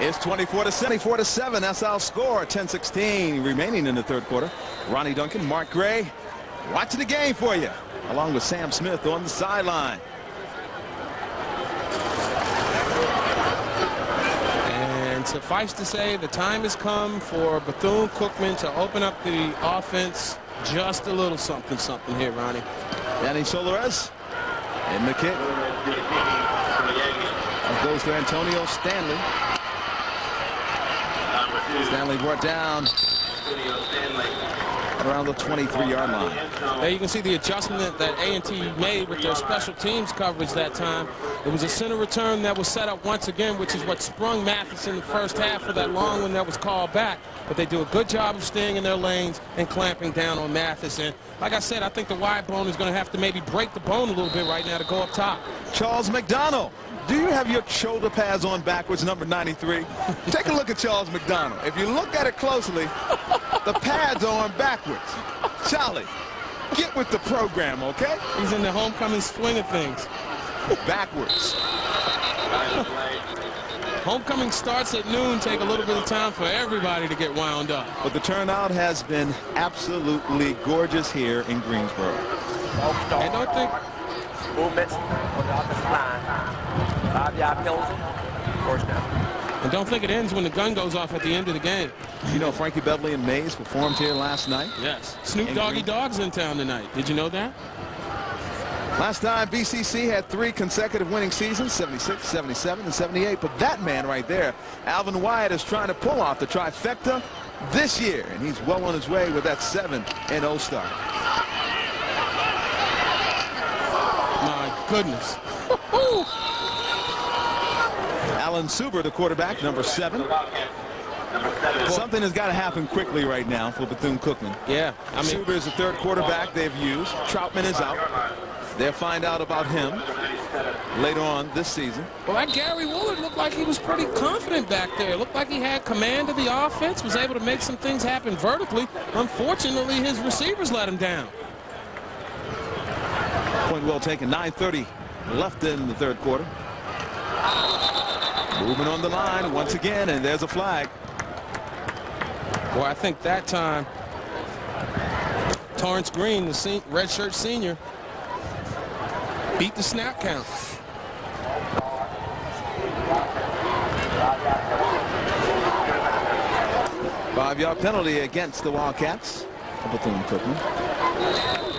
It's 24 to 74 to 7. That's our score. 10-16 remaining in the third quarter. Ronnie Duncan, Mark Gray, watching the game for you, along with Sam Smith on the sideline. And suffice to say, the time has come for Bethune-Cookman to open up the offense just a little something something here, Ronnie. Danny Solares in the kick. That goes to Antonio Stanley. Stanley brought down around the 23-yard line. There you can see the adjustment that A&T made with their special teams coverage that time. It was a center return that was set up once again, which is what sprung Mathis in the first half for that long one that was called back. But they do a good job of staying in their lanes and clamping down on Mathis. And like I said, I think the Wyatt bone is going to have to maybe break the bone a little bit right now to go up top. Charles McDonald. Do you have your shoulder pads on backwards, number 93? Take a look at Charles McDonald. If you look at it closely, the pads are on backwards. Charlie, get with the program, okay? He's in the homecoming swing of things. Backwards. Homecoming starts at noon. Take a little bit of time for everybody to get wound up. But the turnout has been absolutely gorgeous here in Greensboro. I don't think movements on the offensive line. Five-yard penalty, first down. And don't think it ends when the gun goes off at the end of the game. You know Frankie Beverly and Maze performed here last night? Yes. Snoop Doggy Dogg's in town tonight. Did you know that? Last time BCC had three consecutive winning seasons, 76, 77, and 78. But that man right there, Alvin Wyatt, is trying to pull off the trifecta this year. And he's well on his way with that 7 and 0 start. My goodness. Alan Suber, the quarterback, number seven. Something has got to happen quickly right now for Bethune-Cookman. Yeah. I mean, Suber is the third quarterback they've used. Troutman is out. They'll find out about him later on this season. Well, that Gary Woolard looked like he was pretty confident back there. Looked like he had command of the offense, was able to make some things happen vertically. Unfortunately, his receivers let him down. Point well taken. 9.30 left in the third quarter. Movement on the line once again, and there's a flag. Well, I think that time, Torrance Green, the se redshirt senior, beat the snap count. Five-yard penalty against the Wildcats. Bethune-Cookman.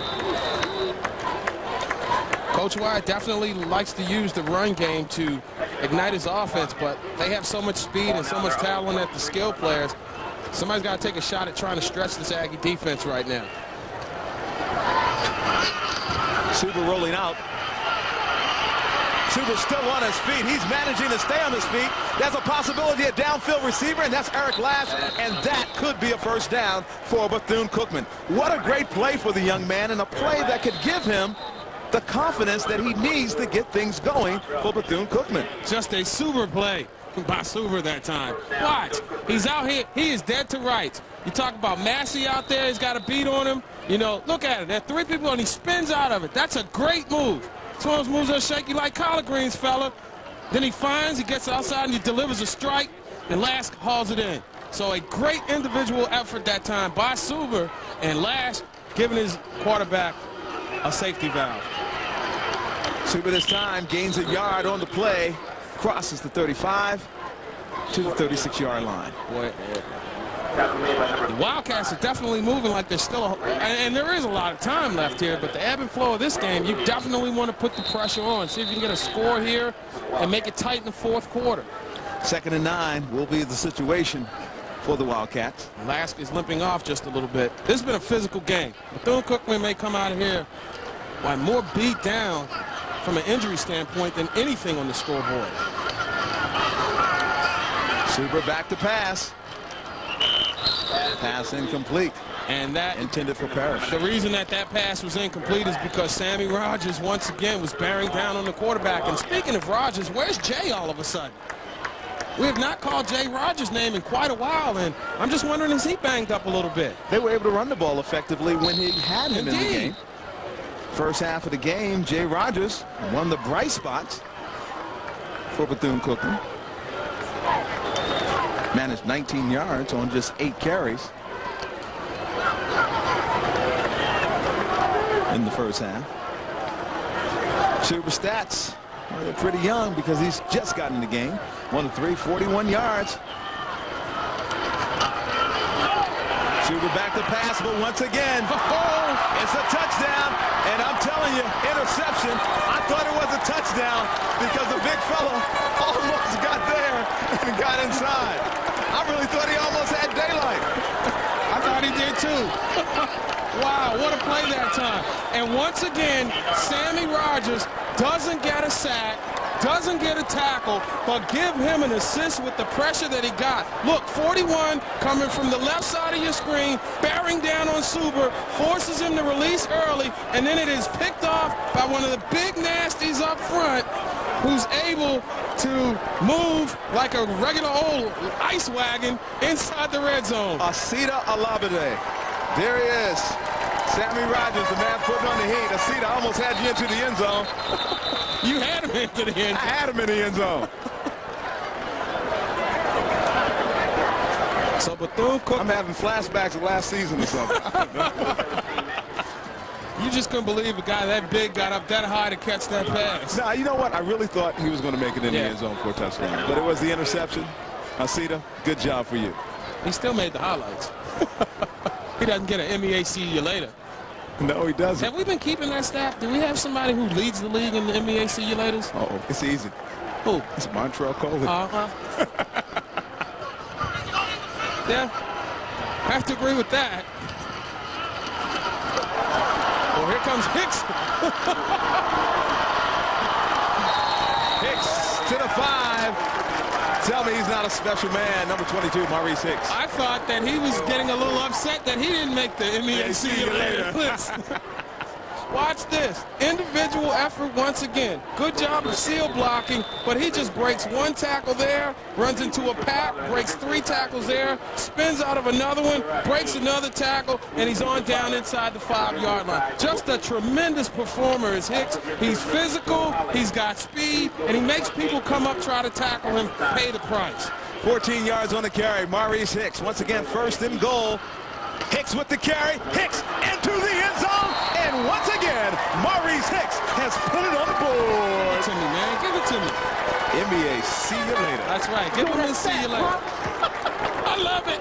Coach Wyatt definitely likes to use the run game to ignite his offense, but they have so much speed and so much talent at the skill players. Somebody's got to take a shot at trying to stretch this Aggie defense right now. Suber rolling out. Suber still on his feet. He's managing to stay on his feet. There's a possibility of downfield receiver, and that's Eric Lash, and that could be a first down for Bethune-Cookman. What a great play for the young man, and a play that could give him the confidence that he needs to get things going for Bethune-Cookman. Just a super play by Suber that time. Watch. He's out here. He is dead to rights. You talk about Massey out there. He's got a beat on him. You know, look at it. There are three people, and he spins out of it. That's a great move. Those moves are shaky like collard greens, fella. Then he finds, he gets outside, and he delivers a strike, and Lash hauls it in. So a great individual effort that time by Suber, and Lash giving his quarterback a safety valve. Suber this time gains a yard on the play, crosses the 35 to the 36-yard line. Boy, the Wildcats are definitely moving like there's still a, and, and there is a lot of time left here, but the ebb and flow of this game, you definitely want to put the pressure on. See if you can get a score here and make it tight in the fourth quarter. Second and nine will be the situation for the Wildcats. Lask is limping off just a little bit. This has been a physical game. Bethune-Cookman may come out of here by more beat down from an injury standpoint than anything on the scoreboard. Suber back to pass. Pass incomplete. And that intended for Parrish. The reason that that pass was incomplete is because Sammy Rogers once again was bearing down on the quarterback. And speaking of Rogers, where's Jay all of a sudden? We have not called Jay Rogers' name in quite a while, and I'm just wondering, is he banged up a little bit? They were able to run the ball effectively when he had him Indeed. in the game. First half of the game, Jay Rogers, won the bright spots for Bethune-Cookman. Managed 19 yards on just eight carries in the first half. Suber stats. Well, they're pretty young because he's just gotten in the game. One to three, 41 yards. Suber back to pass, but once again, oh, it's a touchdown. And I'm telling you, interception. I thought it was a touchdown because the big fella almost got there and got inside. I really thought he almost had daylight. I thought he did too. Wow, what a play that time. And once again, Sammy Rogers doesn't get a sack doesn't get a tackle, but give him an assist with the pressure that he got. Look, 41 coming from the left side of your screen, bearing down on Suber, forces him to release early, and then it is picked off by one of the big nasties up front who's able to move like a regular old ice wagon inside the red zone. Asita Alabade. There he is. Sammy Rogers, the man putting on the heat. Asita almost had you into the end zone. You had him into the end zone. I had him in the end zone. So Bethune-Cookman. I'm having flashbacks of last season or something. you just couldn't believe a guy that big got up that high to catch that pass. Nah, you know what? I really thought he was going to make it in yeah. the end zone for a touchdown. But it was the interception. Asita, good job for you. He still made the highlights. he doesn't get an MEAC see you later. No, he doesn't. Have we been keeping that staff? Do we have somebody who leads the league in the NBA see you later? oh, it's easy. Who? It's Montrell Coley. Uh-huh. yeah, I have to agree with that. Well, here comes Hicks. Hicks to the five. Tell me he's not a special man, number 22, Maurice Hicks. I thought that he was getting a little upset that he didn't make the yeah, later list. Watch this. Individual effort once again. Good job of seal blocking, but he just breaks one tackle there, runs into a pack, breaks three tackles there, spins out of another one, breaks another tackle, and he's on down inside the five-yard line. Just a tremendous performer is Hicks. He's physical, he's got speed, and he makes people come up, try to tackle him, pay the price. 14 yards on the carry. Maurice Hicks, once again, first and goal. Hicks with the carry. Hicks into the end zone. And once again, Maurice Hicks has put it on the board. Give it to me, man. Give it to me. NBA, see you later. That's right. Give him a see you later. I love it.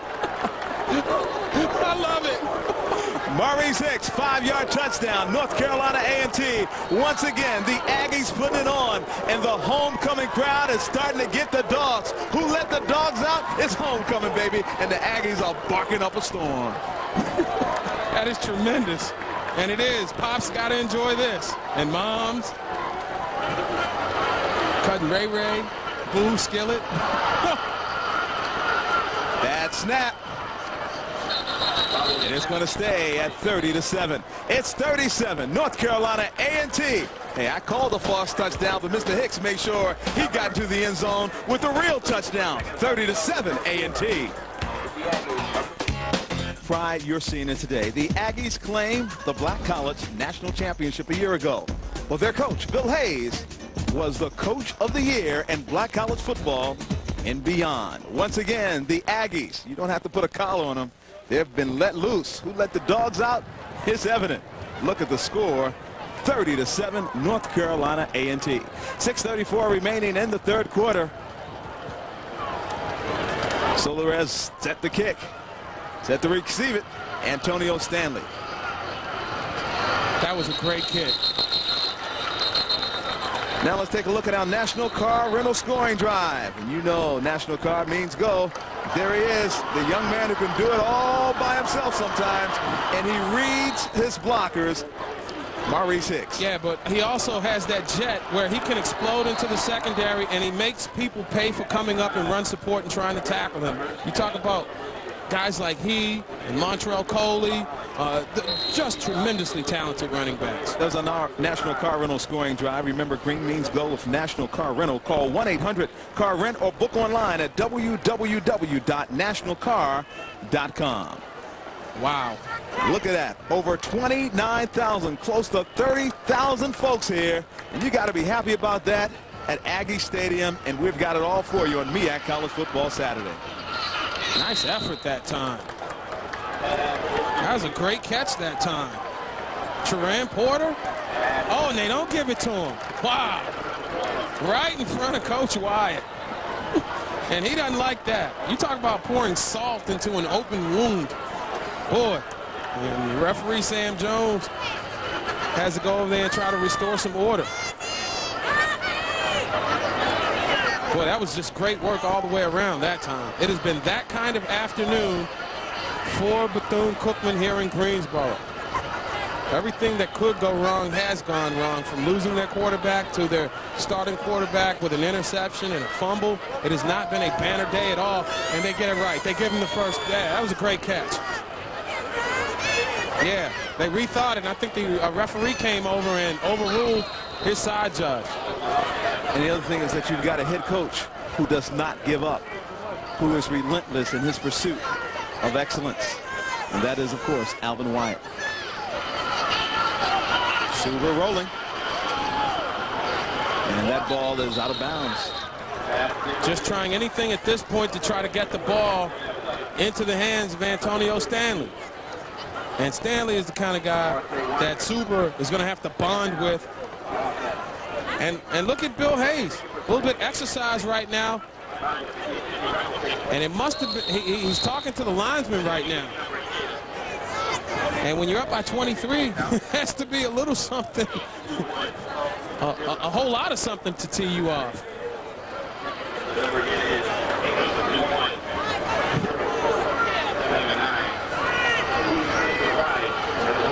I love it. Maurice Hicks, five-yard touchdown. North Carolina A&T. Once again, the Aggies putting it on, and the homecoming crowd is starting to get the dogs. Who let the dogs out? It's homecoming, baby, and the Aggies are barking up a storm. that is tremendous, and it is. Pops got to enjoy this, and moms. Cutting Ray Ray, Boo Skillet. Bad snap. And it's going to stay at 30 to 7. It's 37. North Carolina A&T. Hey, I called a false touchdown, but Mr. Hicks made sure he got to the end zone with a real touchdown. 30 to 7 A&T. Pride you're seeing it today. The Aggies claim the Black College National Championship a year ago. Well, their coach, Bill Hayes, was the coach of the year in black college football and beyond. Once again, the Aggies, you don't have to put a collar on them. They've been let loose. Who let the dogs out? It's evident. Look at the score. 30 to 7 North Carolina A&T. 634 remaining in the third quarter. Solares set the kick. Set to receive it. Antonio Stanley. That was a great kick. Now let's take a look at our National Car Rental scoring drive. And you know National Car means go. There he is, the young man who can do it all by himself sometimes. And he reads his blockers. Maurice Hicks. Yeah, but he also has that jet where he can explode into the secondary and he makes people pay for coming up and run support and trying to tackle him. You talk about guys like he and Montrell Coley, uh, just tremendously talented running backs. There's a National Car Rental scoring drive. Remember, green means go with National Car Rental. Call 1-800-CAR-RENT or book online at www.nationalcar.com. Wow. Look at that. Over 29,000, close to 30,000 folks here. And you got to be happy about that at Aggie Stadium. And we've got it all for you on MEAC College Football Saturday. Nice effort that time. That was a great catch that time. Teran Porter. Oh, and they don't give it to him. Wow. Right in front of Coach Wyatt. and he doesn't like that. You talk about pouring salt into an open wound. Boy, and referee Sam Jones has to go over there and try to restore some order. Boy, that was just great work all the way around that time. It has been that kind of afternoon for Bethune-Cookman here in Greensboro. Everything that could go wrong has gone wrong, from losing their quarterback to their starting quarterback with an interception and a fumble. It has not been a banner day at all, and they get it right. They give him the first. Yeah, that was a great catch. Yeah, they rethought it, and I think the uh, referee came over and overruled his side judge. And the other thing is that you've got a head coach who does not give up, who is relentless in his pursuit of excellence. And that is, of course, Alvin Wyatt. Suber rolling. And that ball is out of bounds. Just trying anything at this point to try to get the ball into the hands of Antonio Stanley. And Stanley is the kind of guy that Suber is going to have to bond with. And, and look at Bill Hayes. A little bit exercise right now. And it must have been, he, he's talking to the linesman right now. And when you're up by 23, it has to be a little something, a, a, a whole lot of something to tee you off.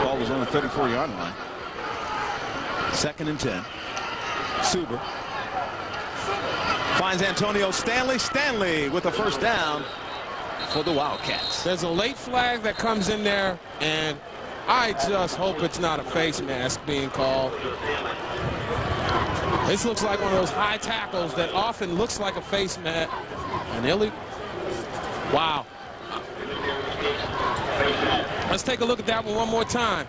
Ball was on the 34-yard line. Second and 10. Suber finds Antonio Stanley. Stanley with a first down for the Wildcats. There's a late flag that comes in there, and I just hope it's not a face mask being called. This looks like one of those high tackles that often looks like a face mask. And Illy, wow. Let's take a look at that one one more time.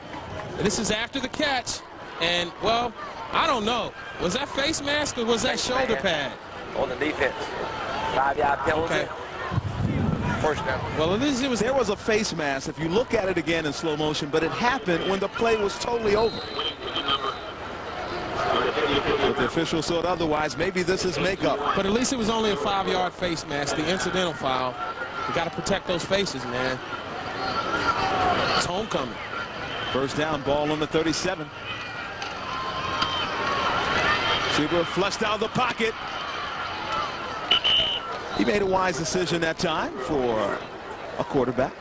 This is after the catch, and, well, I don't know. Was that face mask or was that shoulder pad? On the defense. Five-yard penalty. Okay. First down. Well, at least it was There was a face mask if you look at it again in slow motion, but it happened when the play was totally over. But the official thought otherwise. Maybe this is makeup. But at least it was only a five-yard face mask, the incidental foul. You got to protect those faces, man. It's homecoming. First down, ball on the 37. Suber flushed out of the pocket. He made a wise decision that time for a quarterback.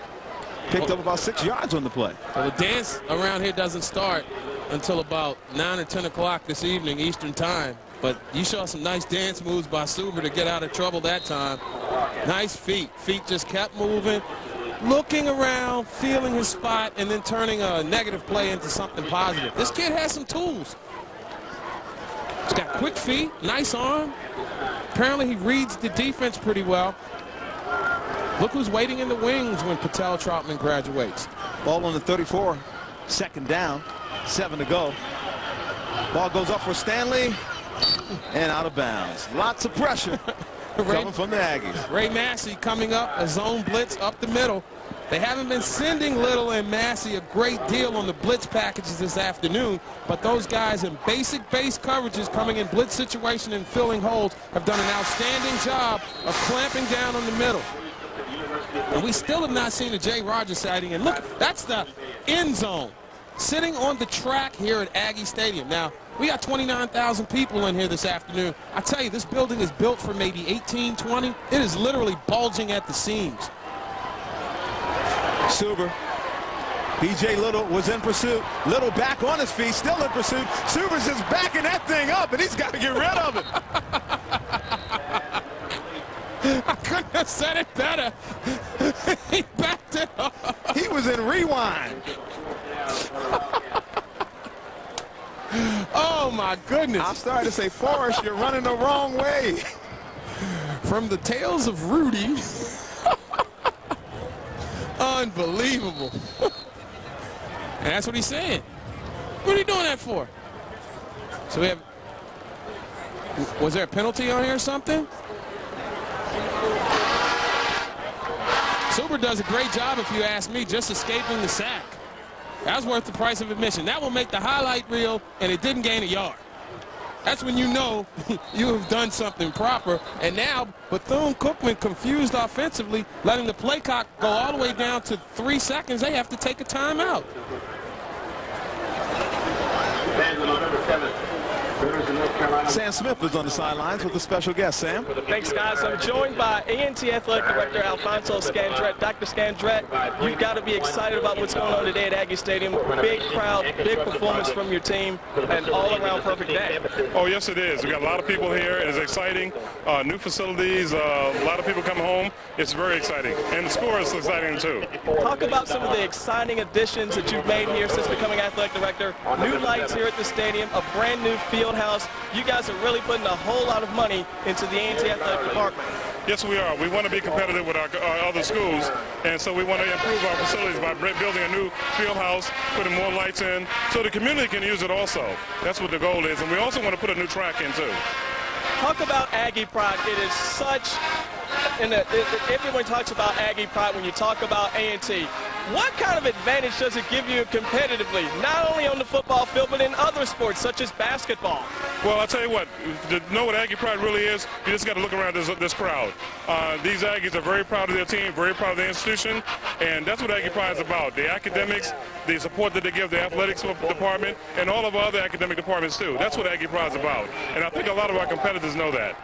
Picked up about six yards on the play. Well, the dance around here doesn't start until about 9 or 10 o'clock this evening Eastern time. But you saw some nice dance moves by Suber to get out of trouble that time. Nice feet. Feet just kept moving, looking around, feeling his spot, and then turning a negative play into something positive. This kid has some tools. He's got quick feet, nice arm. Apparently he reads the defense pretty well. Look who's waiting in the wings when Patel Troutman graduates. Ball on the 34, second down. Seven to go. Ball goes up for Stanley and out of bounds. Lots of pressure coming from the Aggies. Ray Massey coming up, a zone blitz up the middle. They haven't been sending Little and Massey a great deal on the blitz packages this afternoon, but those guys in basic base coverages coming in blitz situation and filling holes have done an outstanding job of clamping down on the middle. And we still have not seen a Jay Rogers sighting. And look, that's the end zone sitting on the track here at Aggie Stadium. Now, we got 29,000 people in here this afternoon. I tell you, this building is built for maybe 18, 20. It is literally bulging at the seams. Suber. B.J. Little was in pursuit. Little back on his feet, still in pursuit. Suber's just backing that thing up, and he's got to get rid of it. I couldn't have said it better. he backed it up. He was in rewind. oh, my goodness. I'm starting to say, Forrest, you're running the wrong way. From the tales of Rudy. Unbelievable. and that's what he's saying. What are you doing that for? So we have, was there a penalty on here or something? Suber does a great job, if you ask me, just escaping the sack. That was worth the price of admission. That will make the highlight reel, and it didn't gain a yard. That's when you know you have done something proper. And now Bethune-Cookman confused offensively, letting the play clock go all the way down to three seconds. They have to take a timeout. Sam Smith is on the sidelines with a special guest. Sam. Thanks, guys. I'm joined by A&T Athletic Director Alfonso Scandrette. Dr. Scandrette, you've got to be excited about what's going on today at Aggie Stadium. Big crowd, big performance from your team, and all-around perfect day. Oh, yes, it is. We've got a lot of people here. It's exciting. Uh, new facilities, uh, a lot of people come home. It's very exciting. And the score is exciting, too. Talk about some of the exciting additions that you've made here since becoming athletic director. New lights here at the stadium, a brand new field house. You guys are really putting a whole lot of money into the A&T athletic department. Yes, we are. We want to be competitive with our, our, other schools, and so we want to improve our facilities by building a new field house, putting more lights in, so the community can use it also. That's what the goal is, and we also want to put a new track in, too. Talk about Aggie Pride. It is such, and everyone talks about Aggie Pride when you talk about A&T. What kind of advantage does it give you competitively, not only on the football field, but in other sports such as basketball? Well, I'll tell you what, to know what Aggie Pride really is, you just got to look around this, this crowd. Uh, these Aggies are very proud of their team, very proud of their institution, and that's what Aggie Pride is about. The academics, the support that they give the athletics department, and all of our other academic departments too. That's what Aggie Pride is about, and I think a lot of our competitors know that.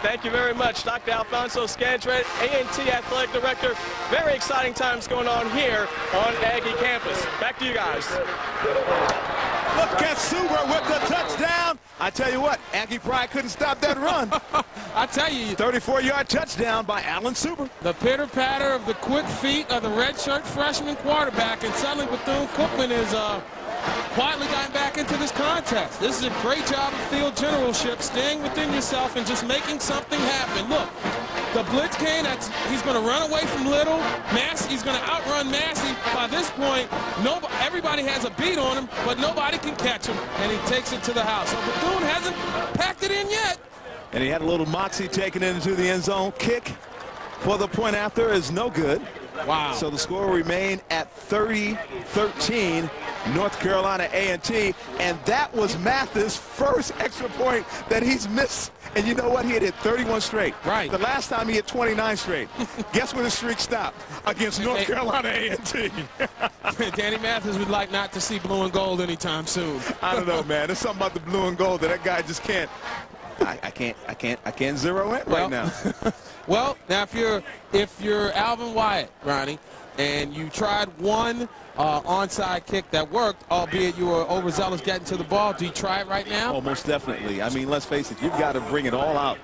Thank you very much, Dr. Alfonso Scandrette, A&T Athletic Director. Very exciting times going on here on Aggie campus. Back to you guys. Look at Suber with the touchdown. I tell you what, Aggie Pride couldn't stop that run. I tell you. 34-yard touchdown by Allen Suber. The pitter-patter of the quick feet of the redshirt freshman quarterback, and suddenly Bethune-Cookman is uh, quietly gotten back into this contest. This is a great job of field generalship, staying within yourself and just making something happen. Look, the blitz came. That's, he's going to run away from Little. Massey, he's going to outrun Massey. By this point, nobody, everybody has a beat on him, but nobody can catch him, and he takes it to the house. So Bethune hasn't packed it in yet. And he had a little moxie taken into the end zone. Kick for the point after is no good. Wow. So the score will remain at 30-13, North Carolina A&T, and that was Mathis' first extra point that he's missed. And you know what? He had hit 31 straight. Right. The last time he hit 29 straight. Guess where the streak stopped? Against North Carolina A&T. Danny Mathis would like not to see blue and gold anytime soon. I don't know, man. There's something about the blue and gold that that guy just can't I, I, can't, I can't, I can't zero in well, right now. well, now if you're if you're Alvin Wyatt, Ronnie, and you tried one uh, onside kick that worked, albeit you were overzealous getting to the ball, do you try it right now? Oh, most definitely. I mean, let's face it, you've got to bring it all out.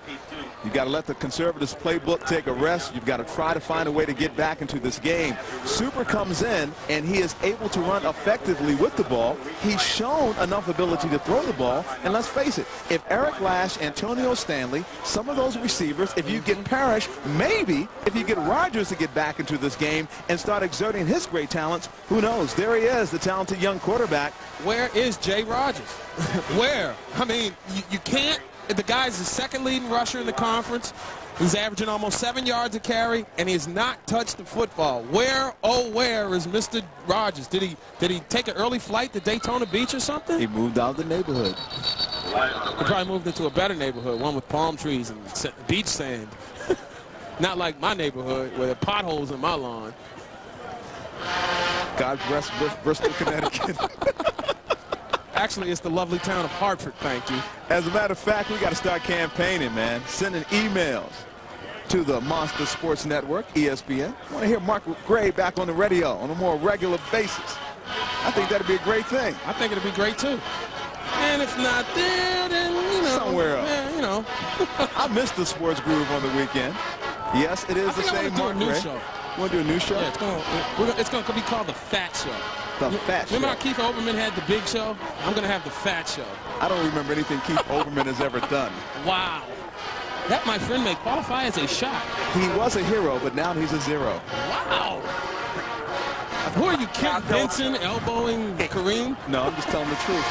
You've got to let the conservatives playbook take a rest. You've got to try to find a way to get back into this game. Suber comes in, and he is able to run effectively with the ball. He's shown enough ability to throw the ball. And let's face it, if Eric Lash, Antonio Stanley, some of those receivers, if you get Parrish, maybe if you get Rogers to get back into this game and start exerting his great talents, who knows? There he is, the talented young quarterback. Where is Jay Rogers? Where? I mean, you, you can't the guy's the second leading rusher in the conference. He's averaging almost seven yards a carry, and he has not touched the football. Where, oh, where is Mr. Rogers? Did he did he take an early flight to Daytona Beach or something? He moved out of the neighborhood. He probably moved into a better neighborhood, one with palm trees and beach sand. not like my neighborhood where there are potholes in my lawn. God bless Bristol, Connecticut. Actually, it's the lovely town of Hartford, thank you. As a matter of fact, we got to start campaigning, man. Sending emails to the Monster Sports Network, ESPN. I want to hear Mark Gray back on the radio on a more regular basis. I think that'd be a great thing. I think it'd be great, too. And if not there, then, you know. Somewhere else. Yeah, you know. I missed the sports groove on the weekend. Yes, it is I the same Mark Gray. Show. You want to do a new show? Yeah, it's going it's going to be called The Fat Show. The Fat Remember Show. how Keith Olbermann had the Big Show? I'm going to have The Fat Show. I don't remember anything Keith Olbermann has ever done. Wow. That, my friend, may qualify as a shot. He was a hero, but now he's a zero. Wow. Who are you, Kent Benson, elbowing Kareem? No, I'm just telling the truth.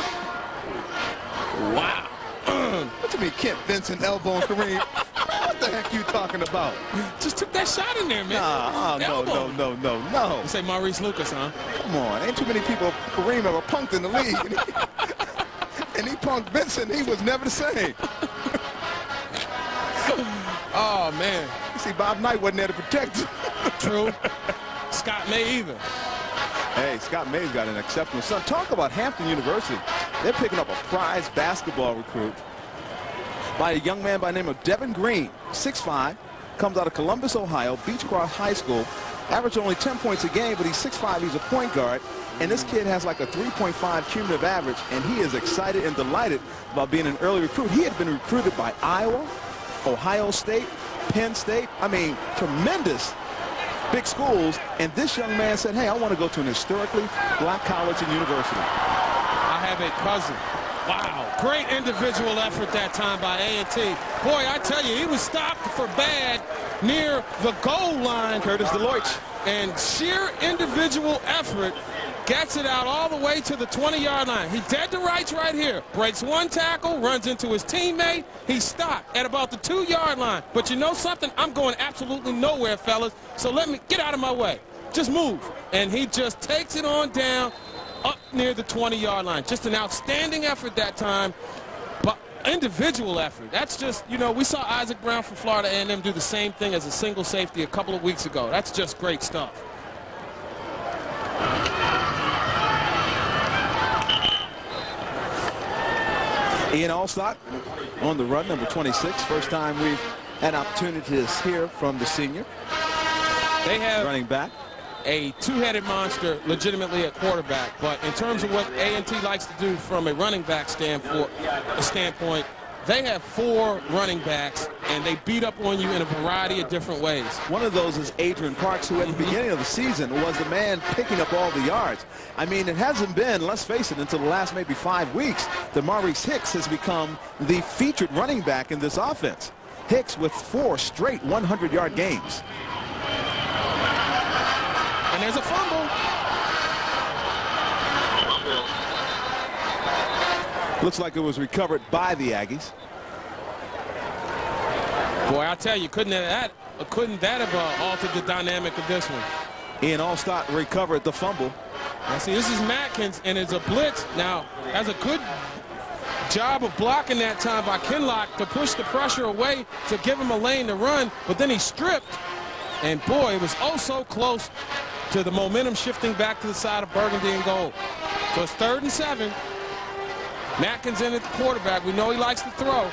Wow. What you mean, Kent Benson, elbowing Kareem? what the heck you talking about? Just took that shot in there, man. Nah, oh, no, no, no, no, no. You say Maurice Lucas, huh? Come on, ain't too many people Kareem ever punked in the league. and he punked Benson. He was never the same. oh, man. You see, Bob Knight wasn't there to protect him. True. Scott May either. Hey, Scott May's got an exceptional son. Talk about Hampton University. They're picking up a prize basketball recruit by a young man by the name of Devin Green, 6'5", comes out of Columbus, Ohio, Beechcroft High School, averaged only 10 points a game, but he's 6'5", he's a point guard, and this kid has like a 3.5 cumulative average, and he is excited and delighted about being an early recruit. He had been recruited by Iowa, Ohio State, Penn State. I mean, tremendous big schools, and this young man said, hey, I want to go to an historically black college and university. I have a cousin. Wow, great individual effort that time by A&T. Boy, I tell you, he was stopped for bad near the goal line. Curtis Deloitte. And sheer individual effort gets it out all the way to the 20-yard line. He dead to rights right here. Breaks one tackle, runs into his teammate. He stopped at about the two-yard line. But you know something? I'm going absolutely nowhere, fellas. So let me get out of my way. Just move. And he just takes it on down up near the 20-yard line. Just an outstanding effort that time. But individual effort. That's just, you know, we saw Isaac Brown from Florida A&M do the same thing as a single safety a couple of weeks ago. That's just great stuff. Ian Alstott on the run, number 26. First time we've had opportunities here from the senior. They have running back a two-headed monster legitimately at quarterback. But in terms of what A&T likes to do from a running back standpoint, standpoint, they have four running backs, and they beat up on you in a variety of different ways. One of those is Adrian Parks, who at the mm-hmm. beginning of the season was the man picking up all the yards. I mean, it hasn't been, let's face it, until the last maybe five weeks that Maurice Hicks has become the featured running back in this offense. Hicks with four straight 100-yard games. And there's a fumble. Looks like it was recovered by the Aggies. Boy, I tell you, couldn't that couldn't that have uh, altered the dynamic of this one? Ian Alstott recovered the fumble. Now see, this is Matkins, and it's a blitz. Now, that's a good job of blocking that time by Kinlock to push the pressure away to give him a lane to run, but then he stripped. And boy, it was oh so close to the momentum shifting back to the side of Burgundy and gold. So it's third and seven. Matkins in at the quarterback. We know he likes to throw.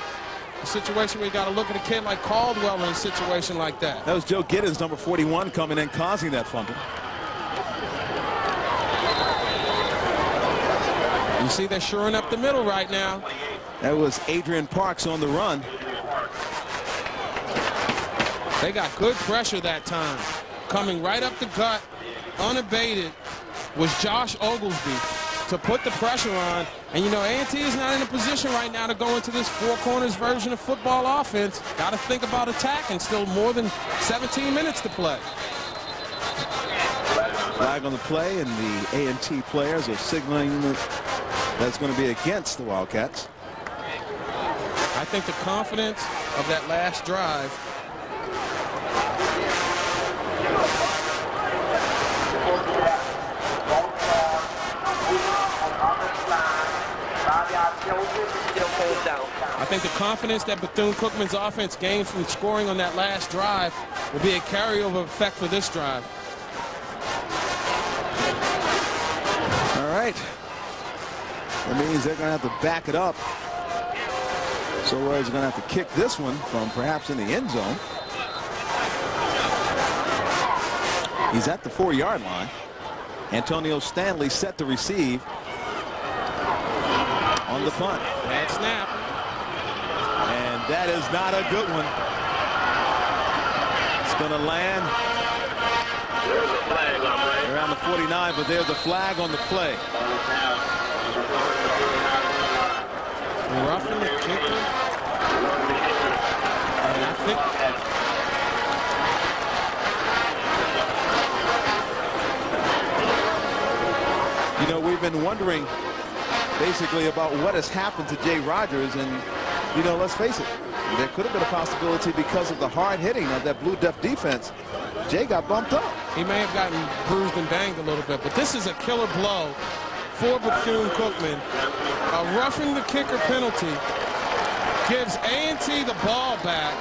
A situation where you got to look at a kid like Caldwell in a situation like that. That was Joe Giddens, number 41, coming in, causing that fumble. You see they're shoring up the middle right now. That was Adrian Parks on the run. They got good pressure that time. Coming right up the gut, unabated, was Josh Oglesby to put the pressure on. And, you know, A&T is not in a position right now to go into this four corners version of football offense. Got to think about attack and still more than 17 minutes to play. Flag on the play, and the A&T players are signaling that that's going to be against the Wildcats. I think the confidence of that last drive I think the confidence that Bethune-Cookman's offense gained from scoring on that last drive will be a carryover effect for this drive. All right. That means they're going to have to back it up. So Roy's going to have to kick this one from perhaps in the end zone. He's at the four-yard line. Antonio Stanley set to receive on the punt. Bad snap. That is not a good one. It's going to land around the 49, but there's a flag on the play. Roughing the kicker. And I think You know, we've been wondering basically about what has happened to Jay Rogers. And, you know, let's face it, there could have been a possibility because of the hard hitting of that Blue Death defense. Jay got bumped up. He may have gotten bruised and banged a little bit, but this is a killer blow for Bethune-Cookman. A uh, roughing the kicker penalty gives A&T the ball back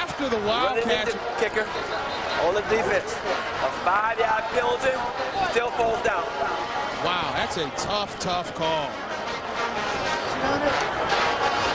after the Wildcats. The kicker on the defense. A five-yard penalty, still falls down. Wow, that's a tough, tough call.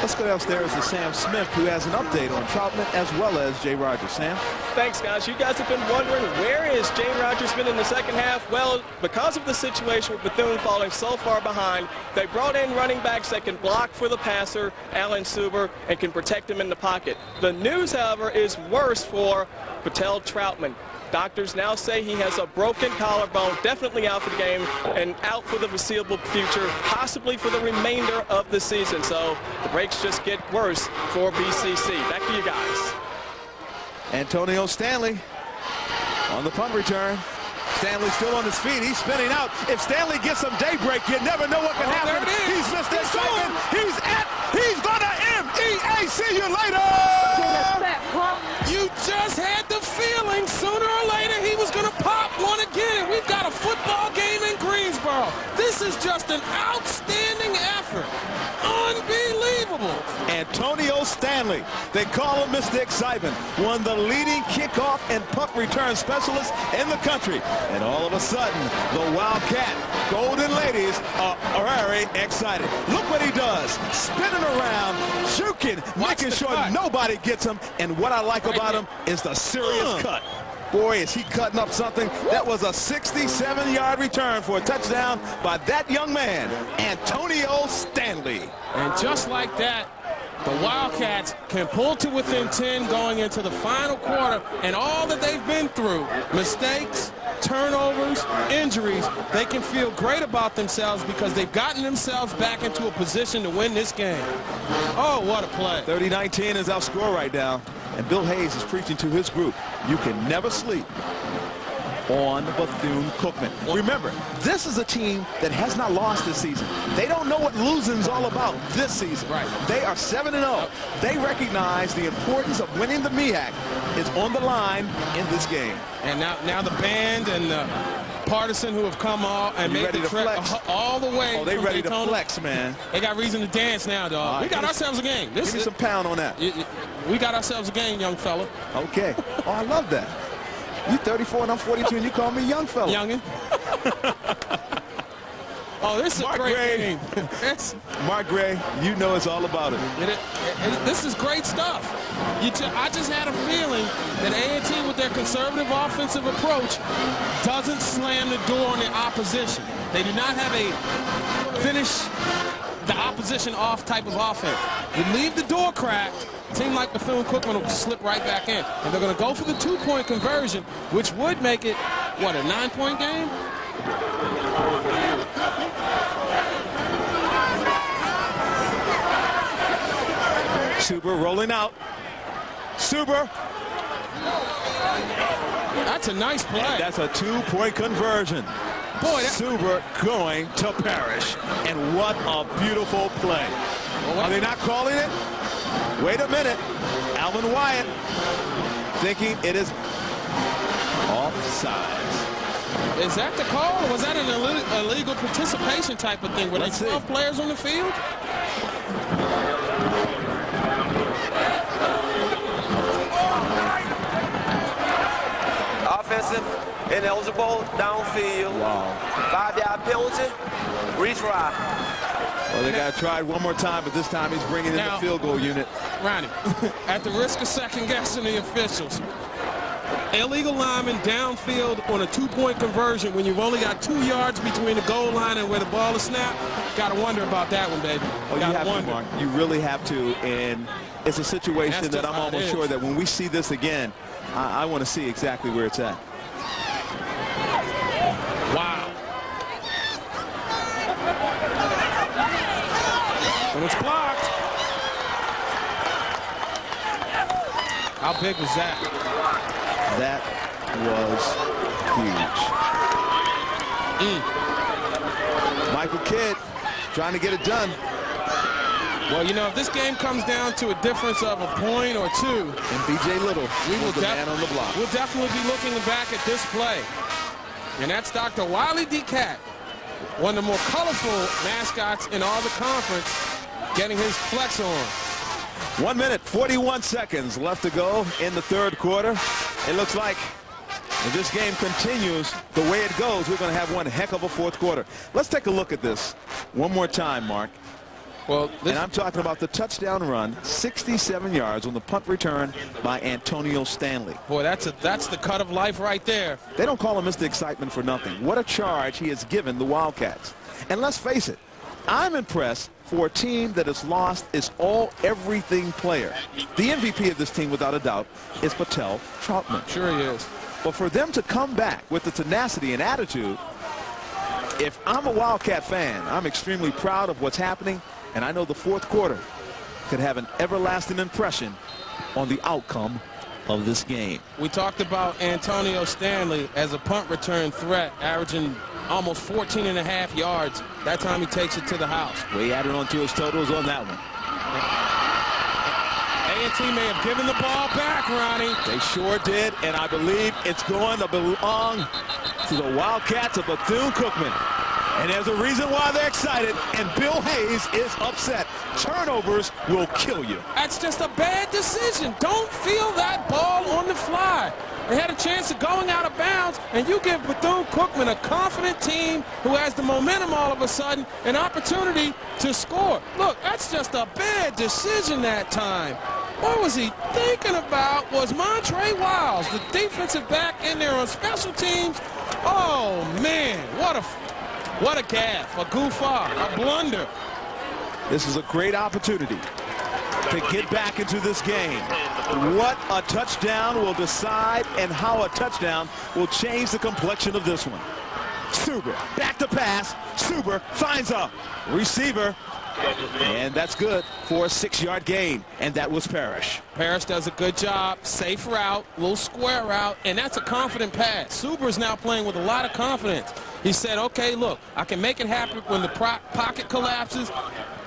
Let's go downstairs to Sam Smith, who has an update on Troutman as well as Jay Rogers. Sam? Thanks, guys. You guys have been wondering, where is Jay Rogers been in the second half? Well, because of the situation with Bethune falling so far behind, they brought in running backs that can block for the passer, Alan Suber, and can protect him in the pocket. The news, however, is worse for Patel Troutman. Doctors now say he has a broken collarbone, definitely out for the game, and out for the foreseeable future, possibly for the remainder of the season. So the breaks just get worse for BCC. Back to you guys. Antonio Stanley on the punt return. Stanley still on his feet. He's spinning out. If Stanley gets some daybreak, you never know what can oh, happen. He's missed that second. He's at. He's gonna M-E-A. See you later. An outstanding effort. Unbelievable. Antonio Stanley, they call him Mr. Excitement, won the leading kickoff and punt return specialist in the country. And all of a sudden, the Wildcat Golden Ladies are very excited. Look what he does, spinning around, juking, Watch making sure cut. nobody gets him. And what I like right about here. him is the serious uh. cut. Boy, is he cutting up something. That was a 67-yard return for a touchdown by that young man, Antonio Stanley. And just like that, the Wildcats can pull to within 10 going into the final quarter, and all that they've been through, mistakes, turnovers, injuries, they can feel great about themselves because they've gotten themselves back into a position to win this game. Oh, what a play. 30-19 is our score right now. And Bill Hayes is preaching to his group, you can never sleep on Bethune-Cookman. Remember, this is a team that has not lost this season. They don't know what losing's all about this season. Right. They are 7-0. They recognize the importance of winning the MEAC is on the line in this game. And now, now the band and the partisan who have come all and made the trek all the way. Oh, they ready Daytona. to flex, man. They got reason to dance now, dog. Right, we got ourselves a game. This give me some pound on that. we got ourselves a game, young fella. Okay. Oh, I love that. You 34 and I'm 42 and you call me young fella. Youngin. oh, this is Mark a great Gray. game. Mark Gray, you know it's all about it. it, it, it this is great stuff. I just had a feeling that A&T with their conservative offensive approach doesn't slam the door on the opposition. They do not have a finish the opposition off type of offense. You leave the door cracked, team like Bethune-Cookman will slip right back in. And they're going to go for the two-point conversion, which would make it, what, a nine-point game? Suber rolling out. Suber. That's a nice play. And that's a two-point conversion. Boy, that... Suber going to Parrish. And what a beautiful play. Well, Are they not calling it? Wait a minute. Alvin Wyatt thinking it is offside. Is that the call, or was that an illegal participation type of thing? Were Let's there 12 see. players on the field? Offensive ineligible downfield. Wow. Five-yard penalty, reach right. Well, they got tried one more time, but this time he's bringing in now, the field goal unit. Ronnie, at the risk of second-guessing the officials, illegal lineman downfield on a two-point conversion when you've only got two yards between the goal line and where the ball is snapped, got to wonder about that one, baby. Oh, you have wonder. to, Mark. You really have to, and it's a situation that I'm almost sure that when we see this again, I, I want to see exactly where it's at. Wow. And it's blocked. How big was that? That was huge. Mm. Michael Kidd trying to get it done. Well, you know, if this game comes down to a difference of a point or two, and B.J. Little, we will the man on the block. We'll definitely be looking back at this play. And that's Dr. Wiley D. Cat one of the more colorful mascots in all the conference, getting his flex on. One minute, 41 seconds left to go in the third quarter. It looks like if this game continues the way it goes, we're going to have one heck of a fourth quarter. Let's take a look at this one more time, Mark. Well, and I'm talking about the touchdown run, 67 yards on the punt return by Antonio Stanley. Boy, that's a that's the cut of life right there. They don't call him Mr. Excitement for nothing. What a charge he has given the Wildcats. And let's face it, I'm impressed for a team that has lost its all-everything player. The MVP of this team, without a doubt, is Patel Troutman. Sure he is. But for them to come back with the tenacity and attitude, if I'm a Wildcat fan, I'm extremely proud of what's happening, and I know the fourth quarter could have an everlasting impression on the outcome of this game. We talked about Antonio Stanley as a punt return threat, averaging almost 14 and a half yards. That time he takes it to the house. We added on to his totals on that one. A&T may have given the ball back, Ronnie. They sure did, and I believe it's going to belong to the Wildcats of Bethune-Cookman. And there's a reason why they're excited, and Bill Hayes is upset. Turnovers will kill you. That's just a bad decision. Don't feel that ball on the fly. They had a chance of going out of bounds, and you give Bethune-Cookman, a confident team who has the momentum all of a sudden, an opportunity to score. Look, that's just a bad decision that time. What was he thinking about was Montre Wiles, the defensive back in there on special teams. Oh, man, what a what a gaff, a goof off, a blunder. This is a great opportunity to get back into this game. What a touchdown will decide and how a touchdown will change the complexion of this one. Suber, back to pass. Suber finds a receiver. And that's good for a six-yard gain, and that was Parrish. Parrish does a good job, safe route, little square route, and that's a confident pass. Suber is now playing with a lot of confidence. He said, okay, look, I can make it happen when the pocket collapses.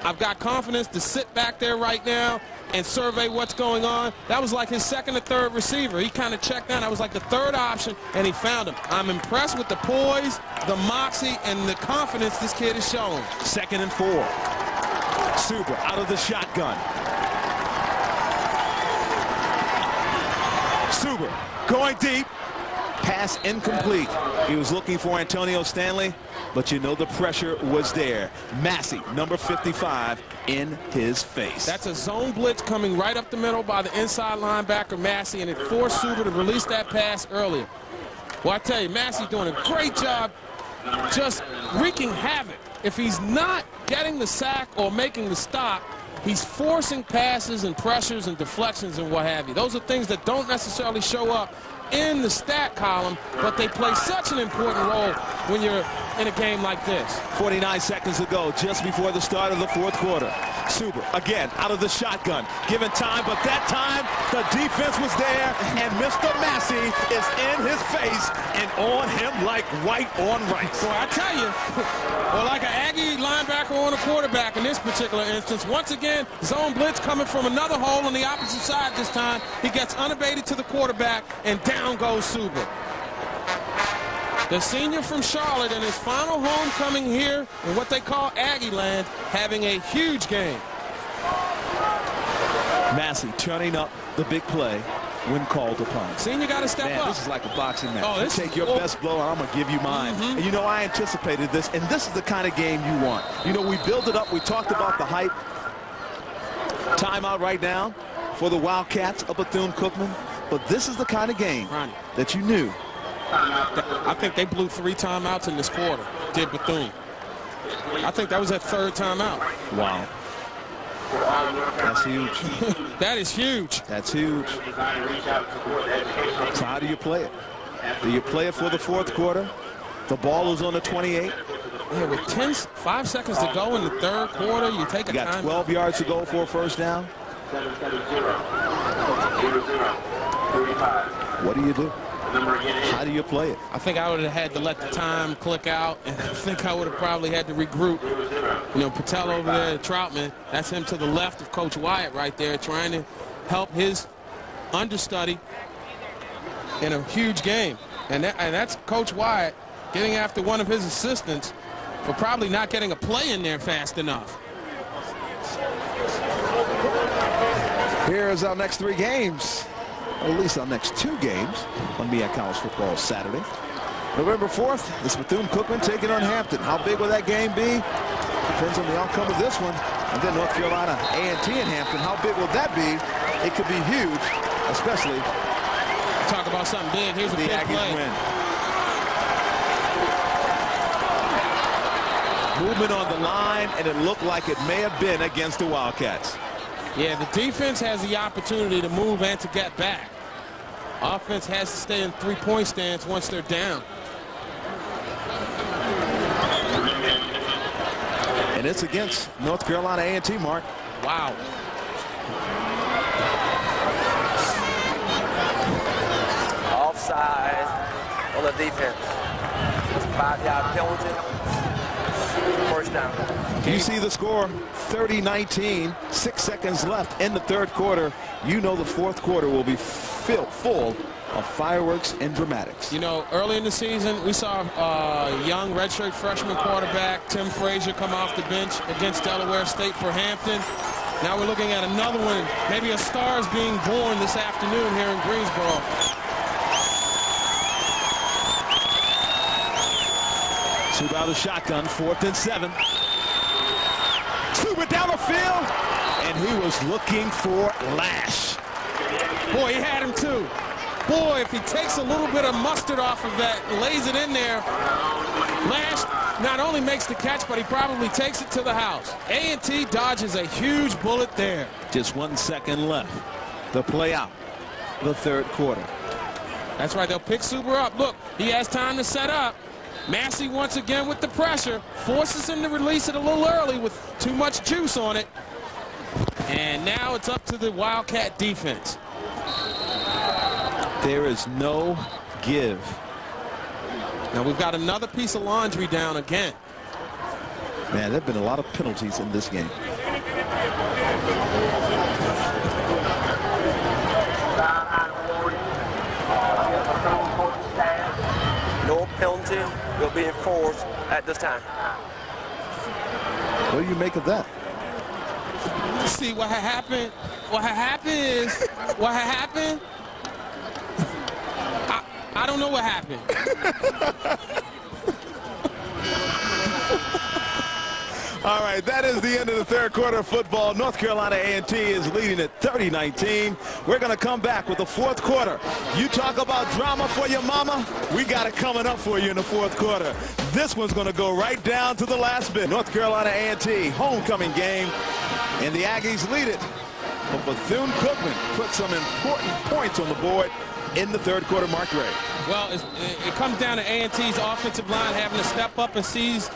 I've got confidence to sit back there right now and survey what's going on. That was like his second or third receiver. He kind of checked down. That was like the third option, and he found him. I'm impressed with the poise, the moxie, and the confidence this kid is showing. Second and four. Suber out of the shotgun. Suber going deep. Pass incomplete. He was looking for Antonio Stanley, but you know the pressure was there. Massey, number 55, in his face. That's a zone blitz coming right up the middle by the inside linebacker, Massey, and it forced Suber to release that pass earlier. Well, I tell you, Massey doing a great job just wreaking havoc. If he's not getting the sack or making the stop, he's forcing passes and pressures and deflections and what have you. Those are things that don't necessarily show up in the stat column, but they play such an important role when you're in a game like this. 49 seconds to go, just before the start of the fourth quarter. Suber, again, out of the shotgun, given time, but that time the defense was there, and Mr. Massey is in his face and on him like white on rice. Well, I tell you, well, like an Aggie linebacker on a quarterback in this particular instance, once again, zone blitz coming from another hole on the opposite side this time. He gets unabated to the quarterback, and down goes Suber. The senior from Charlotte in his final homecoming here in what they call Aggie Land, having a huge game. Massey turning up the big play when called upon. Senior got to step Man, up. This is like a boxing match. Oh, you take your oh. best blow, and I'm going to give you mine. Mm -hmm. And you know, I anticipated this, and this is the kind of game you want. You know, we build it up. We talked about the hype. Timeout right now for the Wildcats of Bethune-Cookman. But this is the kind of game Ronnie. that you knew I think they blew three timeouts in this quarter, did Bethune. I think that was that third timeout. Wow. That's huge. that is huge. That's huge. So how do you play it? Do you play it for the fourth quarter? The ball is on the 28. Yeah, with 10, five seconds to go in the third quarter, you take a you got time 12 yards to go for a first down. What do you do? How do you play it? I think I would have had to let the time click out, and I think I would have probably had to regroup. You know, Patel over there, Troutman, that's him to the left of Coach Wyatt right there, trying to help his understudy in a huge game. And, that, and that's Coach Wyatt getting after one of his assistants for probably not getting a play in there fast enough. Here's our next three games, or at least our next two games on MEAC College Football Saturday. November 4th, it's Bethune-Cookman taking on Hampton. How big will that game be? Depends on the outcome of this one. And then North Carolina A&T in Hampton. How big will that be? It could be huge, especially talk about something big. Here's a the big Aggies play. win. Movement on the line, and it looked like it may have been against the Wildcats. Yeah, the defense has the opportunity to move and to get back. Offense has to stay in three-point stance once they're down. And it's against North Carolina A&T, Mark. Wow. Offside on the defense. Five-yard penalty. First down. You see the score, 30-19, six seconds left in the third quarter. You know the fourth quarter will be filled full of fireworks and dramatics. You know, early in the season, we saw uh, young redshirt freshman quarterback Tim Frazier come off the bench against Delaware State for Hampton. Now we're looking at another one. Maybe a star is being born this afternoon here in Greensboro. Two out of shotgun, fourth and seven. Two down the field, and he was looking for Lash. Boy, he had him too. Boy, if he takes a little bit of mustard off of that, lays it in there, Lash not only makes the catch, but he probably takes it to the house. A&T dodges a huge bullet there. Just one second left. The play out. The third quarter. That's right. They'll pick Suber up. Look, he has time to set up. Massey once again with the pressure. Forces him to release it a little early with too much juice on it. And now it's up to the Wildcat defense. There is no give. Now we've got another piece of laundry down again. Man, there have been a lot of penalties in this game. No penalty will be enforced at this time. What do you make of that? See what happened. What happened is what happened. I, I don't know what happened. All right, that is the end of the third quarter of football. North Carolina A&T is leading at 30-19. We're going to come back with the fourth quarter. You talk about drama for your mama, we got it coming up for you in the fourth quarter. This one's going to go right down to the last bit. North Carolina A&T homecoming game, and the Aggies lead it. But Bethune-Cookman put some important points on the board in the third quarter, Mark Gray. Well, it, it comes down to A&T's offensive line having to step up and seize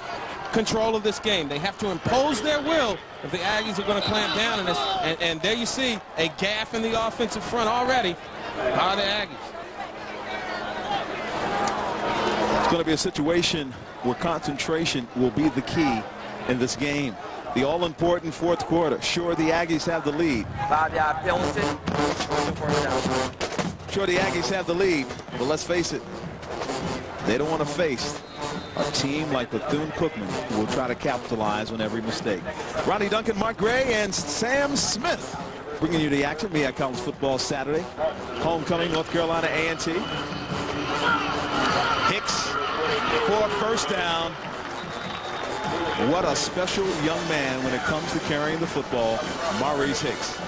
control of this game. They have to impose their will if the Aggies are going to clamp down on this. And, and, there you see a gaff in the offensive front already by the Aggies. It's going to be a situation where concentration will be the key in this game. The all-important fourth quarter. Sure, the Aggies have the lead. Five-yard penalty. Sure, the Aggies have the lead, but let's face it, they don't want to face a team like Bethune-Cookman will try to capitalize on every mistake. Ronnie Duncan, Mark Gray, and Sam Smith bringing you the action. MEAC College Football Saturday. Homecoming, North Carolina A&T. Hicks for first down. What a special young man when it comes to carrying the football, Maurice Hicks.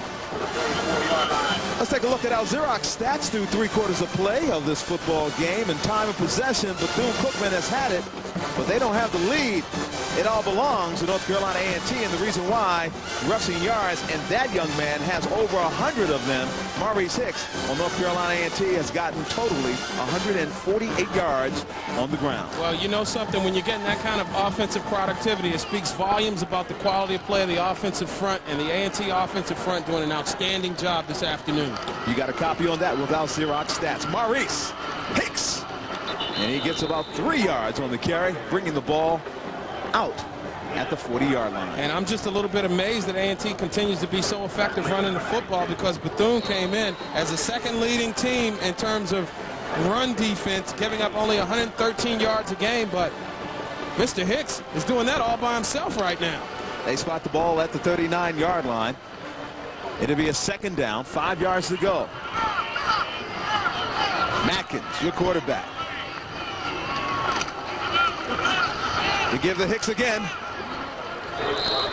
Let's take a look at our Xerox stats through three quarters of play of this football game. And time of possession, Bethune-Cookman has had it, but they don't have the lead. It all belongs to North Carolina A&T, and the reason why, rushing yards, and that young man has over 100 of them. Maurice Hicks on North Carolina A&T has gotten totally 148 yards on the ground. Well, you know something, when you're getting that kind of offensive productivity, it speaks volumes about the quality of play of the offensive front, and the A&T offensive front doing an outstanding job this afternoon. You got a copy on that without Xerox stats. Maurice Hicks. And he gets about three yards on the carry, bringing the ball out at the 40-yard line. And I'm just a little bit amazed that A&T continues to be so effective running the football because Bethune came in as the second leading team in terms of run defense, giving up only 113 yards a game, but Mr. Hicks is doing that all by himself right now. They spot the ball at the 39-yard line. It'll be a second down, five yards to go. Matkins, your quarterback. You give the Hicks again.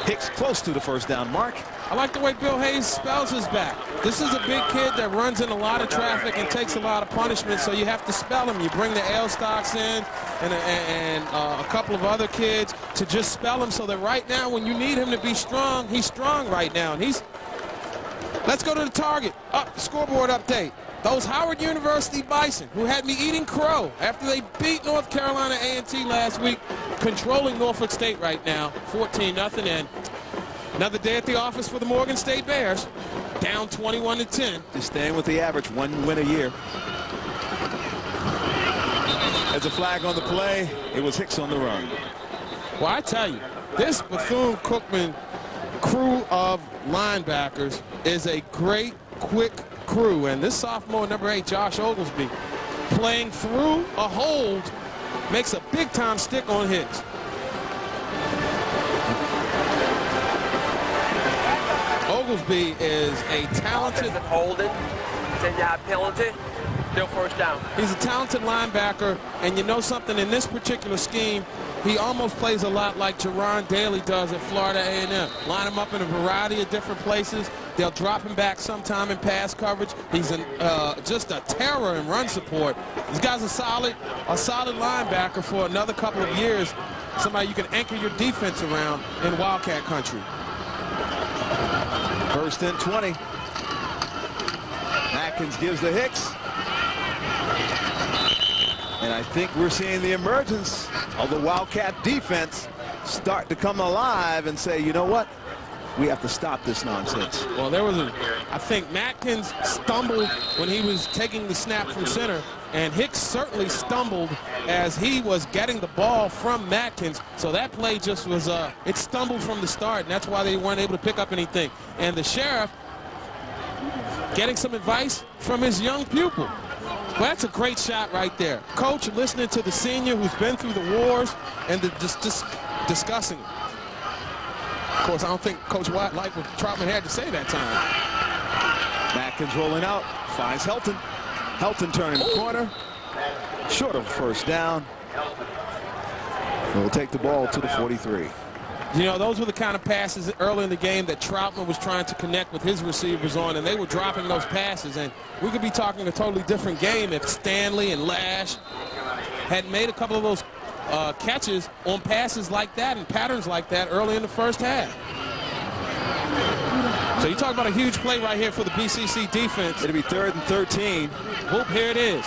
Hicks close to the first down mark. I like the way Bill Hayes spells his back. This is a big kid that runs in a lot of traffic and takes a lot of punishment, so you have to spell him. You bring the L stocks in and, and uh, a couple of other kids to just spell him so that right now when you need him to be strong, he's strong right now. And he's. Let's go to the target. Up, scoreboard update. Those Howard University Bison, who had me eating crow after they beat North Carolina A&T last week, controlling Norfolk State right now, 14-0. And Another day at the office for the Morgan State Bears. Down 21 to 10. Just staying with the average, one win a year. As a flag on the play, it was Hicks on the run. Well, I tell you, this Bethune-Cookman crew of linebackers is a great, quick crew. And this sophomore, number eight, Josh Oglesby, playing through a hold, makes a big-time stick on Hicks. Oglesby is a talented holding, ten yard penalty, still first down. He's a talented linebacker, and you know something in this particular scheme, he almost plays a lot like Jerron Daly does at Florida A&M. Line him up in a variety of different places. They'll drop him back sometime in pass coverage. He's an, uh, just a terror in run support. This guy's a solid, a solid linebacker for another couple of years. Somebody you can anchor your defense around in Wildcat country. First and 20. Atkins gives the Hicks. And I think we're seeing the emergence of the Wildcat defense start to come alive and say, you know what? We have to stop this nonsense. Well, there was a, I think Matkins stumbled when he was taking the snap from center, and Hicks certainly stumbled as he was getting the ball from Matkins. So that play just was, uh, it stumbled from the start, and that's why they weren't able to pick up anything. And the sheriff getting some advice from his young pupil. Well, that's a great shot right there. Coach listening to the senior who's been through the wars and the, just, just discussing it. Of course, I don't think Coach Wyatt liked what Troutman had to say that time. Matkins rolling out, finds Helton. Helton turning the corner, short of first down. We'll take the ball to the 43. You know, those were the kind of passes early in the game that Troutman was trying to connect with his receivers on, and they were dropping those passes. And we could be talking a totally different game if Stanley and Lash had made a couple of those uh, catches on passes like that and patterns like that early in the first half. So you talk about a huge play right here for the BCC defense. It'll be third and 13. Whoop, here it is.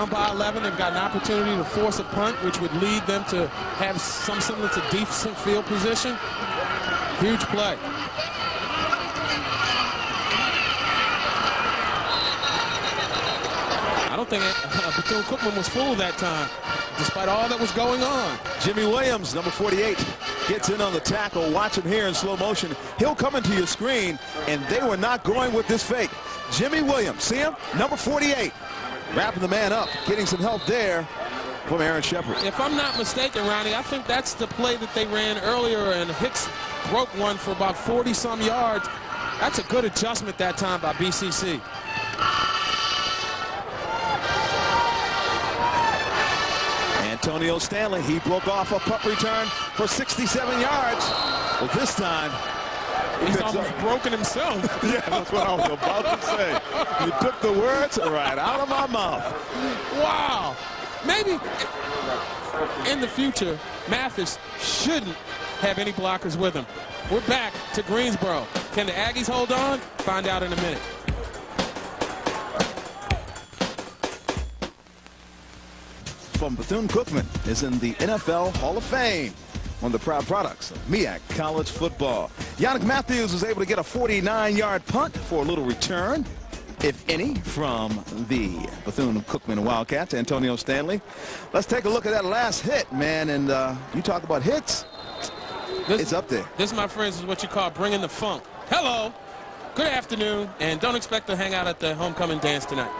Down by 11, they've got an opportunity to force a punt, which would lead them to have some semblance of decent field position. Huge play. I don't think uh, Bethune-Cookman was full that time, despite all that was going on. Jimmy Williams, number 48, gets in on the tackle. Watch him here in slow motion. He'll come into your screen, and they were not going with this fake. Jimmy Williams, see him? Number 48, wrapping the man up, getting some help there from Aaron Shepard. If I'm not mistaken, Ronnie, I think that's the play that they ran earlier, and Hicks broke one for about 40-some yards. That's a good adjustment that time by BCC. Antonio Stanley, he broke off a punt return for 67 yards. But this time, He's almost broken himself. yeah, that's what I was about to say. You took the words right out of my mouth. Wow. Maybe in the future, Mathis shouldn't have any blockers with him. We're back to Greensboro. Can the Aggies hold on? Find out in a minute. From Bethune-Cookman is in the NFL Hall of Fame of the proud products of MEAC College Football. Yannick Matthews was able to get a 49-yard punt for a little return, if any, from the Bethune-Cookman Wildcats, Antonio Stanley. Let's take a look at that last hit, man, and uh, you talk about hits, this, it's up there. This, my friends, is what you call bringing the funk. Hello, good afternoon, and don't expect to hang out at the homecoming dance tonight.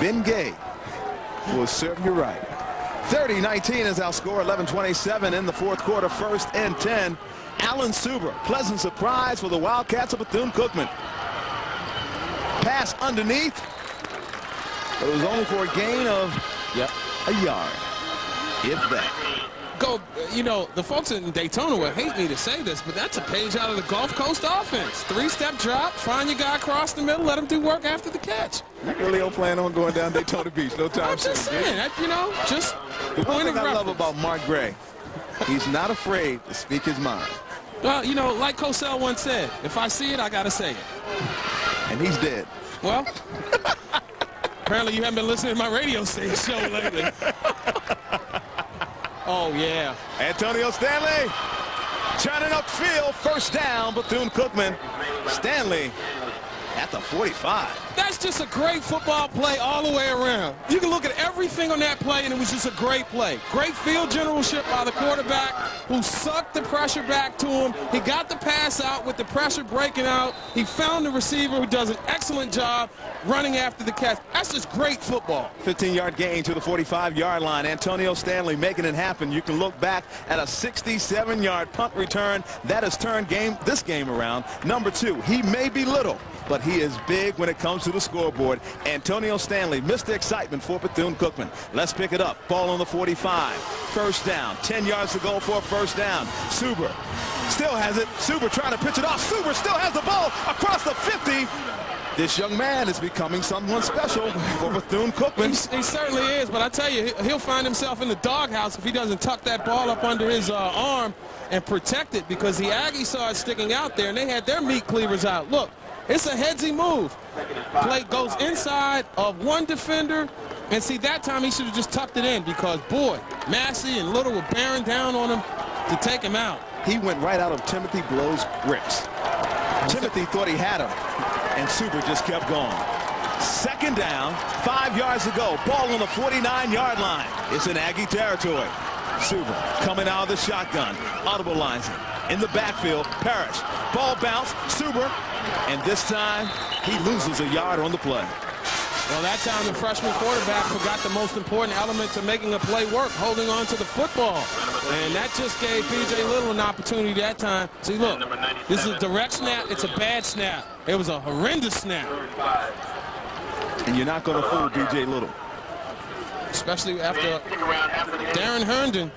Ben Gay will serve you right. 30-19 is our score. 11-27 in the fourth quarter. First and 10. Alan Suber. Pleasant surprise for the Wildcats of Bethune-Cookman. Pass underneath. But it was only for a gain of yep. a yard. If that go, you know, the folks in Daytona will hate me to say this, but that's a page out of the Gulf Coast offense. Three-step drop, find your guy across the middle, let him do work after the catch. You really don't plan on going down Daytona Beach no time I'm just saying, that, you know, just the one thing I love about Mark Gray, he's not afraid to speak his mind. Well, you know, like Cosell once said, if I see it, I got to say it. And he's dead. Well, apparently you haven't been listening to my radio station show lately. Oh, yeah. Antonio Stanley turning upfield. First down, Bethune-Cookman. Stanley at the 45. That's just a great football play all the way around. You can look at everything on that play, and it was just a great play. Great field generalship by the quarterback who sucked the pressure back to him. He got the pass out with the pressure breaking out. He found the receiver who does an excellent job running after the catch. That's just great football. 15-yard gain to the 45-yard line. Antonio Stanley making it happen. You can look back at a 67-yard punt return that has turned game this game around. Number two, he may be little, but he is big when it comes to the scoreboard. Antonio Stanley missed the excitement for Bethune-Cookman. Let's pick it up. Ball on the 45. First down. 10 yards to go for a first down. Suber still has it. Suber trying to pitch it off. Suber still has the ball across the 50. This young man is becoming someone special for Bethune-Cookman. He, he, certainly is, but I tell you, he'll find himself in the doghouse if he doesn't tuck that ball up under his uh, arm and protect it because the Aggies saw it sticking out there, and they had their meat cleavers out. Look, it's a headsy move. Play goes inside of one defender, and see, that time he should have just tucked it in because, boy, Massey and Little were bearing down on him to take him out. He went right out of Timothy Blow's grips. Timothy thought he had him, and Suber just kept going. Second down, five yards to go. Ball on the 49-yard line. It's in Aggie territory. Suber coming out of the shotgun. audible lines Audibleizing. In the backfield, Parrish. Ball bounce. Suber and this time, he loses a yard on the play. Well, that time the freshman quarterback forgot the most important element to making a play work, holding on to the football. And that just gave B.J. Little an opportunity that time. See, look, this is a direct snap. It's a bad snap. It was a horrendous snap. And you're not going to fool B.J. Little. Especially after Darren Herndon,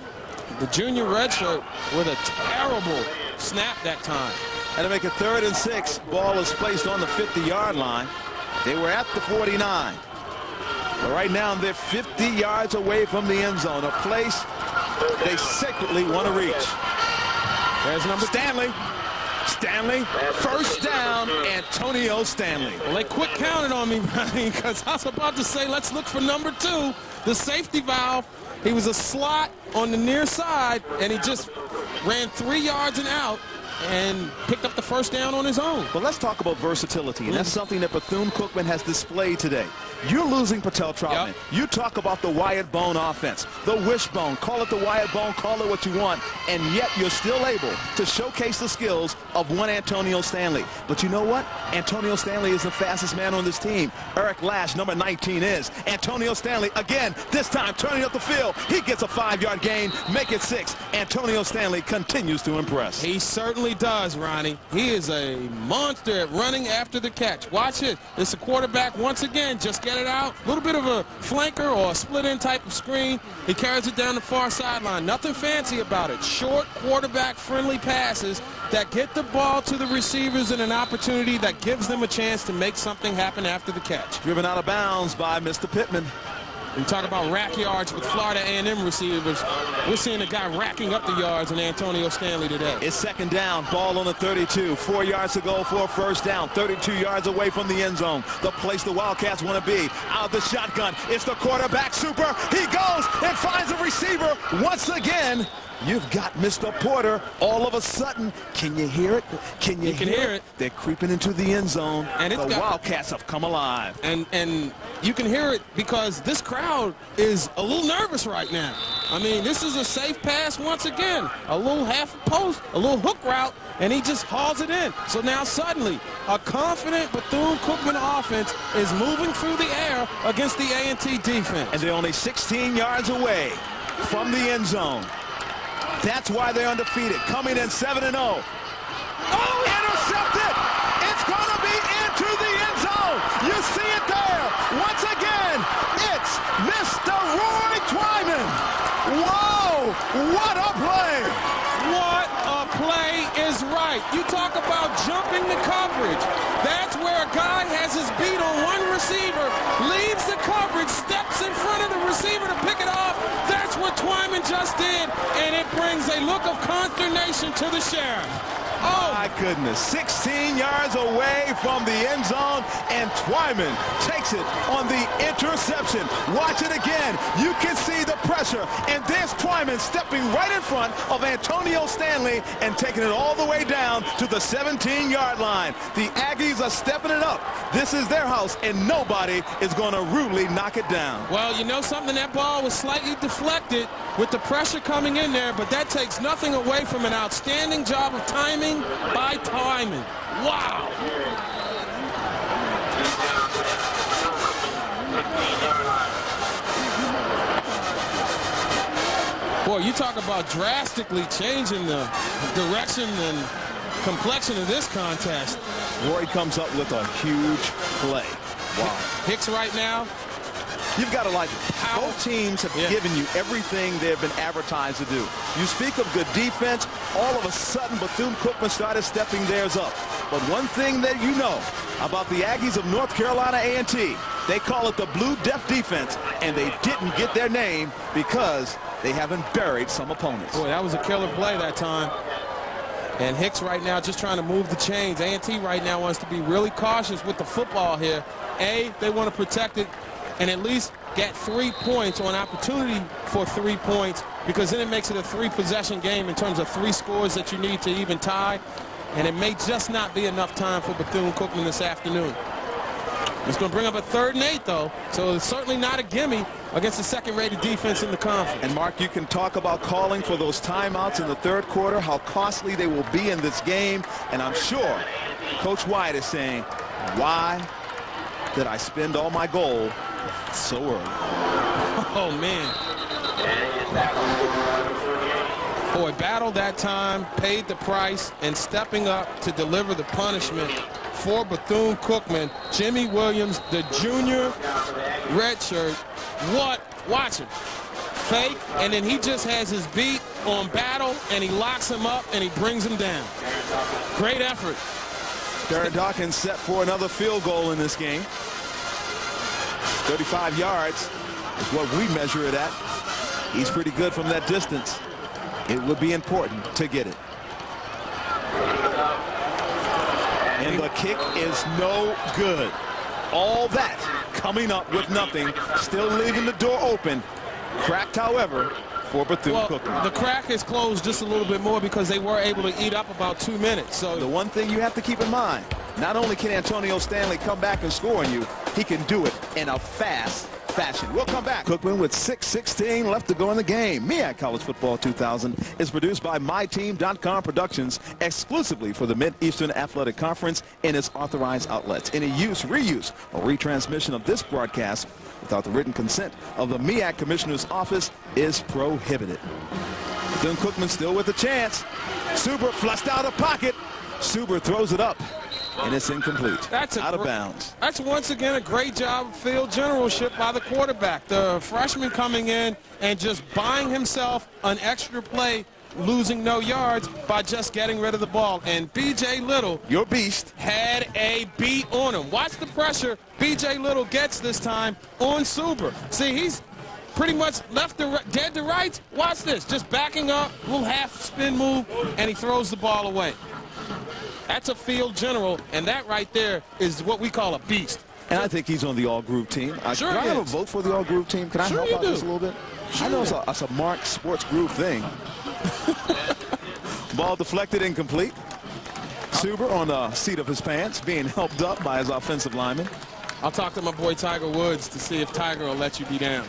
the junior redshirt, with a terrible snap that time. And to make it third and six, ball is placed on the 50-yard line. They were at the 49. But right now, they're 50 yards away from the end zone, a place they secretly want to reach. There's number Stanley. Stanley, first down, Antonio Stanley. Well, they quit counting on me, Ronnie, because I was about to say, let's look for number two, the safety valve. He was a slot on the near side, and he just ran three yards and out and picked up the first down on his own. But let's talk about versatility, and that's mm-hmm. something that Bethune-Cookman has displayed today. You're losing Patel Troutman. Yep. You talk about the Wyatt Bone offense, the wishbone. Call it the Wyatt Bone, call it what you want, and yet you're still able to showcase the skills of one Antonio Stanley. But you know what? Antonio Stanley is the fastest man on this team. Eric Lash, number 19, is. Antonio Stanley, again, this time turning up the field. He gets a five-yard gain, make it six. Antonio Stanley continues to impress. He certainly does, Ronnie. He is a monster at running after the catch. Watch it. It's a quarterback once again. Just get it out. A little bit of a flanker or a split-in type of screen. He carries it down the far sideline. Nothing fancy about it. Short quarterback-friendly passes that get the ball to the receivers in an opportunity that gives them a chance to make something happen after the catch. Driven out of bounds by Mr. Pittman. We talk about rack yards with Florida A&M receivers. We're seeing a guy racking up the yards in Antonio Stanley today. It's second down, ball on the 32. Four yards to go for a first down. 32 yards away from the end zone. The place the Wildcats want to be. Out the shotgun. It's the quarterback Suber. He goes and finds a receiver once again. You've got Mr. Porter all of a sudden. Can you hear it? Can you, You can hear, hear it. They're creeping into the end zone. And it's the Wildcats have come alive. and and you can hear it because this crowd is a little nervous right now. I mean, this is a safe pass once again. A little half post, a little hook route, and he just hauls it in. So now suddenly, a confident Bethune-Cookman offense is moving through the air against the A&T defense. And they're only 16 yards away from the end zone. That's why they're undefeated. Coming in 7 and 0. Oh, intercepted! It's going to be into the end zone. You see it there. Once again, it's Mr. Roy Twyman. Whoa! What a play! What a play is right. You talk about jumping the coverage. That's where a guy has his beat on one receiver, leaves the coverage, steps in front of the receiver to pick it off. That's what Twyman just did, and it brings a look of consternation to the sheriff. Oh, My goodness, 16 yards away from the end zone, and Twyman takes it on the interception. Watch it again. You can see the pressure, and there's Twyman stepping right in front of Antonio Stanley and taking it all the way down to the 17-yard line. The Aggies are stepping it up. This is their house, and nobody is going to rudely knock it down. Well, you know something? That ball was slightly deflected with the pressure coming in there, but that takes nothing away from an outstanding job of timing by Twyman. Wow. Boy, you talk about drastically changing the direction and complexion of this contest. Roy comes up with a huge play. Wow. Hicks right now, You've got to like it. Both teams have Yeah. given you everything they've been advertised to do. You speak of good defense, all of a sudden Bethune-Cookman started stepping theirs up. But one thing that you know about the Aggies of North Carolina A&T, they call it the Blue Death defense, and they didn't get their name because they haven't buried some opponents. Boy, that was a killer play that time. And Hicks right now just trying to move the chains. A&T right now wants to be really cautious with the football here. A, they want to protect it and at least get three points or an opportunity for three points because then it makes it a three-possession game in terms of three scores that you need to even tie. And it may just not be enough time for Bethune-Cookman this afternoon. It's going to bring up a third and eight, though, so it's certainly not a gimme against the second-rated defense in the conference. And Mark, you can talk about calling for those timeouts in the third quarter, how costly they will be in this game. And I'm sure Coach Wyatt is saying, why did I spend all my gold so early? Oh, man. Boy, battled that time, paid the price, and stepping up to deliver the punishment for Bethune-Cookman. Jimmy Williams, the junior redshirt. What? Watch him. Fake, and then he just has his beat on battle, and he locks him up, and he brings him down. Great effort. Darren Dawkins set for another field goal in this game. 35 yards is what we measure it at. He's pretty good from that distance. It would be important to get it. And the kick is no good. All that coming up with nothing, still leaving the door open. Cracked, however, for Well, Bethune-Cookman. the crack is closed just a little bit more because they were able to eat up about two minutes. So The one thing you have to keep in mind, not only can Antonio Stanley come back and score on you, he can do it in a fast fashion. We'll come back. Cookman with 6.16 left to go in the game. MEAC College Football 2000 is produced by MyTeam.com Productions exclusively for the Mid-Eastern Athletic Conference and its authorized outlets. Any use, reuse, or retransmission of this broadcast without the written consent of the MEAC Commissioner's Office is prohibited. Then Cookman still with a chance. Suber flushed out of pocket. Suber throws it up, and it's incomplete. That's out of bounds. That's once again a great job of field generalship by the quarterback. The freshman coming in and just buying himself an extra play, losing no yards by just getting rid of the ball. And B.J. Little, your beast, had a beat on him. Watch the pressure B.J. Little gets this time on Suber. See, he's pretty much left to ri- dead to right. Watch this, just backing up, little half spin move, and he throws the ball away. That's a field general, and that right there is what we call a beast. And I think he's on the all-group team. I, Sure can I have a vote for the all-group team? Can I Sure help out do. this a little bit? Sure. I know it's a, it's a Mark Sports Group thing, Ball deflected incomplete. Suber on the seat of his pants being helped up by his offensive lineman. I'll talk to my boy Tiger Woods to see if Tiger will let you be down.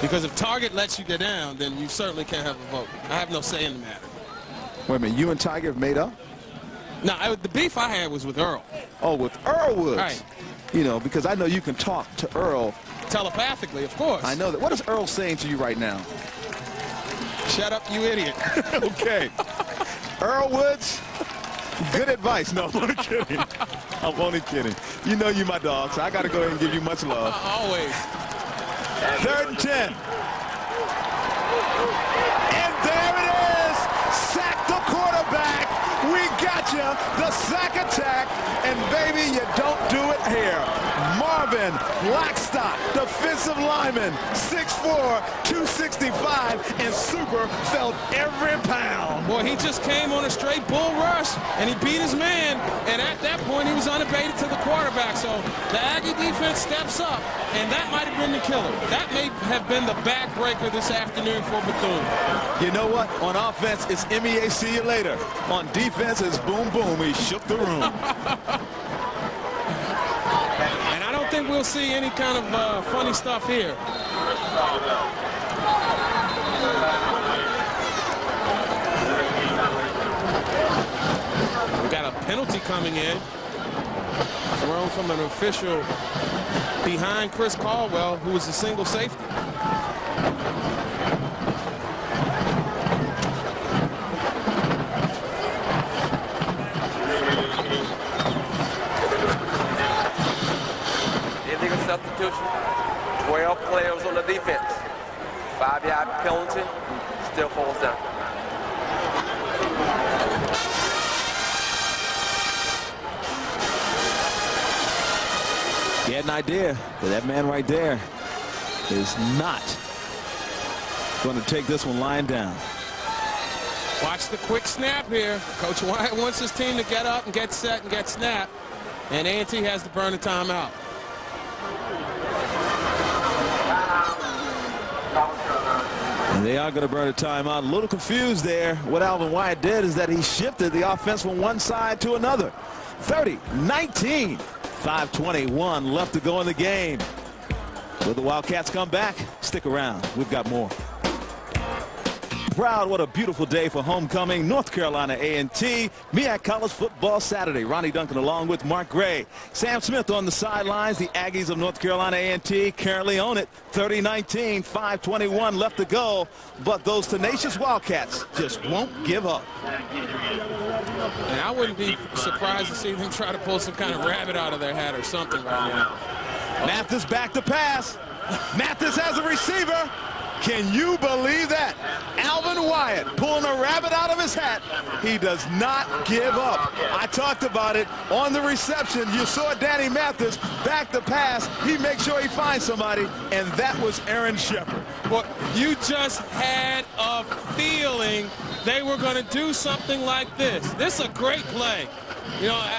Because if Target lets you get down, then you certainly can't have a vote. I have no say in the matter. Wait a minute, you and Tiger have made up? No, I, the beef I had was with Earl. Oh, with Earl Woods. Right. You know, because I know you can talk to Earl. Telepathically, of course. I know that. What is Earl saying to you right now? Shut up, you idiot. okay. Earl Woods, good advice. No, I'm only kidding. I'm only kidding. You know you my dog, so I got to go ahead and give you much love. Uh, always. Third and 10. The sack attack. And baby, you don't do it here. Blackstock, defensive lineman, 6'4", 265, and Suber felt every pound. Boy, he just came on a straight bull rush, and he beat his man. And at that point, he was unabated to the quarterback. So the Aggie defense steps up, and that might have been the killer. That may have been the backbreaker this afternoon for Bethune. You know what? On offense, it's MEA, see you later. On defense, it's boom, boom. He shook the room. don't think we'll see any kind of uh, funny stuff here. We got a penalty coming in. Thrown from an official behind Chris Caldwell, who was a single safety. Substitution. 12 players on the defense. Five-yard penalty. Still falls down. He had an idea, but that man right there is not going to take this one lying down. Watch the quick snap here. Coach Wyatt wants his team to get up and get set and get snapped. And A&T has to burn a timeout. And they are going to burn a timeout. A little confused there. What Alvin Wyatt did is that he shifted the offense from one side to another. 30, 19, 521 left to go in the game. Will the Wildcats come back? Stick around. We've got more. Proud, what a beautiful day for homecoming. North Carolina A&T, MEAC College Football Saturday. Ronnie Duncan along with Mark Gray. Sam Smith on the sidelines. The Aggies of North Carolina A&T currently own it. 30-19, 521 left to go. But those tenacious Wildcats just won't give up. And I wouldn't be surprised to see them try to pull some kind of rabbit out of their hat or something right now. Mathis back to pass. Mathis has a receiver. Can you believe that? Alvin Wyatt pulling a rabbit out of his hat. He does not give up. I talked about it on the reception. You saw Danny Mathis back the pass. He makes sure he finds somebody, and that was Aaron Shepard. Well, you just had a feeling they were going to do something like this. This is a great play. You know,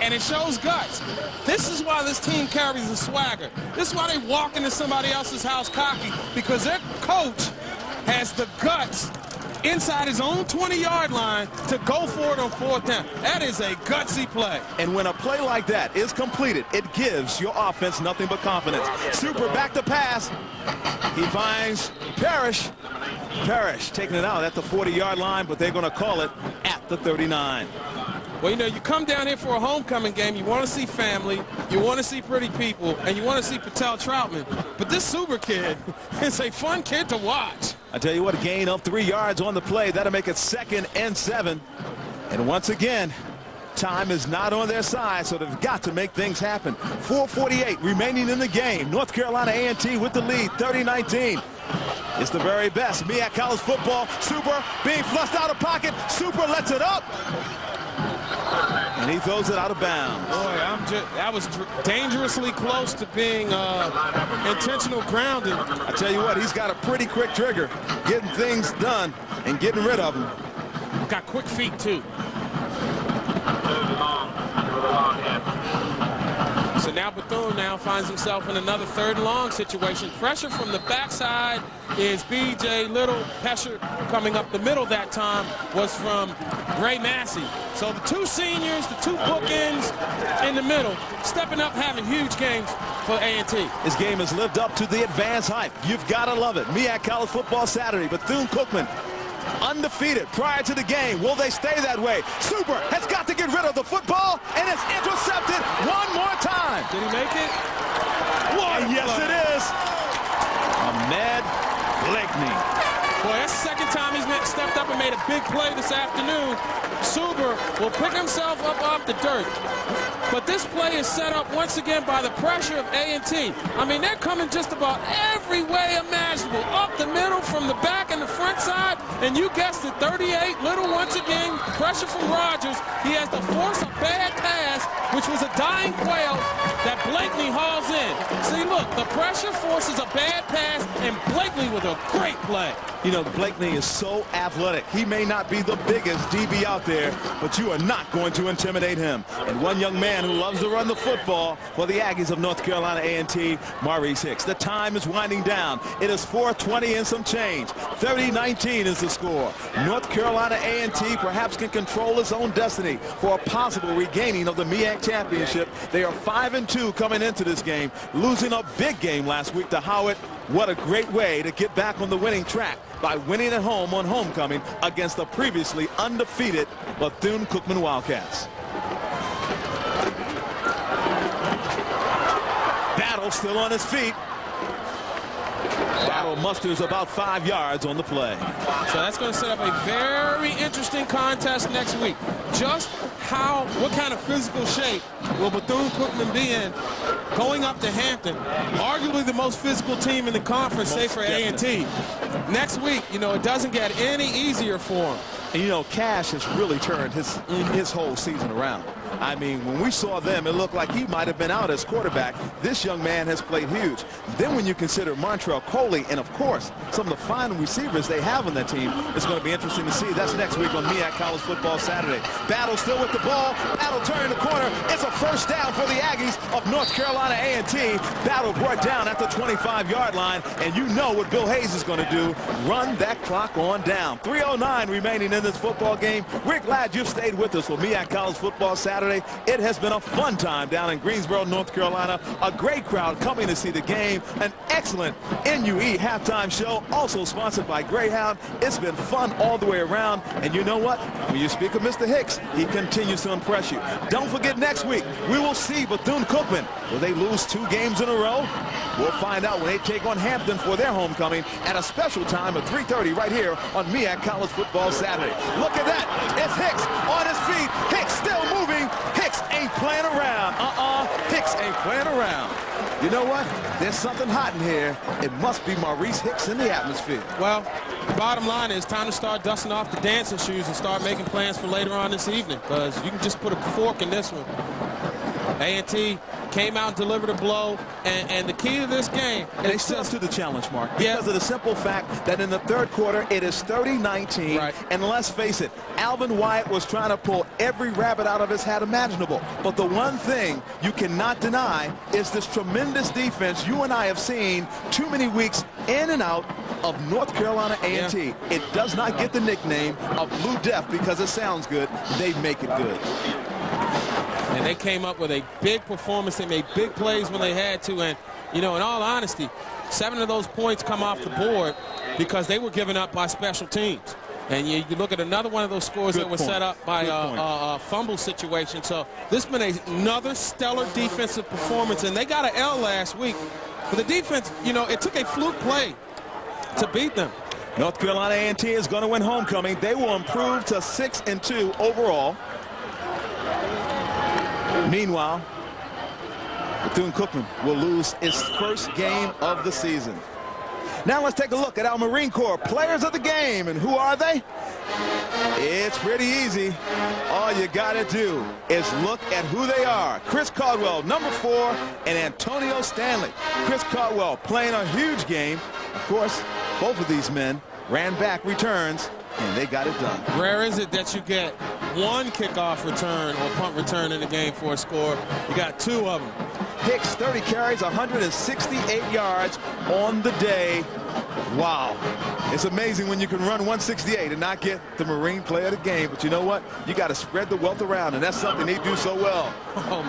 and it shows guts. This is why this team carries a swagger. This is why they walk into somebody else's house cocky, because their coach has the guts inside his own 20-yard line to go for it on fourth down. That is a gutsy play. And when a play like that is completed, it gives your offense nothing but confidence. Suber back to pass. He finds Parrish. Parrish taking it out at the 40-yard line, but they're going to call it at the 39. Well, you know, you come down here for a homecoming game, you want to see family, you want to see pretty people, and you want to see Patel Troutman. But this Suber kid is a fun kid to watch. I tell you what, a gain of three yards on the play. That'll make it second and seven. And once again, time is not on their side, so they've got to make things happen. 4.48 remaining in the game. North Carolina A&T with the lead, 30-19. It's the very best. MEAC College football. Suber being flushed out of pocket. Suber lets it up. And he throws it out of bounds. Boy, I'm just, that was dangerously close to being uh, intentional grounding. I tell you what, he's got a pretty quick trigger, getting things done and getting rid of them. Got quick feet, too. So now Bethune now finds himself in another third and long situation. Pressure from the backside is B.J. Little. Pressure coming up the middle that time was from Gray Massey. So the two seniors, the two bookends in the middle, stepping up, having huge games for A&T. This game has lived up to the advanced hype. You've got to love it. MEAC College Football Saturday. Bethune-Cookman undefeated prior to the game. Will they stay that way? Suber has got to get rid of the football, and it's intercepted one more time. Did he make it? What? yes, it is. Ahmed Blakeney. Stepped up and made a big play this afternoon. Suber will pick himself up off the dirt. But this play is set up once again by the pressure of A&T. I mean, they're coming just about every way imaginable. Up the middle, from the back and the front side. And you guessed it, 38. Little once again, pressure from Rogers. He has to force a bad pass, which was a dying quail that Blakeney hauls in. See, look, the pressure forces a bad pass, and Blakeney with a great play. You know, Blakeney is so athletic. He may not be the biggest DB out there, but you are not going to intimidate him. And one young man who loves to run the football for the Aggies of North Carolina A&T, Maurice Hicks. The time is winding down. It is 420 and some change. 30-19 is the score. North Carolina A&T perhaps can control its own destiny for a possible regaining of the MEAC championship. They are 5 and 2 coming into this game, losing a big game last week to Howard. What a great way to get back on the winning track by winning at home on homecoming against the previously undefeated Bethune-Cookman Wildcats. Battle still on his feet. Battle musters about five yards on the play. So that's going to set up a very interesting contest next week. Just how, what kind of physical shape will Bethune-Cookman be in going up to Hampton, arguably the most physical team in the conference, say for A&T. Next week, you know, it doesn't get any easier for him. And, you know, Cash has really turned his, mm-hmm. his whole season around. I mean, when we saw them, it looked like he might have been out as quarterback. This young man has played huge. Then when you consider Montrell Coley and, of course, some of the fine receivers they have on that team, it's going to be interesting to see. That's next week on MEAC College Football Saturday. Battle still with the ball. Battle turning the corner. It's a first down for the Aggies of North Carolina A&T. Battle brought down at the 25-yard line, and you know what Bill Hayes is going to do. Run that clock on down. 3.09 remaining in this football game. We're glad you've stayed with us for MEAC College Football. Saturday. It has been a fun time down in Greensboro, North Carolina. A great crowd coming to see the game. An excellent NUE halftime show, also sponsored by Greyhound. It's been fun all the way around. And you know what? When you speak of Mr. Hicks, he continues to impress you. Don't forget next week, we will see Bethune-Cookman. Will they lose two games in a row? We'll find out when they take on Hampton for their homecoming at a special time of 3.30 right here on MEAC College Football Saturday. Look at that. It's Hicks on his feet. Hicks still moving. Hicks ain't playing around. Uh-uh. Hicks ain't playing around. You know what? There's something hot in here. It must be Maurice Hicks in the atmosphere. Well, bottom line is time to start dusting off the dancing shoes and start making plans for later on this evening because you can just put a fork in this one. A&T came out and delivered a blow. And, and the key to this game. And they still to the challenge, Mark. Because yeah. of the simple fact that in the third quarter, it is 30-19. Right. And let's face it, Alvin Wyatt was trying to pull every rabbit out of his hat imaginable. But the one thing you cannot deny is this tremendous defense you and I have seen too many weeks in and out of North Carolina A&T. Yeah. It does not get the nickname of Blue Death because it sounds good. They make it good. And they came up with a big performance. They made big plays when they had to. And, you know, in all honesty, seven of those points come off the board because they were given up by special teams. And you, you look at another one of those scores Good that was point. set up by a, a, a, fumble situation. So this has been another stellar defensive performance. And they got an L last week. But the defense, you know, it took a fluke play to beat them. North Carolina A&T is going to win homecoming. They will improve to 6 and 2 overall. Meanwhile, Bethune-Cookman will lose its first game of the season. Now let's take a look at our Marine Corps players of the game. And who are they? It's pretty easy. All you got to do is look at who they are. Chris Caldwell, number four, and Antonio Stanley. Chris Caldwell playing a huge game. Of course, both of these men ran back returns, and they got it done. Rare is it that you get one kickoff return or punt return in the game for a score. You got two of them. Hicks, 30 carries, 168 yards on the day. Wow. It's amazing when you can run 168 and not get the Marine player of the game. But you know what? You got to spread the wealth around, and that's something they do so well. Oh,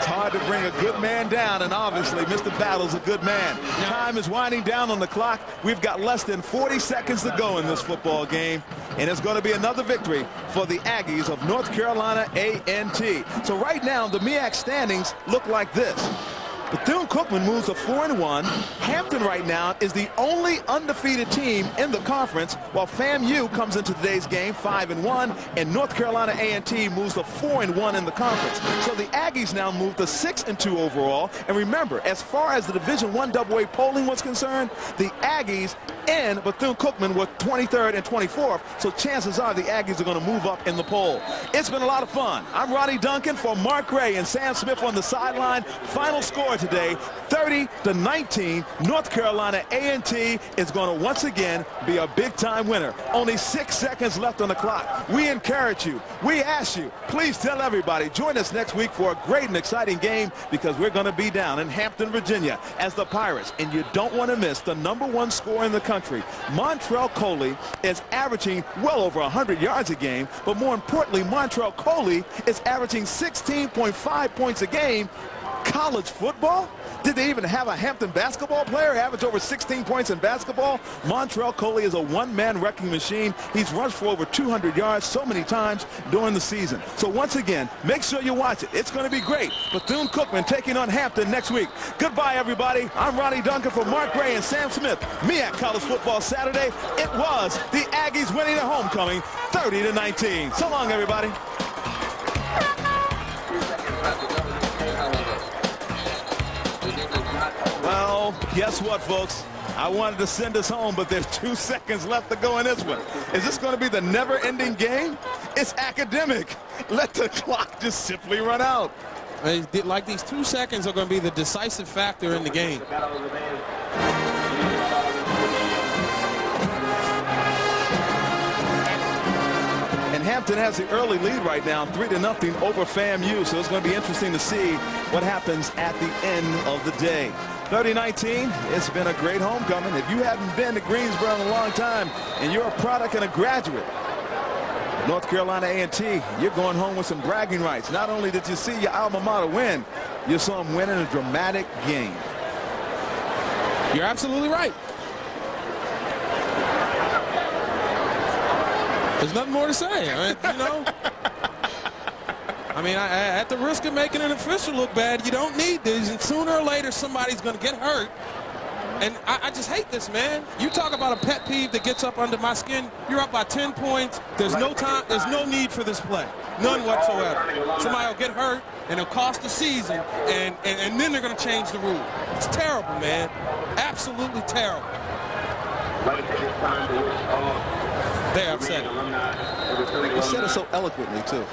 It's hard to bring a good man down, and obviously Mr. Battle's a good man. Time is winding down on the clock. We've got less than 40 seconds to go in this football game, and it's going to be another victory for the Aggies of North Carolina A&T. So right now, the MEAC standings look like this. Bethune-Cookman moves to 4 and one. Hampton right now is the only undefeated team in the conference, while FAMU comes into today's game 5 and North Carolina A&T moves to 4 and one in the conference. So the Aggies now move to 6 and two overall. And remember, as far as the Division One AA polling was concerned, the Aggies and Bethune-Cookman were 23rd and 24th. So chances are the Aggies are going to move up in the poll. It's been a lot of fun. I'm Ronnie Duncan for Mark Gray and Sam Smith on the sideline. Final score today, 30 to 19. North Carolina A&T is going to once again be a big-time winner. Only six seconds left on the clock. We encourage you. We ask you, please tell everybody, join us next week for a great and exciting game because we're going to be down in Hampton, Virginia as the Pirates. And you don't want to miss the number one score in the country. Montrell Coley is averaging well over 100 yards a game, but more importantly, Montrell Coley is averaging 16.5 points a game college football? Did they even have a Hampton basketball player average over 16 points in basketball? Montrell Coley is a one-man wrecking machine. He's rushed for over 200 yards so many times during the season. So once again, make sure you watch it. It's going to be great. Bethune-Cookman taking on Hampton next week. Goodbye, everybody. I'm Ronnie Duncan for Mark Gray and Sam Smith. MEAC College Football Saturday. It was the Aggies winning their homecoming 30 to 19. So long, everybody. Guess what, folks? I wanted to send us home, but there's two seconds left to go in this one. Is this going to be the never-ending game? It's academic. Let the clock just simply run out. Like these two seconds are going to be the decisive factor in the game. And Hampton has the early lead right now, 3 to nothing over FAMU. So it's going to be interesting to see what happens at the end of the day. 3019, it's been a great homecoming. If you haven't been to Greensboro in a long time and you're a product and a graduate, North Carolina A&T, you're going home with some bragging rights. Not only did you see your alma mater win, you saw them win in a dramatic game. You're absolutely right. There's nothing more to say. I mean, you know. I mean, I, at the risk of making an official look bad, you don't need these. And sooner or later, somebody's going to get hurt. And I, I, just hate this, man. You talk about a pet peeve that gets up under my skin. You're up by 10 points. There's no time. There's no need for this play. None whatsoever. Somebody will get hurt, and it'll cost the season, and, and, and then they're going to change the rule. It's terrible, man. Absolutely terrible. They're upset. You said it so eloquently, too.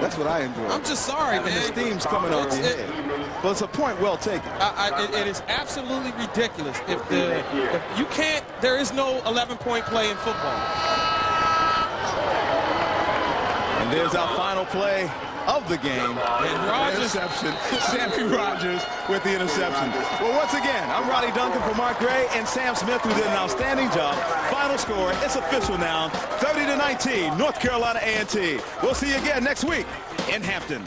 That's what I enjoy. I'm just sorry, man. And the steam's coming on your head. But it's a point well taken. I, I, it, it is absolutely ridiculous. If the if you can't, there is no 11-point play in football. And there's our final play of the game. And Rogers. Interception. Sammy Rogers with the interception. Well, once again, I'm Roddy Duncan for Mark Gray and Sam Smith, who did an outstanding job. Final score, it's official now, 30 to 19, North Carolina A&T. We'll see you again next week in Hampton.